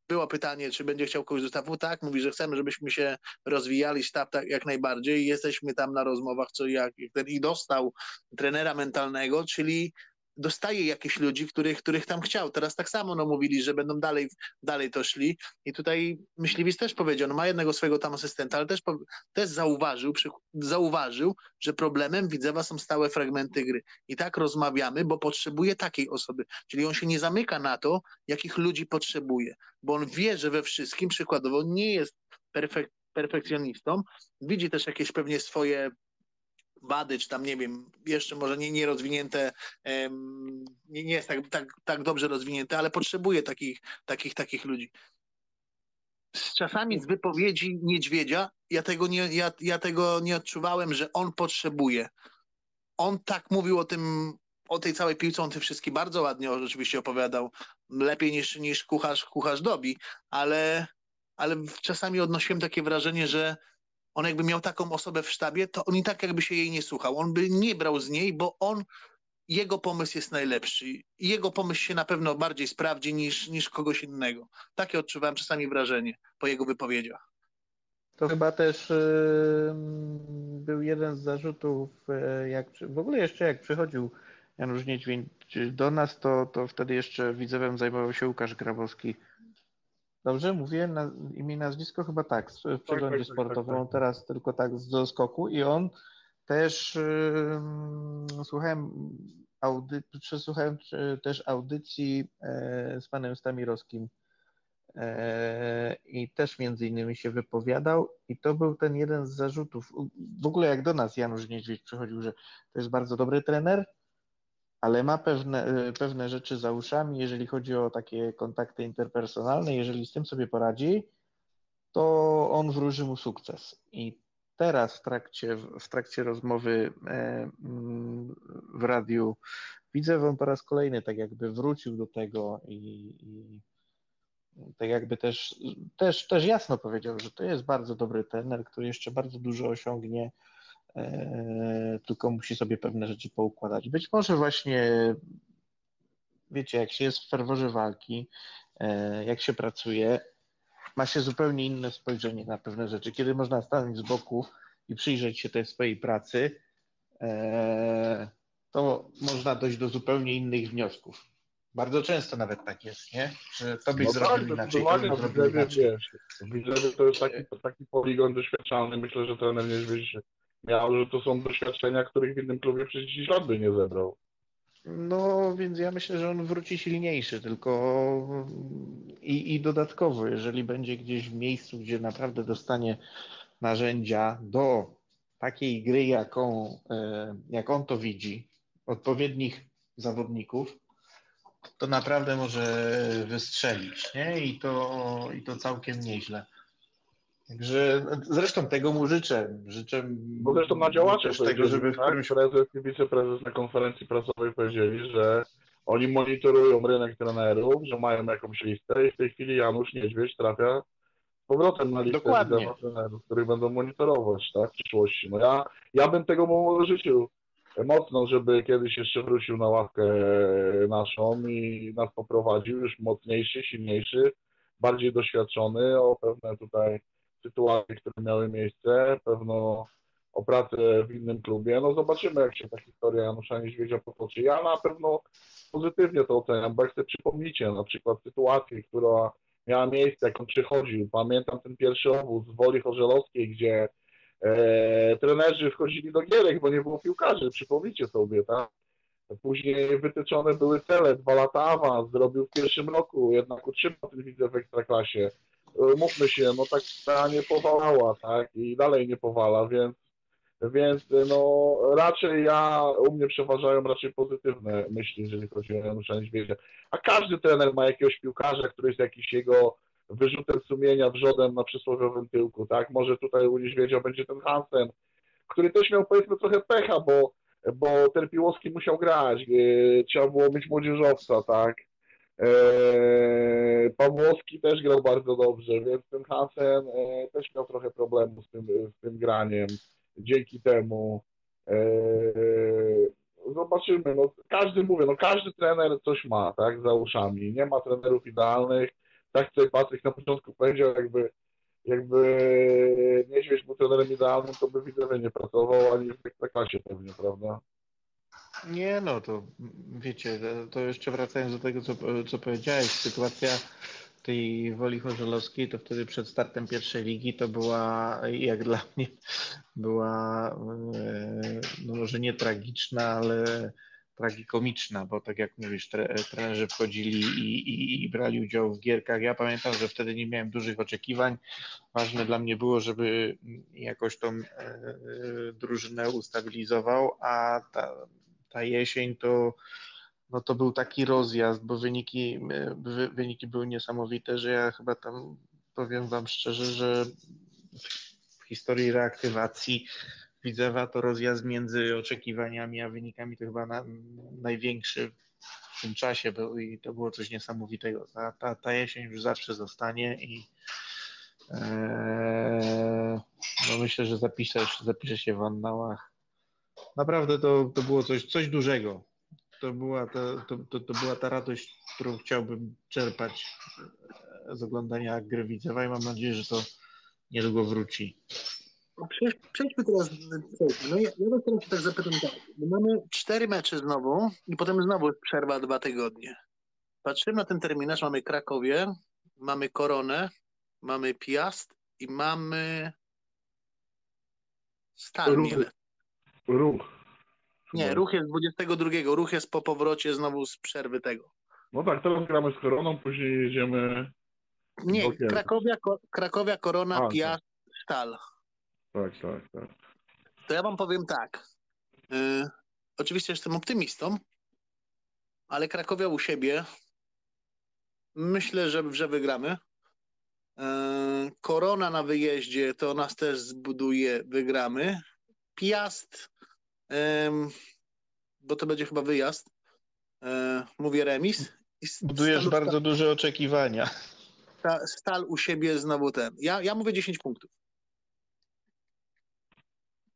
było pytanie, czy będzie chciał kogoś do stawu. Tak, mówi, że chcemy, żebyśmy się rozwijali, sztab tak jak najbardziej. Jesteśmy tam na rozmowach, co jak, ten i dostał trenera mentalnego, czyli dostaje jakichś ludzi, których, których tam chciał. Teraz tak samo no, mówili, że będą dalej, dalej to szli i tutaj myśliwiec też powiedział, no ma jednego swojego tam asystenta, ale też, też zauważył, zauważył, że problemem Widzewa są stałe fragmenty gry. I tak rozmawiamy, bo potrzebuje takiej osoby. Czyli on się nie zamyka na to, jakich ludzi potrzebuje, bo on wie, że we wszystkim przykładowo nie jest perfek perfekcjonistą, widzi też jakieś pewnie swoje wady, czy tam nie wiem, jeszcze może nie, nie rozwinięte, nie, nie jest tak, tak, tak dobrze rozwinięte, ale potrzebuje takich, takich, takich ludzi. Z czasami z wypowiedzi niedźwiedzia ja tego nie, ja, ja tego nie odczuwałem, że on potrzebuje. On tak mówił o tym, o tej całej piłce, on tym wszystkim bardzo ładnie oczywiście opowiadał, lepiej niż, niż kucharz, kucharz dobi, ale, ale czasami odnosiłem takie wrażenie, że on jakby miał taką osobę w sztabie, to on i tak jakby się jej nie słuchał. On by nie brał z niej, bo on, jego pomysł jest najlepszy. Jego pomysł się na pewno bardziej sprawdzi niż, niż kogoś innego. Takie odczuwałem czasami wrażenie po jego wypowiedziach. To chyba też był jeden z zarzutów, yy, jak w ogóle jeszcze jak przychodził Janusz Niedźwięk do nas, to, to wtedy jeszcze widzewem zajmował się Łukasz Grabowski Dobrze, mówię na, imię i nazwisko chyba tak, w tak, przeglądzie tak, tak, sportowym, tak, tak, teraz tylko tak z doskoku i on też yy, słuchałem audy, przesłuchałem też audycji e, z panem Stamirowskim e, i też między innymi się wypowiadał i to był ten jeden z zarzutów. W ogóle jak do nas Janusz Niedźwiedź przychodził, że to jest bardzo dobry trener, ale ma pewne, e, pewne rzeczy za uszami, jeżeli chodzi o takie kontakty interpersonalne. Jeżeli z tym sobie poradzi, to on wróży mu sukces. I teraz w trakcie, w trakcie rozmowy e, mm, w radiu widzę on po raz kolejny tak jakby wrócił do tego i, i tak jakby też, też, też jasno powiedział, że to jest bardzo dobry trener, który jeszcze bardzo dużo osiągnie tylko musi sobie pewne rzeczy poukładać. Być może właśnie, wiecie, jak się jest w ferworze walki, e, jak się pracuje, ma się zupełnie inne spojrzenie na pewne rzeczy. Kiedy można stanąć z boku i przyjrzeć się tej swojej pracy, e, to można dojść do zupełnie innych wniosków. Bardzo często nawet tak jest, nie? Że to byś no zrobił tak, inaczej, to zrobił inaczej. Wiesz, widzę, że to jest taki, taki poligon doświadczalny. Myślę, że trener Niedźwiedź miał, że to są doświadczenia, których w innym klubie przez 10 lat by nie zebrał. No, więc ja myślę, że on wróci silniejszy, tylko i, i dodatkowo, jeżeli będzie gdzieś w miejscu, gdzie naprawdę dostanie narzędzia do takiej gry, jaką, e, jak on to widzi, odpowiednich zawodników, to naprawdę może wystrzelić, nie? I to, i to całkiem nieźle. Także zresztą tego mu życzę. Życzę Bo zresztą na działacze tego, żeby w tak? którymś prezes i wiceprezes na konferencji prasowej powiedzieli, że oni monitorują rynek trenerów, że mają jakąś listę i w tej chwili Janusz Niedźwiedź trafia z powrotem na listę Dokładnie. trenerów, których będą monitorować tak, w przyszłości. No ja, ja bym tego mu życzył mocno, żeby kiedyś jeszcze wrócił na ławkę naszą i nas poprowadził, już mocniejszy, silniejszy, bardziej doświadczony o pewne tutaj sytuacje, które miały miejsce, pewno o pracę w innym klubie. No zobaczymy, jak się ta historia Janusza Niedźwiedzia potoczy. Ja na pewno pozytywnie to oceniam, bo jak sobie przypomnicie na przykład sytuację, która miała miejsce, jak on przychodził. Pamiętam ten pierwszy obóz w Woli Chorzelowskiej, gdzie e, trenerzy wchodzili do gierek, bo nie było piłkarzy, przypomnijcie sobie, tak? Później wytyczone były cele, dwa lata awans, zrobił w pierwszym roku, jednak utrzymał ten widzę w Ekstraklasie. E, mówmy się, no tak ta nie powalała, tak, i dalej nie powala, więc, więc no raczej ja, u mnie przeważają raczej pozytywne myśli, jeżeli chodzi o Janusza Niedźwiedzia. A każdy trener ma jakiegoś piłkarza, który jest jakiś jego wyrzutem sumienia, wrzodem na przysłowiowym tyłku, tak? Może tutaj u Niedźwiedzia będzie ten Hansen, który też miał powiedzmy trochę pecha, bo, bo Terpiłowski musiał grać, e, trzeba było mieć młodzieżowca, tak? E, Pawłowski też grał bardzo dobrze, więc ten Hansen e, też miał trochę problemu z tym, z tym graniem. Dzięki temu zobaczymy. No, każdy mówię, no każdy trener coś ma, tak, za uszami. Nie ma trenerów idealnych. Tak tutaj Patryk na początku powiedział, jakby jakby Niedźwiedź był trenerem idealnym, to by Widzewie nie pracował, ani w klasie pewnie, prawda? Nie, no to wiecie, to jeszcze wracając do tego, co, co powiedziałeś, sytuacja tej Woli Chorzelowskiej, to wtedy przed startem pierwszej ligi to była, jak dla mnie, była e, no może nie tragiczna, ale tragikomiczna, bo tak jak mówisz, tre, trenerzy wchodzili i, i, i, brali udział w gierkach. Ja pamiętam, że wtedy nie miałem dużych oczekiwań. Ważne dla mnie było, żeby jakoś tą e, drużynę ustabilizował, a ta, ta jesień to, no to był taki rozjazd, bo wyniki, wy, wyniki były niesamowite, że ja chyba tam powiem Wam szczerze, że w historii reaktywacji Widzewa to rozjazd między oczekiwaniami a wynikami to chyba na, największy w tym czasie był i to było coś niesamowitego. Ta, ta, ta jesień już zawsze zostanie i e, no myślę, że zapisze się w annałach. Naprawdę to, to było coś, coś dużego. To była, to, to, to była ta radość, którą chciałbym czerpać z oglądania gry Widzewa i mam nadzieję, że to niedługo wróci. Przejdźmy teraz. No ja, ja was teraz tak zapytam tak. Mamy cztery mecze znowu i potem znowu przerwa dwa tygodnie. Patrzymy na ten terminarz, mamy Krakowie, mamy Koronę, mamy Piast i mamy Stal Ruch. Ruch. Nie, ruch jest 22. Ruch jest po powrocie znowu z przerwy tego. No tak, teraz gramy z Koroną, później jedziemy. Nie, Krakowia, Krakowia, Korona, A. Piast, tak. Stal. Tak, tak, tak. To ja wam powiem tak. Yy, oczywiście jestem optymistą, ale u siebie myślę, że, że wygramy. Yy, korona na wyjeździe to nas też zbuduje, wygramy. Piast, bo to będzie chyba wyjazd. Yy, mówię remis. Budujesz bardzo duże oczekiwania. Stal u siebie znowu ten. Ja, ja mówię 10 punktów.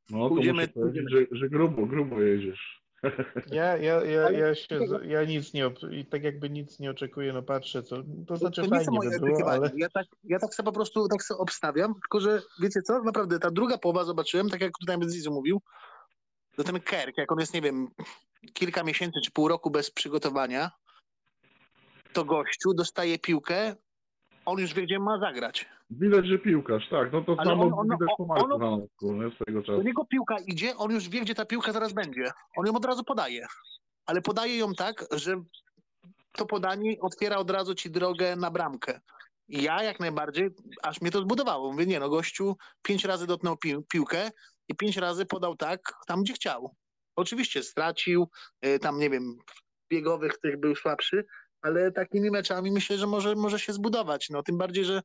No to pójdziemy, muszę powiedzieć, że, że grubo, grubo jedziesz. (laughs) Ja, ja, ja, ja, się, ja nic nie, i tak jakby nic nie oczekuję, no patrzę, co, to znaczy to fajnie by było, ale... Ja tak, ja tak sobie po prostu tak sobie obstawiam, tylko że wiecie co, naprawdę ta druga połowa zobaczyłem, tak jak tutaj Zizu mówił, to ten Kerk, jak on jest, nie wiem, kilka miesięcy czy pół roku bez przygotowania, to gościu dostaje piłkę, on już wie, gdzie ma zagrać. Widać, że piłkarz, tak. No to Ale samo on, on, widać po Marku Zanowsku, z tego czasu. Do niego piłka idzie, on już wie, gdzie ta piłka zaraz będzie. On ją od razu podaje. Ale podaje ją tak, że to podanie otwiera od razu ci drogę na bramkę. I ja jak najbardziej, aż mnie to zbudowało. Mówię, nie no, gościu pięć razy dotknął pi piłkę i pięć razy podał tak, tam gdzie chciał. Oczywiście stracił, y, tam nie wiem, biegowych tych był słabszy, ale takimi meczami myślę, że może, może się zbudować. No, tym bardziej, że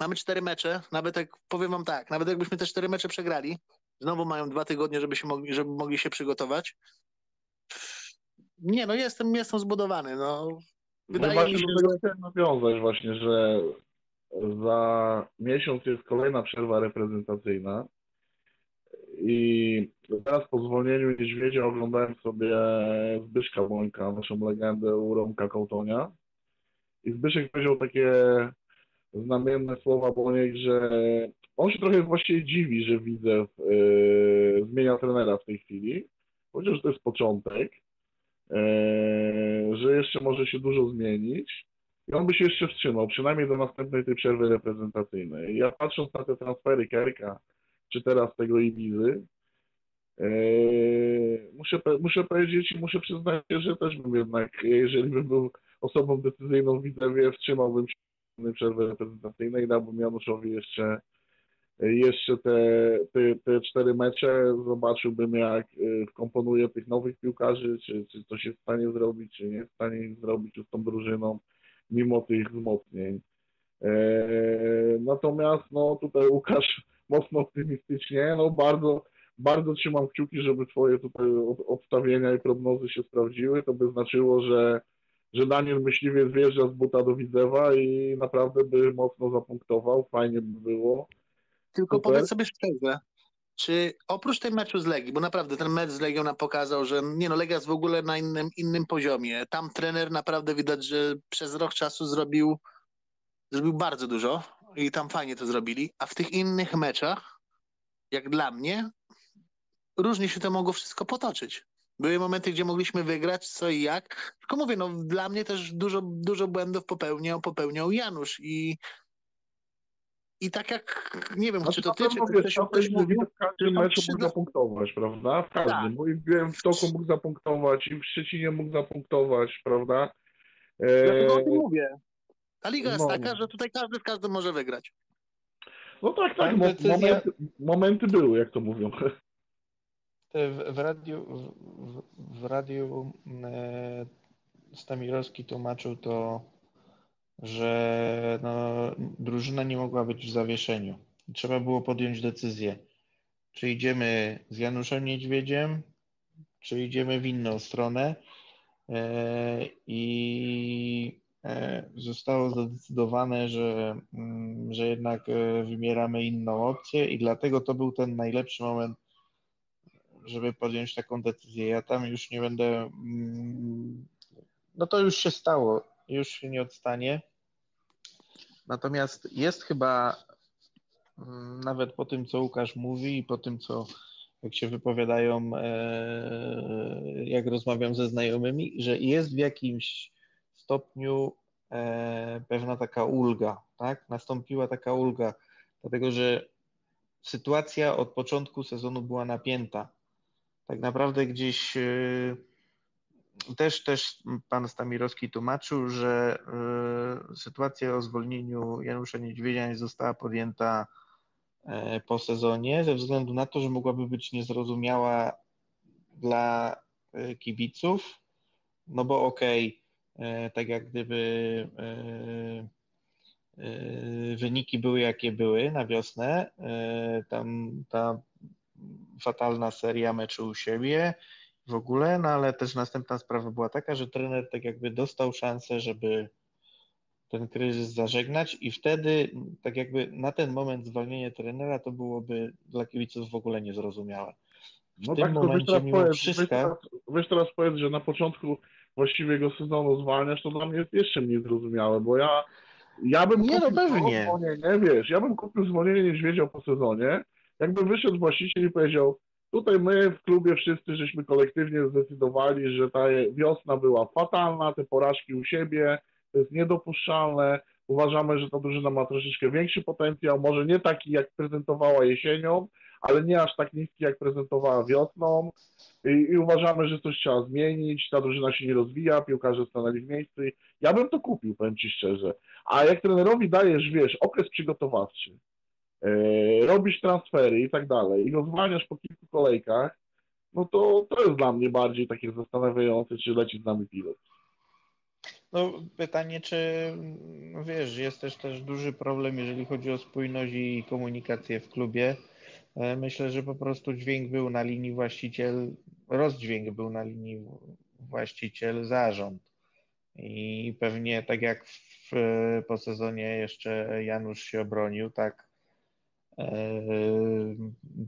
mamy cztery mecze, nawet jak powiem wam tak, nawet jakbyśmy te cztery mecze przegrali, znowu mają dwa tygodnie, żeby się mogli, żeby mogli się przygotować. Nie, no jestem, jestem zbudowany. No. Wydaje no mi się, że... Chciałem nawiązać właśnie, że za miesiąc jest kolejna przerwa reprezentacyjna i teraz po zwolnieniu Niedźwiedzia oglądałem sobie Zbyszka Błońka, naszą legendę u Romka Kołtonia. I Zbyszek powiedział takie znamienne słowa Błoniek, że on się trochę właściwie dziwi, że widzę yy, zmienia trenera w tej chwili. Powiedział, że to jest początek, yy, że jeszcze może się dużo zmienić. I on by się jeszcze wstrzymał, przynajmniej do następnej tej przerwy reprezentacyjnej. Ja patrząc na te transfery Kerka, czy teraz tego Ibizy, Yy, muszę, muszę powiedzieć i muszę przyznać, że też bym jednak, jeżeli bym był osobą decyzyjną w Widzewie, wstrzymałbym się przerwy reprezentacyjnej, dałbym Januszowi jeszcze, jeszcze te, te, te cztery mecze, zobaczyłbym jak yy, wkomponuje tych nowych piłkarzy, czy, czy coś jest w stanie zrobić, czy nie jest w stanie zrobić z tą drużyną, mimo tych wzmocnień. Natomiast no tutaj Łukasz mocno optymistycznie, no bardzo, bardzo trzymam kciuki, żeby twoje tutaj obstawienia i prognozy się sprawdziły. To by znaczyło, że, że Daniel Myśliwiec wjeżdża z buta do Widzewa i naprawdę by mocno zapunktował, fajnie by było. Tylko Super. powiedz sobie szczerze, czy oprócz tej meczu z Legii, bo naprawdę ten mecz z Legią nam pokazał, że nie no, Legia jest w ogóle na innym, innym poziomie. Tam trener naprawdę widać, że przez rok czasu zrobił, zrobił bardzo dużo i tam fajnie to zrobili, a w tych innych meczach, jak dla mnie, różnie się to mogło wszystko potoczyć. Były momenty, gdzie mogliśmy wygrać, co i jak. Tylko mówię, no dla mnie też dużo, dużo błędów popełniał, popełniał Janusz i i tak jak, nie wiem, czy to ty, czy ktoś, ktoś mówił, w każdym meczu mógł zapunktować, prawda? W każdym. Tak. Bo i wiem, w Toku mógł zapunktować, i w Szczecinie mógł zapunktować, prawda? E... Dlatego o tym mówię. Ta liga jest no. taka, że tutaj każdy z każdym może wygrać. No tak, tak, decyzja... momenty, momenty były, jak to mówią. W, w radiu, w, w radiu e, Stamirowski tłumaczył to że no, drużyna nie mogła być w zawieszeniu. Trzeba było podjąć decyzję, czy idziemy z Januszem Niedźwiedziem, czy idziemy w inną stronę. E, I zostało zadecydowane, że, mm, że jednak e, wybieramy inną opcję, i dlatego to był ten najlepszy moment, żeby podjąć taką decyzję. Ja tam już nie będę. Mm, no to już się stało, już się nie odstanie. Natomiast jest chyba mm, nawet po tym, co Łukasz mówi i po tym, co jak się wypowiadają, e, jak rozmawiam ze znajomymi, że jest w jakimś stopniu e, pewna taka ulga, tak? Nastąpiła taka ulga, dlatego że sytuacja od początku sezonu była napięta. Tak naprawdę gdzieś e, też, też pan Stamirowski tłumaczył, że y, sytuacja o zwolnieniu Janusza Niedźwiedzia nie została podjęta po sezonie ze względu na to, że mogłaby być niezrozumiała dla kibiców, no bo okej, okay, tak jak gdyby wyniki były jakie były na wiosnę, tam ta fatalna seria meczu u siebie, w ogóle, no ale też następna sprawa była taka, że trener tak jakby dostał szansę, żeby ten kryzys zażegnać i wtedy tak jakby na ten moment zwolnienie trenera to byłoby dla kibiców w ogóle niezrozumiałe. W no tym tak, momencie mimo powiedz, wszystko... Weź teraz, weź teraz powiedz, że na początku właściwego sezonu zwalniasz, to dla mnie jest jeszcze mniej zrozumiałe, bo ja ja bym nie, no pewnie. zwolnienie, wiesz, ja bym kupił zwolnienie niedźwiedzia po sezonie, jakby wyszedł właściciel i powiedział, Tutaj my w klubie wszyscy żeśmy kolektywnie zdecydowali, że ta wiosna była fatalna, te porażki u siebie, to jest niedopuszczalne. Uważamy, że ta drużyna ma troszeczkę większy potencjał, może nie taki jak prezentowała jesienią, ale nie aż tak niski jak prezentowała wiosną. I, I, uważamy, że coś trzeba zmienić, ta drużyna się nie rozwija, piłkarze stanęli w miejscu. Ja bym to kupił, powiem Ci szczerze. A jak trenerowi dajesz, wiesz, okres przygotowawczy, E, robisz transfery i tak dalej i go po kilku kolejkach, no to to jest dla mnie bardziej takie zastanawiające, czy leci z nami pilot. No pytanie, czy wiesz, jest też też duży problem, jeżeli chodzi o spójność i komunikację w klubie. E, myślę, że po prostu dźwięk był na linii właściciel, rozdźwięk był na linii właściciel, zarząd. I pewnie tak jak w, po sezonie jeszcze Janusz się obronił, tak Eee,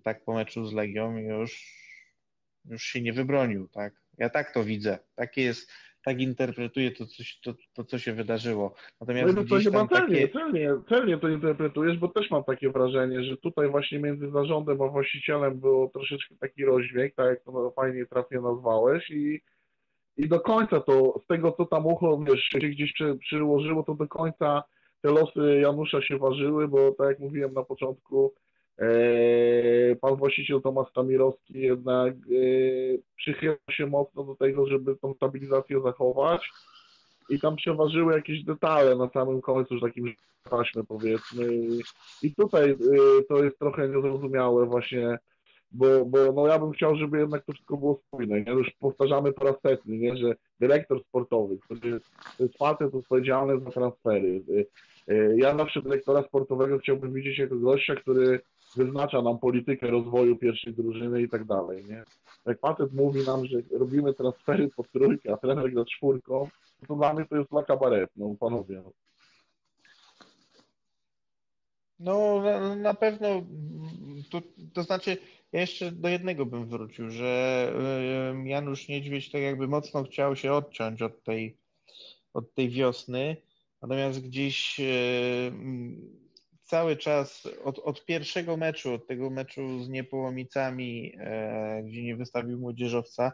tak po meczu z Legią już, już się nie wybronił, tak? Ja tak to widzę. Takie jest, tak interpretuję to, coś, to, to co się wydarzyło. Natomiast no to chyba celnie, takie... celnie, celnie to interpretujesz, bo też mam takie wrażenie, że tutaj właśnie między zarządem a właścicielem było troszeczkę taki rozdźwięk, tak jak to fajnie trafnie nazwałeś i i do końca to, z tego co tam ucho, wiesz, się gdzieś przy, przyłożyło, to do końca te losy Janusza się ważyły, bo tak jak mówiłem na początku, pan właściciel Tomasz Stamirowski jednak e, przychylał się mocno do tego, żeby tą stabilizację zachować i tam przeważyły jakieś detale na samym końcu, że takim taśmy powiedzmy i tutaj e, to jest trochę niezrozumiałe właśnie bo, bo no ja bym chciał, żeby jednak to wszystko było spójne, nie? Już powtarzamy po raz setny, nie? że dyrektor sportowy, który to jest facet odpowiedzialny za transfery, Ja zawsze dyrektora sportowego chciałbym widzieć jako gościa, który wyznacza nam politykę rozwoju pierwszej drużyny i tak dalej, nie? Jak facet mówi nam, że robimy transfery po trójkę, a trener gra czwórką, to dla mnie to jest dla kabaret, no panowie. no. Na, pewno, to, to znaczy, ja jeszcze do jednego bym wrócił, że Janusz Niedźwiedź tak jakby mocno chciał się odciąć od tej, od tej wiosny, natomiast gdzieś cały czas od, od pierwszego meczu, od tego meczu z Niepołomicami, e, gdzie nie wystawił młodzieżowca,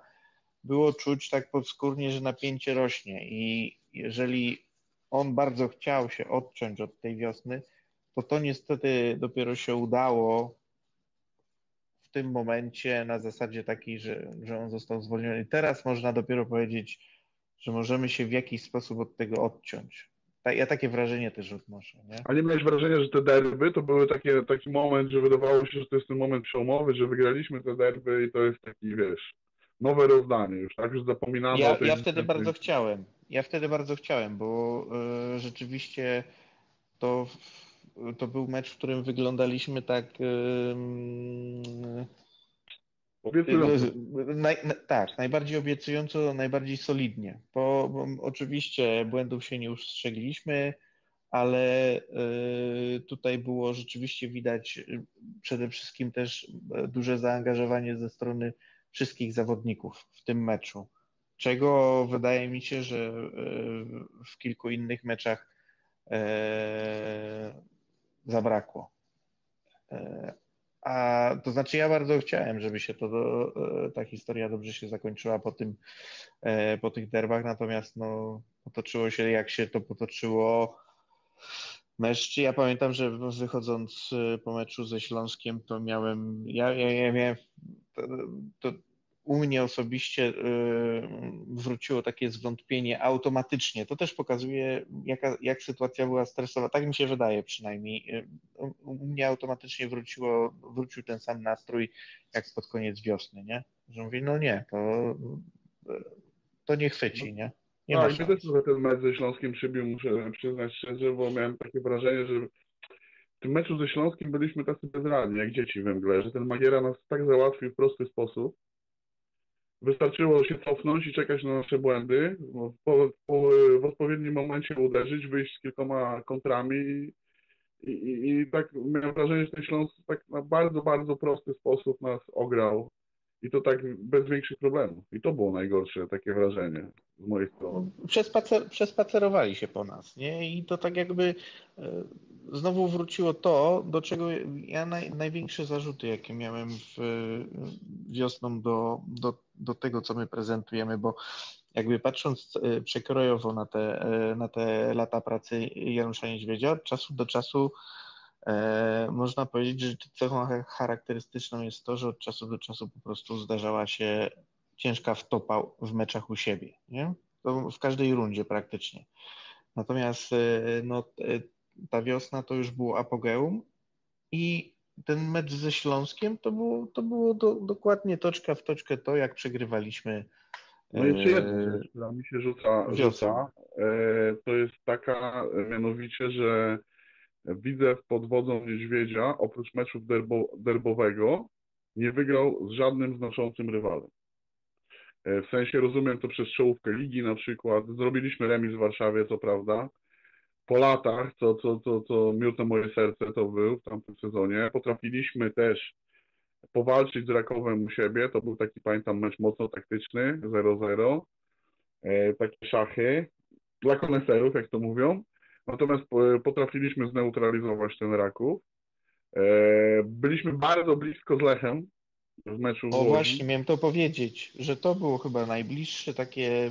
było czuć tak podskórnie, że napięcie rośnie i jeżeli on bardzo chciał się odciąć od tej wiosny, to to niestety dopiero się udało w tym momencie na zasadzie takiej, że, że on został zwolniony. Teraz można dopiero powiedzieć, że możemy się w jakiś sposób od tego odciąć. Ja takie wrażenie też odnoszę, nie? A nie miałeś wrażenia, że te derby to były takie, taki moment, że wydawało się, że to jest ten moment przełomowy, że wygraliśmy te derby i to jest taki, wiesz, nowe rozdanie już, tak? Już zapominamy o Ja, tej ja wtedy bardzo chciałem. Ja wtedy bardzo chciałem, bo y, rzeczywiście to, to był mecz, w którym wyglądaliśmy tak. ym, Obiecująco. Naj, na, tak, najbardziej obiecująco, najbardziej solidnie. Bo, bo oczywiście błędów się nie ustrzegliśmy, ale y, tutaj było rzeczywiście widać y, przede wszystkim też y, duże zaangażowanie ze strony wszystkich zawodników w tym meczu. Czego wydaje mi się, że y, w kilku innych meczach y, zabrakło. A to znaczy, ja bardzo chciałem, żeby się to, e, ta historia dobrze się zakończyła po tym, e, po tych derbach, natomiast no, potoczyło się jak się to potoczyło. Mecz, ja pamiętam, że wychodząc e, po meczu ze Śląskiem, to miałem, ja, ja, ja miałem, to, to u mnie osobiście e, wróciło takie zwątpienie automatycznie. To też pokazuje, jaka, jak sytuacja była stresowa. Tak mi się wydaje przynajmniej. E, U, mnie automatycznie wróciło, wrócił ten sam nastrój, jak pod koniec wiosny, nie? Że mówię, no nie, to, to nie chwyci, nie? Nie No i mnie też ten mecz ze Śląskiem przybił, muszę przyznać szczerze, bo miałem takie wrażenie, że w tym meczu ze Śląskiem byliśmy tacy bezradni, jak dzieci we mgle, że ten Magiera nas tak załatwił w prosty sposób. Wystarczyło się cofnąć i czekać na nasze błędy, no, po, po, w odpowiednim momencie uderzyć, wyjść z kilkoma kontrami i, i, i, i tak miałem wrażenie, że ten Śląsk tak na bardzo, bardzo prosty sposób nas ograł i to tak bez większych problemów. I to było najgorsze takie wrażenie z mojej strony. Przespacer, przespacerowali się po nas, nie? I to tak jakby e, znowu wróciło to, do czego ja naj, największe zarzuty, jakie miałem w, wiosną do, do, do tego, co my prezentujemy, bo jakby patrząc e, przekrojowo na te, e, na te lata pracy Janusza Niedźwiedzia, od czasu do czasu e, można powiedzieć, że cechą charakterystyczną jest to, że od czasu do czasu po prostu zdarzała się ciężka wtopa w meczach u siebie, nie? To w każdej rundzie praktycznie. Natomiast e, no, ta wiosna to już było apogeum i ten mecz ze Śląskiem to było, to było do, dokładnie toczka w toczkę to, jak przegrywaliśmy. No jeszcze jedna rzecz, która mi się rzuca, rzuca e, to jest taka e, mianowicie, że Widzew pod wodzą Niedźwiedzia oprócz meczów derbo, derbowego nie wygrał z żadnym znaczącym rywalem. E, W sensie rozumiem to przez czołówkę ligi na przykład. Zrobiliśmy remis w Warszawie, co prawda. Po latach, co, co, co, co miód na moje serce to był w tamtym sezonie. Potrafiliśmy też powalczyć z Rakowem u siebie. To był taki, pamiętam, mecz mocno taktyczny, 0-0. E, takie szachy dla koneserów, jak to mówią. Natomiast po- potrafiliśmy zneutralizować ten Raków. E, byliśmy bardzo blisko z Lechem w meczu w O Łodzi. właśnie, miałem to powiedzieć, że to było chyba najbliższe takie.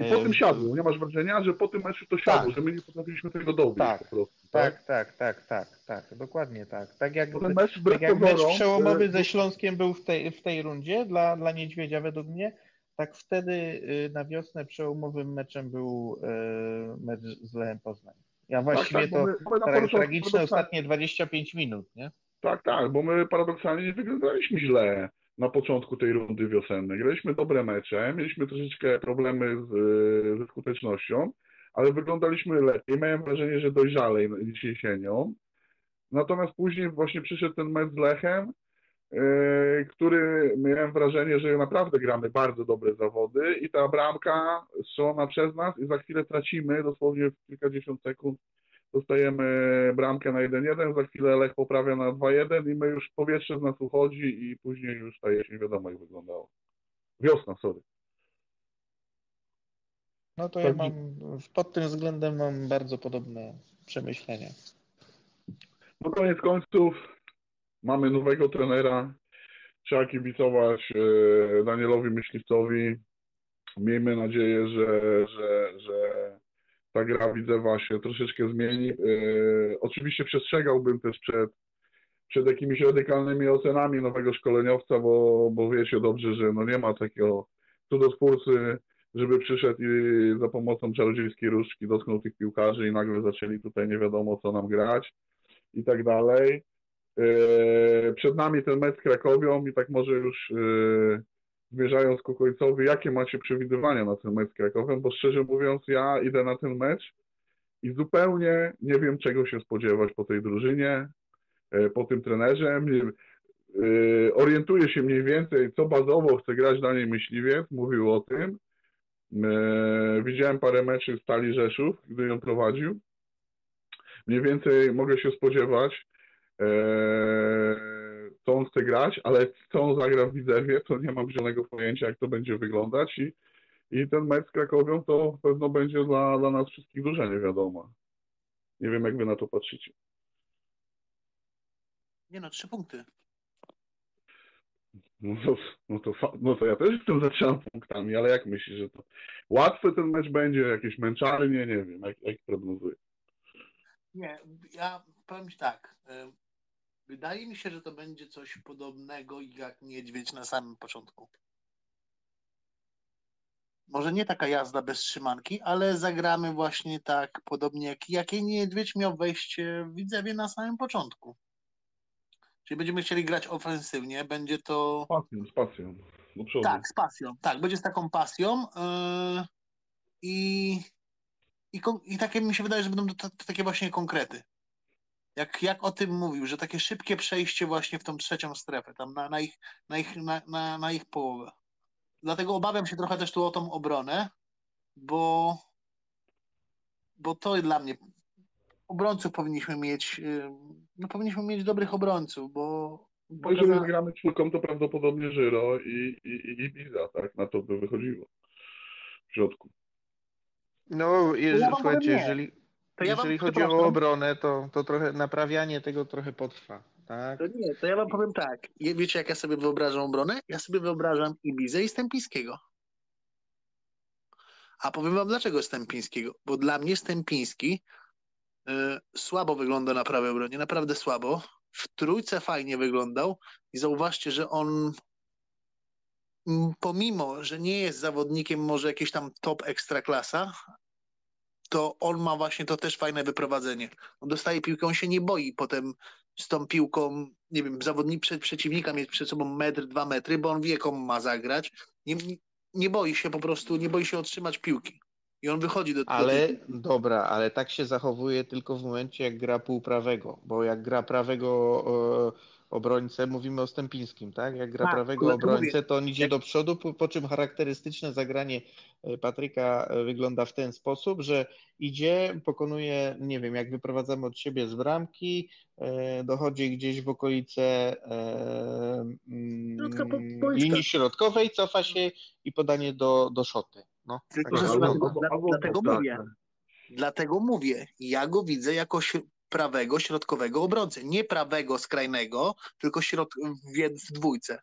I po tym siadło. Nie masz wrażenia, że po tym meczu to siadło, Tak. że my nie potrafiliśmy tego dowieść Tak, po prostu. Tak, tak, tak, tak, tak, dokładnie tak. Tak jak, ten mecz tak jak mecz przełomowy e, ze Śląskiem był w tej, w tej rundzie dla, dla Niedźwiedzia według mnie, tak wtedy y, na wiosnę przełomowym meczem był e, mecz z Lechem Poznań. Ja właściwie tak, bo to my- tra- tragiczne ostatnie 25 minut, nie? Tak, tak, bo my paradoksalnie nie wyglądaliśmy źle na początku tej rundy wiosennej. Graliśmy dobre mecze, mieliśmy troszeczkę problemy z, ze skutecznością, ale wyglądaliśmy lepiej. Miałem wrażenie, że dojrzalej niż jesienią. Natomiast później właśnie przyszedł ten mecz z Lechem, yy, który miałem wrażenie, że naprawdę gramy bardzo dobre zawody i ta bramka strzelona przez nas i za chwilę tracimy dosłownie w kilkadziesiąt sekund dostajemy bramkę na 1-1, za chwilę Lech poprawia na 2-1 i my już powietrze z nas uchodzi i później już staje się wiadomo jak wyglądało. Wiosna, sorry. No to ja mam, pod tym względem mam bardzo podobne przemyślenia. No koniec końców mamy nowego trenera. Trzeba kibicować e, Danielowi Myśliwcowi. Miejmy nadzieję, że, że, że ta gra Widzewa się troszeczkę zmieni. E, oczywiście przestrzegałbym też przed, przed jakimiś radykalnymi ocenami nowego szkoleniowca, bo, bo wiecie dobrze, że no nie ma takiego cudotwórcy, żeby przyszedł i za pomocą czarodziejskiej różdżki dotknął tych piłkarzy i nagle zaczęli tutaj nie wiadomo co nam grać i tak dalej. E, przed nami ten mecz z Krakowią i tak może już e, zmierzając ku końcowi, jakie macie przewidywania na ten mecz z Krakowem, bo szczerze mówiąc ja idę na ten mecz i zupełnie nie wiem czego się spodziewać po tej drużynie, e, po tym trenerze. Orientuję się mniej więcej, co bazowo chce grać Daniel Myśliwiec, mówił o tym. Widziałem parę meczów Stali Rzeszów, gdy ją prowadził. Mniej więcej mogę się spodziewać, co on chce grać, ale co on zagra w Widzewie, to nie mam żadnego pojęcia, jak to będzie wyglądać i, i ten mecz z Krakowią to pewno będzie dla, dla nas wszystkich duże niewiadoma. Nie wiem, jak wy na to patrzycie. Nie no, trzy punkty. No to, no, to, no to ja też jestem zaczynam punktami, ale jak myślisz, że to łatwy ten mecz będzie, jakieś męczarnie, nie wiem, jak, jak prognozuję. Nie, ja powiem Ci tak. Wydaje mi się, że to będzie coś podobnego jak niedźwiedź na samym początku. Może nie taka jazda bez trzymanki, ale zagramy właśnie tak podobnie jak jakie niedźwiedź miał wejście w Widzewie na samym początku. Czyli będziemy chcieli grać ofensywnie, będzie to... Z pasją, z pasją. Tak, z pasją, tak, będzie z taką pasją yy... i, i, i takie mi się wydaje, że będą to, to takie właśnie konkrety jak, jak o tym mówił, że takie szybkie przejście właśnie w tą trzecią strefę, tam na, na, ich, na, ich, na, na, na ich połowę. Dlatego obawiam się trochę też tu o tą obronę, bo, bo to dla mnie obrońców powinniśmy mieć, no powinniśmy mieć dobrych obrońców, bo bo jeżeli gramy czwórką, to prawdopodobnie Żyro i, i, i Ibiza, tak? Na to by wychodziło w środku. No, jeżeli, ja słuchajcie, jeżeli, to ja Jeżeli chodzi o obronę, to, to trochę naprawianie tego trochę potrwa. Tak? To nie, to ja wam powiem tak. Wiecie, jak ja sobie wyobrażam obronę? Ja sobie wyobrażam Ibizę i Stępińskiego. A powiem wam dlaczego Stępińskiego. Bo dla mnie Stępiński y, słabo wygląda na prawej obronie, naprawdę słabo. W trójce fajnie wyglądał i zauważcie, że on pomimo, że nie jest zawodnikiem może jakiejś tam top ekstraklasa, to on ma właśnie to też fajne wyprowadzenie. On dostaje piłkę, on się nie boi potem z tą piłką, nie wiem, zawodnik przed przeciwnika mieć przed sobą metr, dwa metry, bo on wie, komu ma zagrać. Nie, nie boi się po prostu, nie boi się otrzymać piłki. I on wychodzi do Ale dobra, ale tak się zachowuje tylko w momencie, jak gra półprawego, bo jak gra prawego obrońcę, mówimy o Stępińskim, tak? Jak gra tak, prawego obrońcę, to on idzie do przodu, po, po, czym charakterystyczne zagranie e, Patryka e, wygląda w ten sposób, że idzie, pokonuje, nie wiem, jak wyprowadzamy od siebie z bramki, e, dochodzi gdzieś w okolice e, mm, linii środkowej, cofa się i podanie do, do szoty. No, Tylko, tak. że dlatego, dlatego mówię, dlatego mówię, ja go widzę jako prawego, środkowego obrońcę. Nie prawego, skrajnego, tylko środ... w dwójce.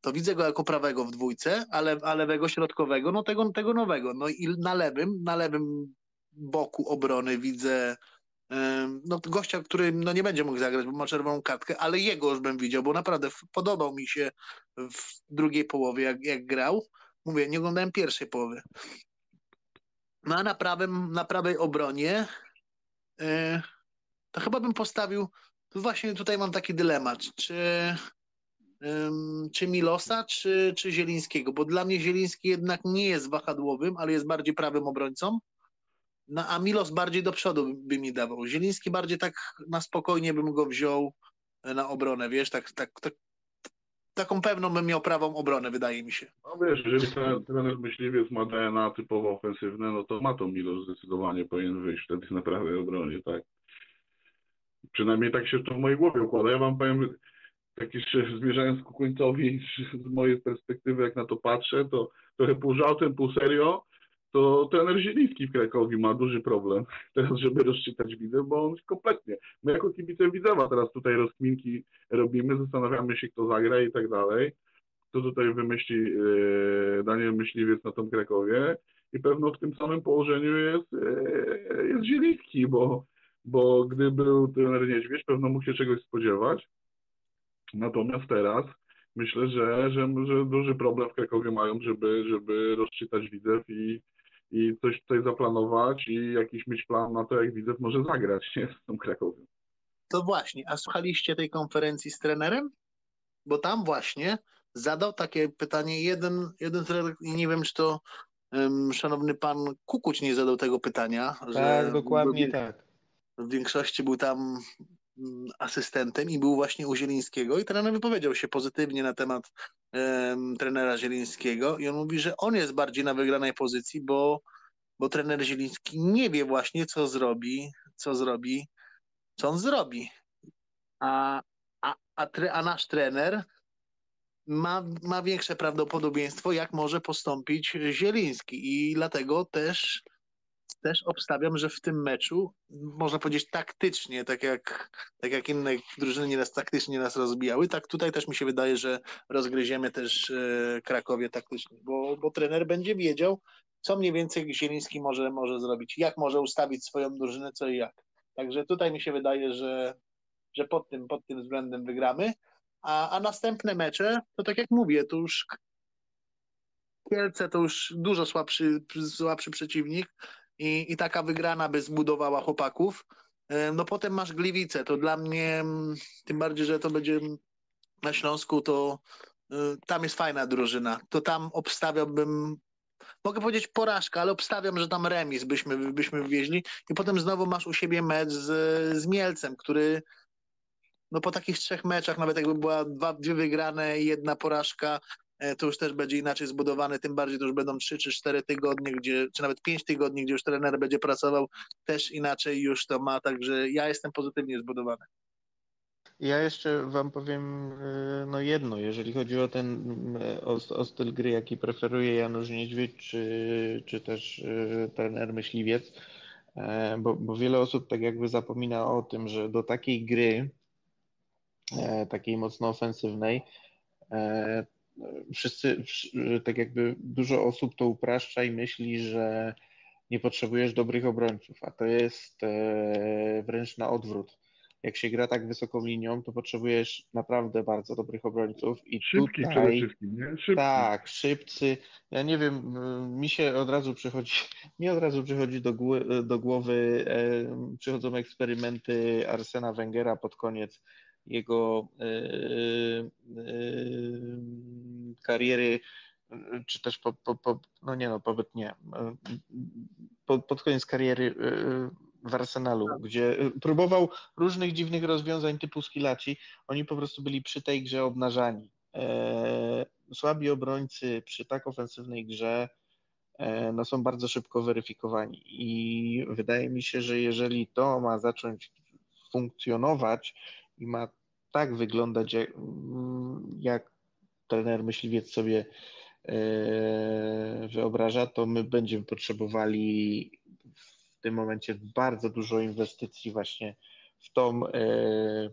To widzę go jako prawego w dwójce, ale, a lewego, środkowego, no tego, tego nowego. No i na lewym, na lewym boku obrony widzę no, gościa, który no, nie będzie mógł zagrać, bo ma czerwoną kartkę, ale jego już bym widział, bo naprawdę podobał mi się w drugiej połowie, jak, jak grał. Mówię, nie oglądałem pierwszej połowy. No a na, prawym, na prawej obronie yy, to chyba bym postawił, właśnie tutaj mam taki dylemat, czy, czy Milosa, czy, czy Zielińskiego, bo dla mnie Zieliński jednak nie jest wahadłowym, ale jest bardziej prawym obrońcą. no, a Milos bardziej do przodu by mi dawał. Zieliński bardziej tak na spokojnie bym go wziął na obronę, wiesz, tak, tak, tak taką pewną bym miał prawą obronę, wydaje mi się. No wiesz, jeżeli ten trener myśliwiec ma DNA typowo ofensywne, no to ma to Milos zdecydowanie powinien wyjść wtedy na prawej obronie, tak. Przynajmniej tak się to w mojej głowie układa. Ja wam powiem, jeszcze zmierzając ku końcowi, (laughs) z mojej perspektywy, jak na to patrzę, to trochę pół żartem, pół serio, to trener Zieliński w Krakowie ma duży problem (laughs) teraz, żeby rozczytać widzę, bo on kompletnie, my jako kibice Widzewa teraz tutaj rozkminki robimy, zastanawiamy się, kto zagra i tak dalej, kto tutaj wymyśli e, Daniel Myśliwiec na tym Krakowie i pewno w tym samym położeniu jest, e, jest Zieliński, bo, bo gdy był trener Niedźwiedź, pewno mógł się czegoś spodziewać, natomiast teraz myślę, że, że, że duży problem w Krakowie mają, żeby, żeby rozczytać widzew i, i coś tutaj zaplanować i jakiś mieć plan na to, jak Widzew może zagrać nie, z tym Krakowiem. To właśnie, a słuchaliście tej konferencji z trenerem? Bo tam właśnie zadał takie pytanie jeden, jeden trener i nie wiem, czy to um, szanowny pan Kukuć nie zadał tego pytania. Tak, że dokładnie tak. W większości był tam Mm, asystentem i był właśnie u Zielińskiego i trener wypowiedział się pozytywnie na temat um, trenera Zielińskiego i on mówi, że on jest bardziej na wygranej pozycji, bo, bo trener Zieliński nie wie właśnie, co zrobi, co zrobi, co on zrobi. A, a, a, tre, a nasz trener ma, ma większe prawdopodobieństwo, jak może postąpić Zieliński i dlatego też też obstawiam, że w tym meczu, można powiedzieć taktycznie, tak jak, tak jak inne drużyny nieraz taktycznie nas rozbijały, tak tutaj też mi się wydaje, że rozgryziemy też e, Krakowie taktycznie, bo, bo trener będzie wiedział, co mniej więcej Zieliński może, może zrobić, jak może ustawić swoją drużynę, co i jak. Także tutaj mi się wydaje, że, że pod, tym, pod tym względem wygramy. A, a następne mecze, to tak jak mówię, to już Kielce to już dużo słabszy, słabszy przeciwnik i, i taka wygrana by zbudowała chłopaków. No potem masz Gliwice, to dla mnie, tym bardziej, że to będzie na Śląsku, to y, tam jest fajna drużyna. To tam obstawiałbym, mogę powiedzieć porażka, ale obstawiam, że tam remis byśmy, byśmy wywieźli i potem znowu masz u siebie mecz z, z Mielcem, który no po takich trzech meczach, nawet jakby była dwa, dwie wygrane i jedna porażka, E, to już też będzie inaczej zbudowany, tym bardziej to już będą 3 czy 4 tygodnie, gdzie, czy nawet 5 tygodni, gdzie już trener będzie pracował, też inaczej już to ma, także ja jestem pozytywnie zbudowany. Ja jeszcze Wam powiem e, no jedno, jeżeli chodzi o ten o, o styl gry, jaki preferuje Janusz Niedźwiedź, czy, czy też e, trener Myśliwiec, bo, bo wiele osób tak jakby zapomina o tym, że do takiej gry, takiej mocno ofensywnej, wszyscy, tak jakby dużo osób to upraszcza i myśli, że nie potrzebujesz dobrych obrońców, a to jest e, wręcz na odwrót. Jak się gra tak wysoką linią, to potrzebujesz naprawdę bardzo dobrych obrońców. I Szybki tutaj, przede wszystkim, nie? Szybki. Tak, szybcy. Ja nie wiem, mi się od razu przychodzi, mi od razu przychodzi do, do głowy, e, przychodzą eksperymenty Arsena Wengera pod koniec jego e, e, kariery, czy też po, po, po no nie no, pobyt nie, po, pod koniec kariery w Arsenalu, gdzie próbował różnych dziwnych rozwiązań typu skillaci, oni po prostu byli przy tej grze obnażani. Słabi obrońcy przy tak ofensywnej grze no, są bardzo szybko weryfikowani. I wydaje mi się, że jeżeli to ma zacząć funkcjonować i ma tak wyglądać, jak, jak trener myśliwiec sobie e, wyobraża, to my będziemy potrzebowali w tym momencie bardzo dużo inwestycji właśnie w tą e,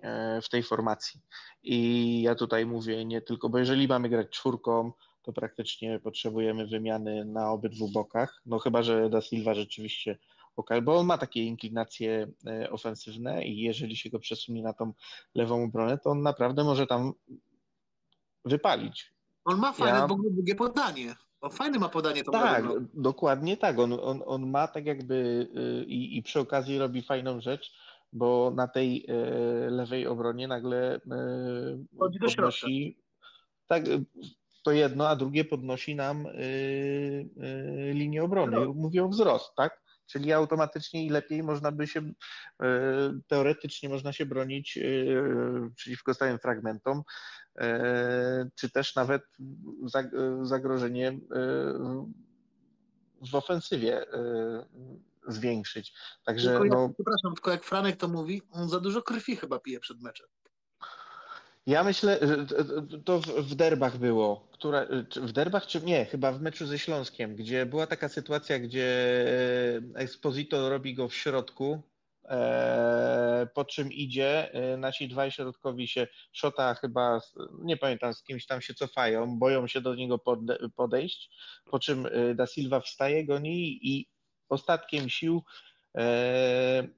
e, w tej formacji. I ja tutaj mówię nie tylko, bo jeżeli mamy grać czwórką, to praktycznie potrzebujemy wymiany na obydwu bokach. No chyba, że Da Silva rzeczywiście Bo on ma takie inklinacje e, ofensywne i jeżeli się go przesunie na tą lewą obronę, to on naprawdę może tam wypalić. On ma fajne ja... w ogóle długie podanie. On fajne ma podanie. To tak, dokładnie tak. On, on, on ma tak jakby e, i, i przy okazji robi fajną rzecz, bo na tej e, lewej obronie nagle Chodzi podnosi... Tak, to jedno, a drugie podnosi nam y, y, linię obrony. Mówię o wzrost, tak? Czyli automatycznie i lepiej można by się, y, teoretycznie można się bronić y, przeciwko stałym fragmentom, y, czy też nawet zag- zagrożenie w ofensywie zwiększyć. Także Tylko ja, no, przepraszam, tylko jak Franek to mówi, on za dużo krwi chyba pije przed meczem. Ja myślę, że to w- derbach było. Która, w derbach, czy nie? Chyba w meczu ze Śląskiem, gdzie była taka sytuacja, gdzie Exposito robi go w środku, e, po czym idzie, e, nasi dwaj środkowi się szota chyba, nie pamiętam, z kimś tam się cofają, boją się do niego pode, podejść, po czym e, Da Silva wstaje, goni i ostatkiem sił e, e,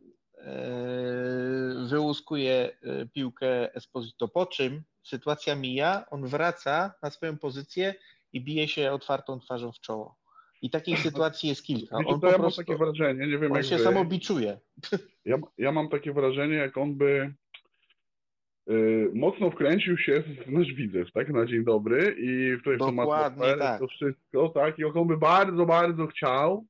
wyłuskuje e, piłkę Esposito, po czym sytuacja mija, on wraca na swoją pozycję i bije się otwartą twarzą w czoło. I takich (laughs) sytuacji jest kilka. On to po ja mam prostu takie wrażenie, nie wiem on jak się wy, samobiczuje. (laughs) ja, ja mam takie wrażenie, jak on by y, mocno wkręcił się w nasz widzew, tak, na dzień dobry i w tą Dokładnie tak. to wszystko, tak, i on by bardzo, bardzo chciał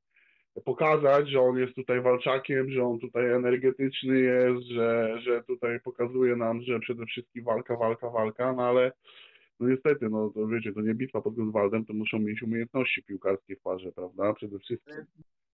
pokazać, że on jest tutaj walczakiem, że on tutaj energetyczny jest, że, że tutaj pokazuje nam, że przede wszystkim walka, walka, walka, no ale no niestety, no to wiecie, to nie bitwa pod Grunwaldem, to muszą mieć umiejętności piłkarskie w parze, prawda, przede wszystkim.